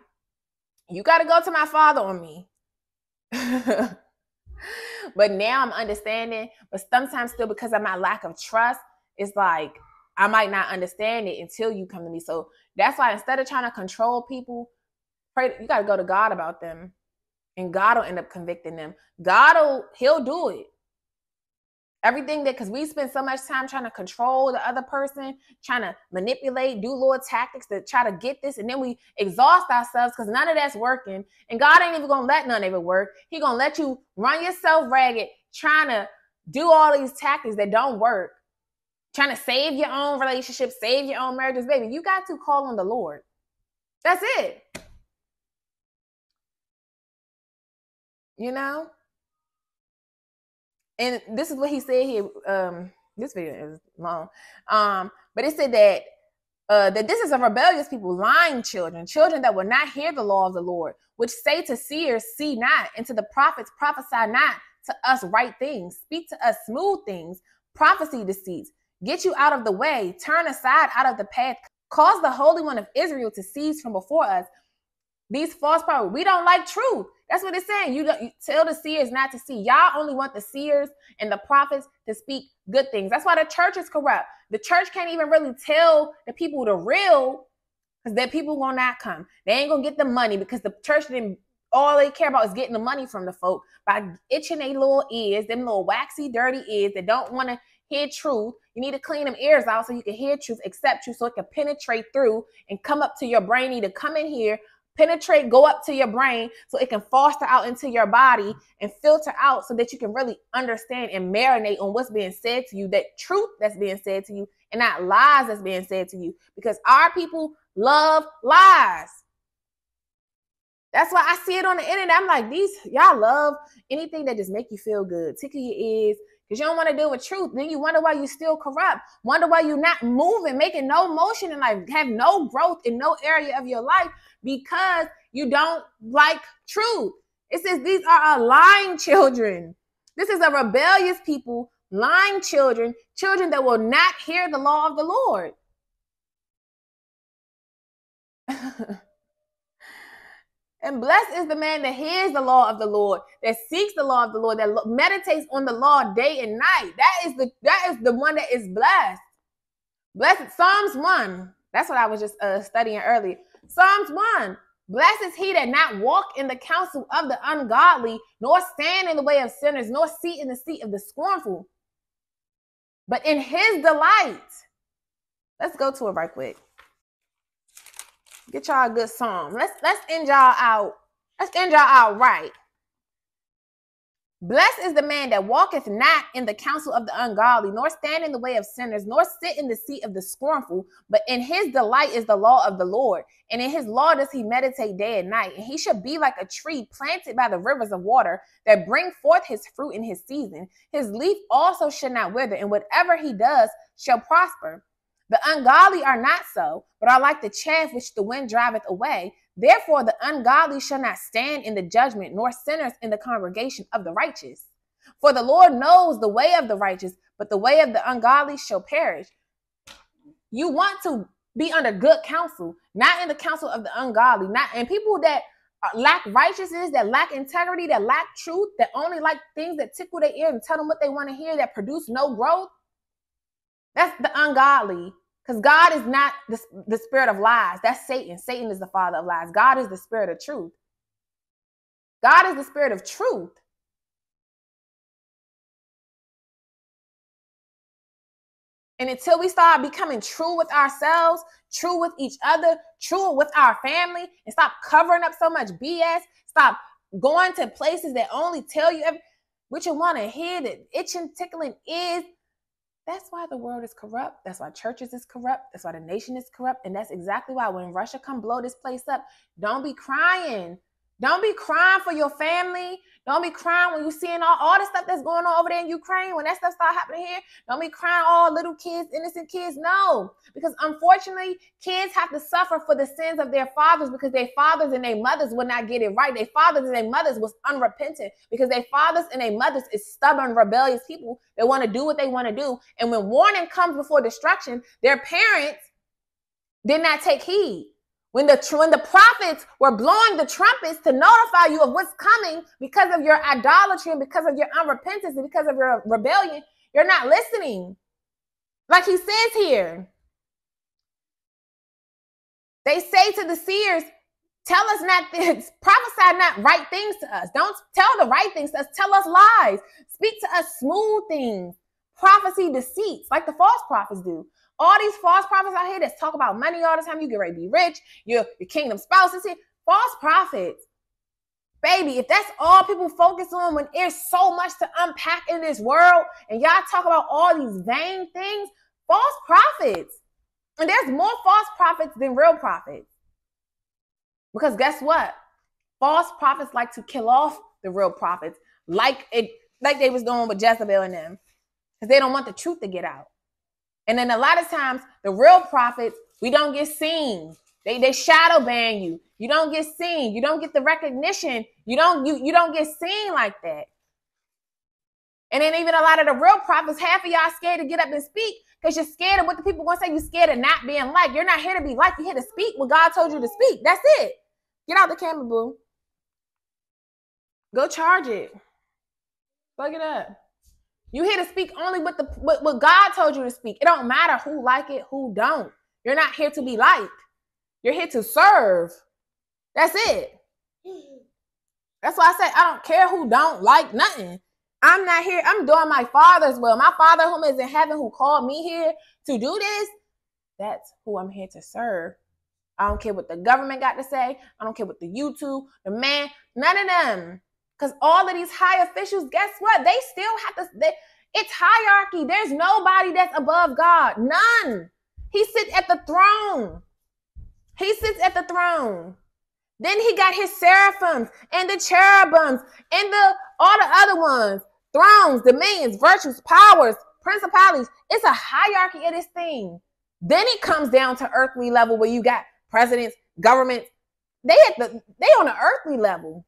you got to go to my Father on me. but now I'm understanding, but sometimes still because of my lack of trust, it's like I might not understand it until you come to me. So that's why instead of trying to control people, pray you gotta go to God about them. And God will end up convicting them. God will he'll do it everything that because we spend so much time trying to control the other person trying to manipulate do little tactics to try to get this and then we exhaust ourselves because none of that's working and god ain't even gonna let none of it work. He gonna let you run yourself ragged trying to do all these tactics that don't work trying to save your own relationship save your own marriages. Baby you got to call on the lord. That's it. You know and this is what he said here. Um, this video is long. Um, but it said that uh, that this is a rebellious people, lying children, children that will not hear the law of the Lord, which say to seers, see not, and to the prophets, prophesy not to us right things, speak to us smooth things, prophecy deceits, get you out of the way, turn aside out of the path, cause the Holy One of Israel to cease from before us. These false prophets, we don't like truth. That's what it's saying. You, don't, you tell the seers not to see. Y'all only want the seers and the prophets to speak good things. That's why the church is corrupt. The church can't even really tell the people the real because that people will not come. They ain't gonna get the money because the church didn't all they care about is getting the money from the folk by itching their little ears, them little waxy, dirty ears that don't want to hear truth. You need to clean them ears out so you can hear truth, accept truth, so it can penetrate through and come up to your brain. You need to come in here, penetrate, go up to your brain so it can foster out into your body and filter out so that you can really understand and marinate on what's being said to you, that truth that's being said to you, and not lies that's being said to you. Because our people love lies. That's why I see it on the internet. I'm like, these y'all love anything that just make you feel good, tickle your ears, because you don't want to deal with truth. Then you wonder why you still corrupt. Wonder why you're not moving, making no motion in life, have no growth in no area of your life because you don't like truth. It says these are a lying children. This is a rebellious people, lying children, children that will not hear the law of the Lord. And blessed is the man that hears the law of the Lord, that seeks the law of the Lord, that meditates on the law day and night. That is the that is the one that is blessed. Blessed Psalms 1. That's what I was just uh, studying earlier. Psalms 1. Blessed is he that not walk in the counsel of the ungodly, nor stand in the way of sinners, nor seat in the seat of the scornful. But in his delight. Let's go to it right quick. Get y'all a good song. Let's let's end y'all out. Let's end y'all out right. Blessed is the man that walketh not in the counsel of the ungodly, nor stand in the way of sinners, nor sit in the seat of the scornful, but in his delight is the law of the Lord. And in his law does he meditate day and night. And he shall be like a tree planted by the rivers of water that bring forth his fruit in his season. His leaf also shall not wither, and whatever he does shall prosper. The ungodly are not so, but are like the chaff which the wind driveth away. Therefore, the ungodly shall not stand in the judgment, nor sinners in the congregation of the righteous. For the Lord knows the way of the righteous, but the way of the ungodly shall perish. You want to be under good counsel, not in the counsel of the ungodly, not and people that uh, lack righteousness, that lack integrity, that lack truth, that only like things that tickle their ear and tell them what they want to hear, that produce no growth. That's the ungodly. Because God is not the, the spirit of lies. That's Satan. Satan is the father of lies. God is the spirit of truth. God is the spirit of truth. And until we start becoming true with ourselves, true with each other, true with our family, and stop covering up so much BS, stop going to places that only tell you every, what you want to hear, that itching, tickling is that's why the world is corrupt. That's why churches is corrupt. That's why the nation is corrupt. And that's exactly why when Russia come blow this place up, don't be crying. Don't be crying for your family. Don't be crying when you're seeing all, all the stuff that's going on over there in Ukraine. When that stuff start happening here, don't be crying all little kids, innocent kids. No, because unfortunately, kids have to suffer for the sins of their fathers because their fathers and their mothers would not get it right. Their fathers and their mothers was unrepentant because their fathers and their mothers is stubborn, rebellious people They want to do what they want to do. And when warning comes before destruction, their parents did not take heed. When the when the prophets were blowing the trumpets to notify you of what's coming because of your idolatry and because of your unrepentance and because of your rebellion, you're not listening. Like he says here. They say to the seers, tell us not this, prophesy not right things to us. Don't tell the right things to us. Tell us lies. Speak to us smooth things. Prophecy deceits, like the false prophets do. All these false prophets out here that talk about money all the time. You get ready to be rich. Your, your kingdom spouse is here. False prophets. Baby, if that's all people focus on when there's so much to unpack in this world and y'all talk about all these vain things, false prophets. And there's more false prophets than real prophets. Because guess what? False prophets like to kill off the real prophets, like it, like they was doing with Jezebel and them, because they don't want the truth to get out. And then a lot of times, the real prophets, we don't get seen. They they shadow ban you. You don't get seen. You don't get the recognition. You don't you you don't get seen like that. And then even a lot of the real prophets, half of y'all scared to get up and speak because you're scared of what the people gonna say. You're scared of not being liked. You're not here to be liked. You're here to speak what God told you to speak. That's it. Get out the camera, boo. Go charge it. Plug it up. You here to speak only what the what, what God told you to speak. It don't matter who like it, who don't. You're not here to be liked. You're here to serve. That's it. That's why I say I don't care who don't like nothing. I'm not here. I'm doing my father's will. My father, whom is in heaven, who called me here to do this, that's who I'm here to serve. I don't care what the government got to say. I don't care what the YouTube, the man, none of them. Because all of these high officials, guess what? They still have to, they, it's hierarchy. There's nobody that's above God. None. He sits at the throne. He sits at the throne. Then he got his seraphims and the cherubims and the all the other ones, thrones, dominions, virtues, powers, principalities. It's a hierarchy of this thing. Then it comes down to earthly level where you got presidents, governments. They at the they on the earthly level.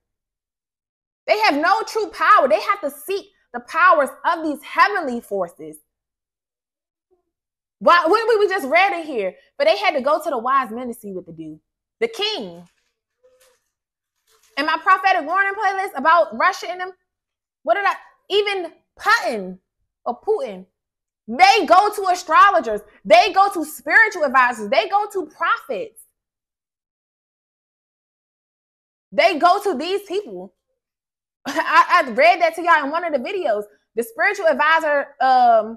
They have no true power. They have to seek the powers of these heavenly forces. Why what we just read it here? But they had to go to the wise men to see what to do. The king. And my prophetic warning playlist about Russia and them, what did I even Putin or Putin? They go to astrologers, they go to spiritual advisors, they go to prophets. They go to these people. I, I read that to y'all in one of the videos. The spiritual advisor, um,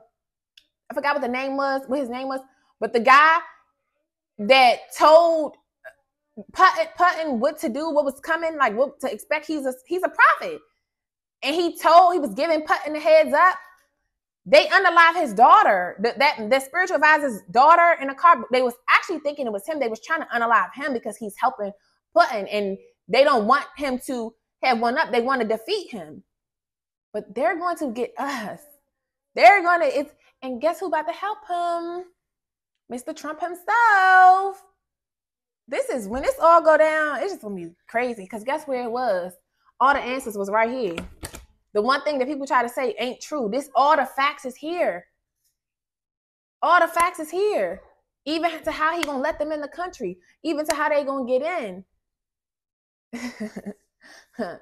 I forgot what the name was, what his name was, but the guy that told Putin, Putin what to do, what was coming, like what to expect. He's a he's a prophet, and he told he was giving Putin the heads up. They unalive his daughter, that that the spiritual advisor's daughter in a car. They was actually thinking it was him. They was trying to unalive him because he's helping Putin, and they don't want him to have one up. They want to defeat him. But they're going to get us. They're going to, it's, and guess who about to help him? Mr. Trump himself. This is when this all go down, it's just gonna be crazy. Because guess where it was? All the answers was right here. The one thing that people try to say ain't true. This all the facts is here. All the facts is here. Even to how he gonna let them in the country, even to how they gonna get in.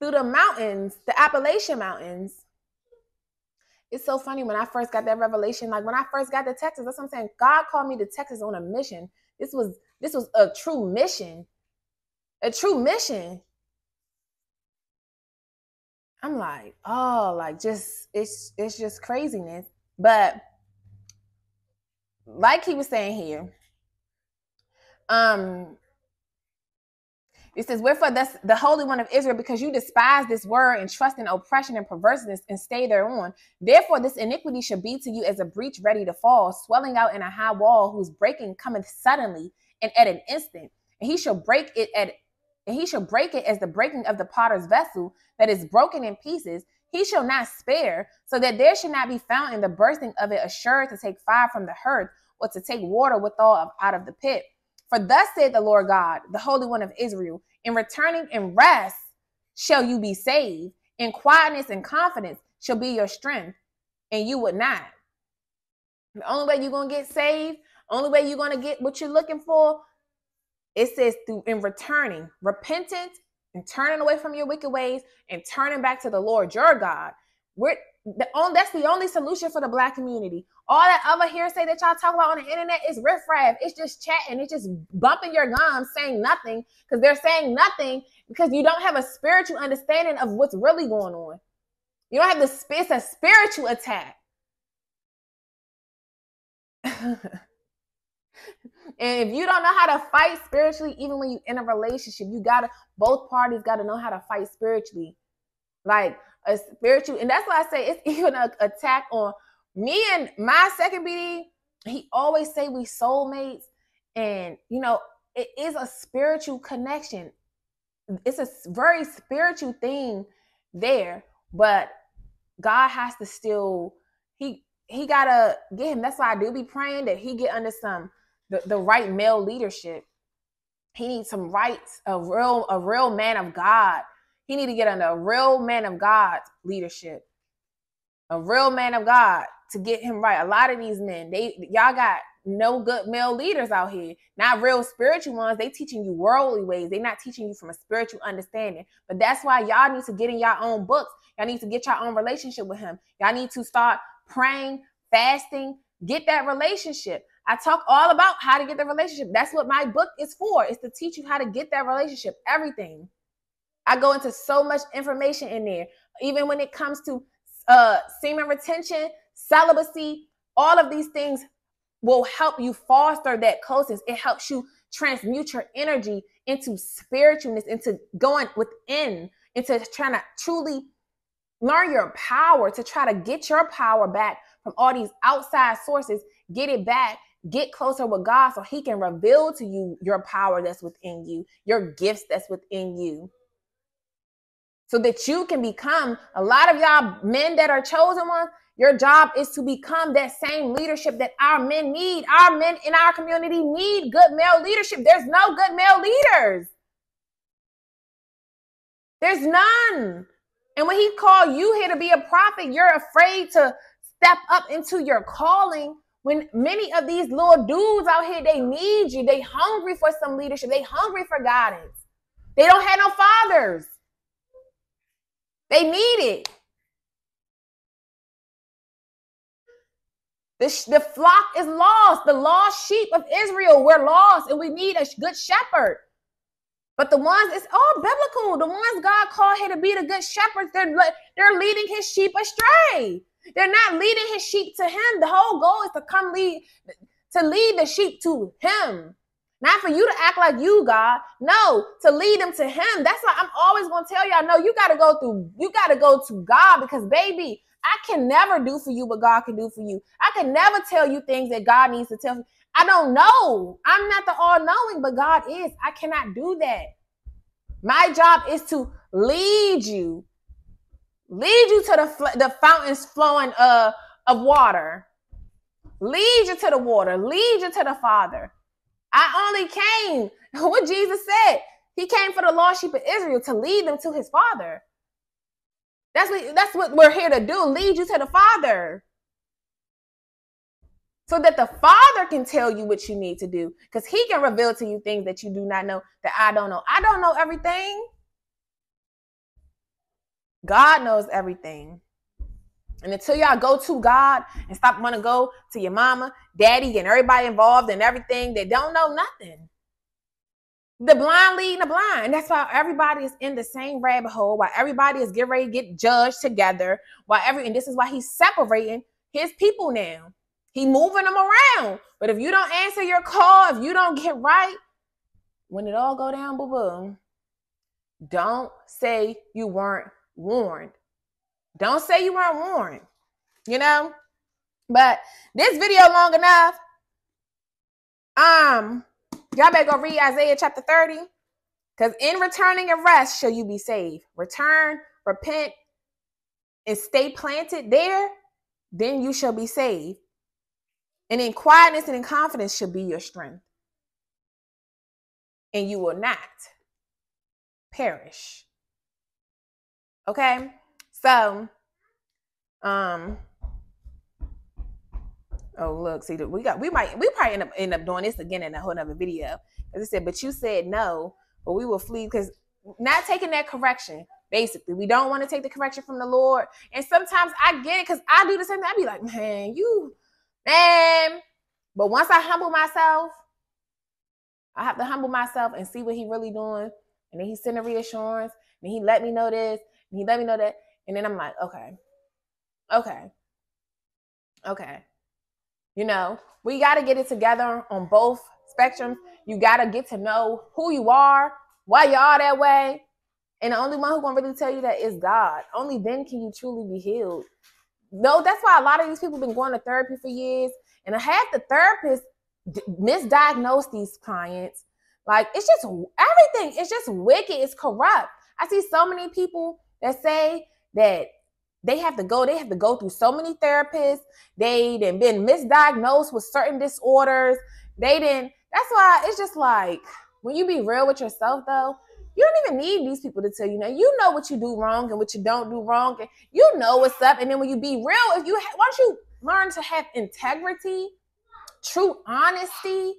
Through the mountains, the Appalachian Mountains. It's so funny when I first got that revelation. Like when I first got to Texas, that's what I'm saying. God called me to Texas on a mission. This was this was a true mission. A true mission. I'm like, oh, like just it's it's just craziness. But like he was saying here, um, it says, Wherefore thus the Holy One of Israel, because you despise this word and trust in oppression and perverseness and stay thereon. Therefore, this iniquity shall be to you as a breach ready to fall, swelling out in a high wall, whose breaking cometh suddenly and at an instant. And he shall break it at and he shall break it as the breaking of the potter's vessel that is broken in pieces. He shall not spare, so that there should not be found in the bursting of it assured to take fire from the hearth or to take water withal out of the pit. For thus said the Lord God, the Holy One of Israel, in returning in rest shall you be saved. In quietness and confidence shall be your strength, and you would not. The only way you're gonna get saved, only way you're gonna get what you're looking for, it says through in returning, repentant and turning away from your wicked ways and turning back to the Lord your God. We're the only, that's the only solution for the black community. All that other hearsay that y'all talk about on the internet is riffraff. It's just chatting. It's just bumping your gums, saying nothing because they're saying nothing because you don't have a spiritual understanding of what's really going on. You don't have the it's a spiritual attack. and if you don't know how to fight spiritually, even when you're in a relationship, you gotta both parties gotta know how to fight spiritually. Like a spiritual, and that's why I say it's even an attack on me and my second BD. He always say we soulmates, and you know it is a spiritual connection. It's a very spiritual thing there, but God has to still he he gotta get him. That's why I do be praying that he get under some the, the right male leadership. He needs some rights, a real a real man of God he need to get under a real man of God leadership. A real man of God to get him right. A lot of these men, they y'all got no good male leaders out here, not real spiritual ones. They teaching you worldly ways. They not teaching you from a spiritual understanding. But that's why y'all need to get in your own books. Y'all need to get your own relationship with him. Y'all need to start praying, fasting, get that relationship. I talk all about how to get the relationship. That's what my book is for. Is to teach you how to get that relationship. Everything. I go into so much information in there, even when it comes to uh, semen retention, celibacy, all of these things will help you foster that closeness. It helps you transmute your energy into spiritualness, into going within, into trying to truly learn your power, to try to get your power back from all these outside sources, get it back, get closer with God so He can reveal to you your power that's within you, your gifts that's within you. So that you can become a lot of y'all men that are chosen ones, your job is to become that same leadership that our men need. Our men in our community need good male leadership. There's no good male leaders. There's none. And when he called you here to be a prophet, you're afraid to step up into your calling. When many of these little dudes out here, they need you. They hungry for some leadership. They hungry for guidance. They don't have no fathers. They need it. The, the flock is lost. The lost sheep of Israel, we're lost, and we need a good shepherd. But the ones, it's all biblical. The ones God called here to be the good shepherds, they're, they're leading his sheep astray. They're not leading his sheep to him. The whole goal is to come lead, to lead the sheep to him. Not for you to act like you, God. No, to lead them to him. That's why I'm always going to tell y'all, no, you got to go through, you got to go to God because, baby, I can never do for you what God can do for you. I can never tell you things that God needs to tell you. I don't know. I'm not the all knowing, but God is. I cannot do that. My job is to lead you, lead you to the, the fountains flowing uh, of water, lead you to the water, lead you to the Father. I only came, what Jesus said, He came for the lost sheep of Israel to lead them to His Father. That's what that's what we're here to do, lead you to the Father. So that the Father can tell you what you need to do. Because He can reveal to you things that you do not know, that I don't know. I don't know everything. God knows everything. And until y'all go to God and stop want to go to your mama, daddy, and everybody involved and everything, they don't know nothing. The blind leading the blind. That's why everybody is in the same rabbit hole. Why everybody is getting ready to get judged together. Why every and this is why he's separating his people now. He moving them around. But if you don't answer your call, if you don't get right, when it all go down, boo boo, don't say you weren't warned. Don't say you weren't warned. You know. But this video long enough. Um, Y'all better go read Isaiah chapter 30. Because in returning and rest shall you be saved. Return, repent, and stay planted there, then you shall be saved. And in quietness and in confidence shall be your strength. And you will not perish. Okay? So, um, Oh, look, see, we got we might we probably end up end up doing this again in a whole other video. As I said, but you said no, but we will flee because not taking that correction. Basically, we don't want to take the correction from the Lord. And sometimes I get it because I do the same thing. I be like, man, you, man. But once I humble myself, I have to humble myself and see what he really doing. And then he send a reassurance. And he let me know this. And he let me know that. And then I'm like, okay, okay, okay. You know, we got to get it together on both spectrums. You got to get to know who you are, why you are that way. And the only one who's going to really tell you that is God. Only then can you truly be healed. No, that's why a lot of these people have been going to therapy for years. And half the therapists misdiagnose these clients. Like, it's just everything. It's just wicked. It's corrupt. I see so many people that say that they have to go, they have to go through so many therapists. They then been misdiagnosed with certain disorders. They didn't, that's why it's just like when you be real with yourself though, you don't even need these people to tell you now. You know what you do wrong and what you don't do wrong, and you know what's up. And then when you be real, if you once you learn to have integrity, true honesty,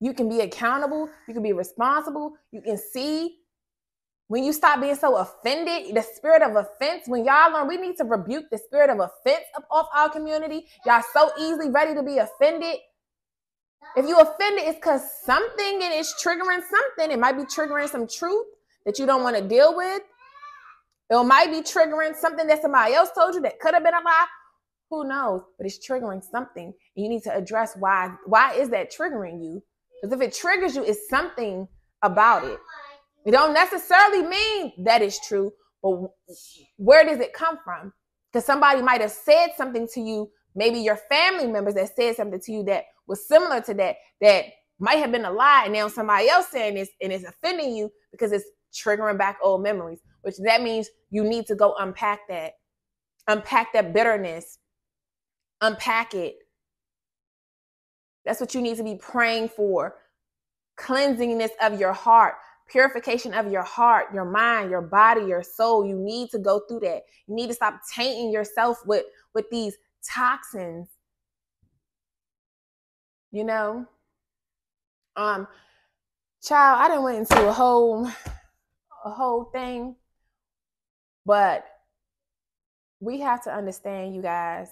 you can be accountable, you can be responsible, you can see when you stop being so offended, the spirit of offense, when y'all learn we need to rebuke the spirit of offense off our community. Y'all so easily ready to be offended. If you offended, it's because something and it's triggering something. It might be triggering some truth that you don't want to deal with. It might be triggering something that somebody else told you that could have been a lie. Who knows? But it's triggering something. And you need to address why. Why is that triggering you? Because if it triggers you, it's something about it. It don't necessarily mean that is true, but where does it come from? Because somebody might have said something to you, maybe your family members that said something to you that was similar to that, that might have been a lie, and now somebody else saying this and it's offending you because it's triggering back old memories, which that means you need to go unpack that, unpack that bitterness, unpack it. That's what you need to be praying for. Cleansingness of your heart, purification of your heart, your mind, your body, your soul. You need to go through that. You need to stop tainting yourself with with these toxins. You know? Um child, I didn't went into a whole a whole thing, but we have to understand you guys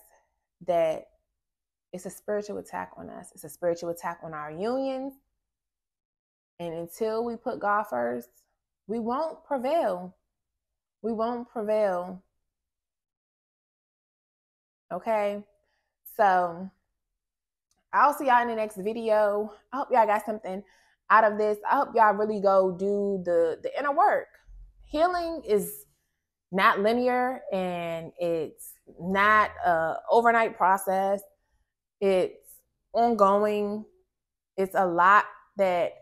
that it's a spiritual attack on us. It's a spiritual attack on our unions. And until we put God first, we won't prevail. We won't prevail. Okay? So I'll see y'all in the next video. I hope y'all got something out of this. I hope y'all really go do the the inner work. Healing is not linear and it's not a overnight process. It's ongoing. It's a lot that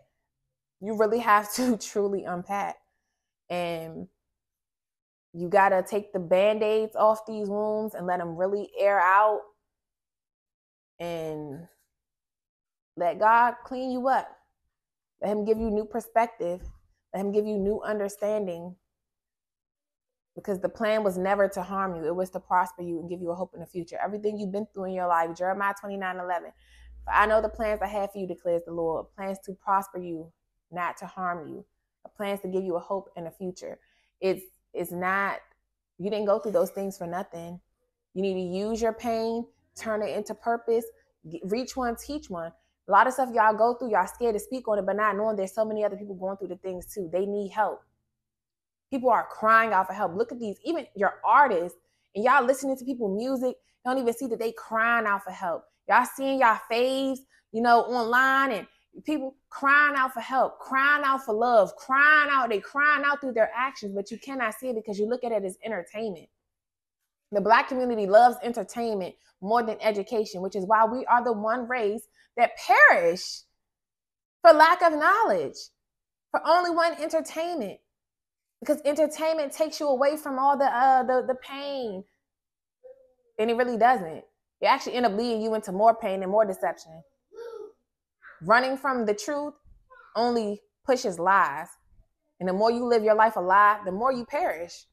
you really have to truly unpack. And you got to take the band aids off these wounds and let them really air out and let God clean you up. Let Him give you new perspective. Let Him give you new understanding. Because the plan was never to harm you, it was to prosper you and give you a hope in the future. Everything you've been through in your life, Jeremiah 29 11. For I know the plans I have for you, declares the Lord plans to prosper you not to harm you. A plans to give you a hope and a future. It's it's not you didn't go through those things for nothing. You need to use your pain, turn it into purpose, reach one, teach one. A lot of stuff y'all go through, y'all scared to speak on it, but not knowing there's so many other people going through the things too. They need help. People are crying out for help. Look at these, even your artists, and y'all listening to people music, don't even see that they crying out for help. Y'all seeing y'all faves, you know, online and people crying out for help, crying out for love, crying out. They crying out through their actions, but you cannot see it because you look at it as entertainment. The black community loves entertainment more than education, which is why we are the one race that perish for lack of knowledge, for only one entertainment. Because entertainment takes you away from all the uh the, the pain. And it really doesn't. It actually end up leading you into more pain and more deception running from the truth only pushes lies. And the more you live your life a lie, the more you perish.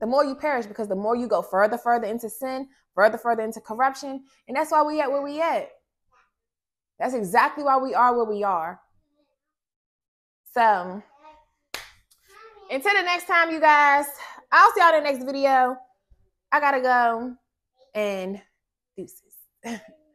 The more you perish because the more you go further, further into sin, further, further into corruption. And that's why we at where we at. That's exactly why we are where we are. So until the next time, you guys, I'll see y'all in the next video. I gotta go and deuces.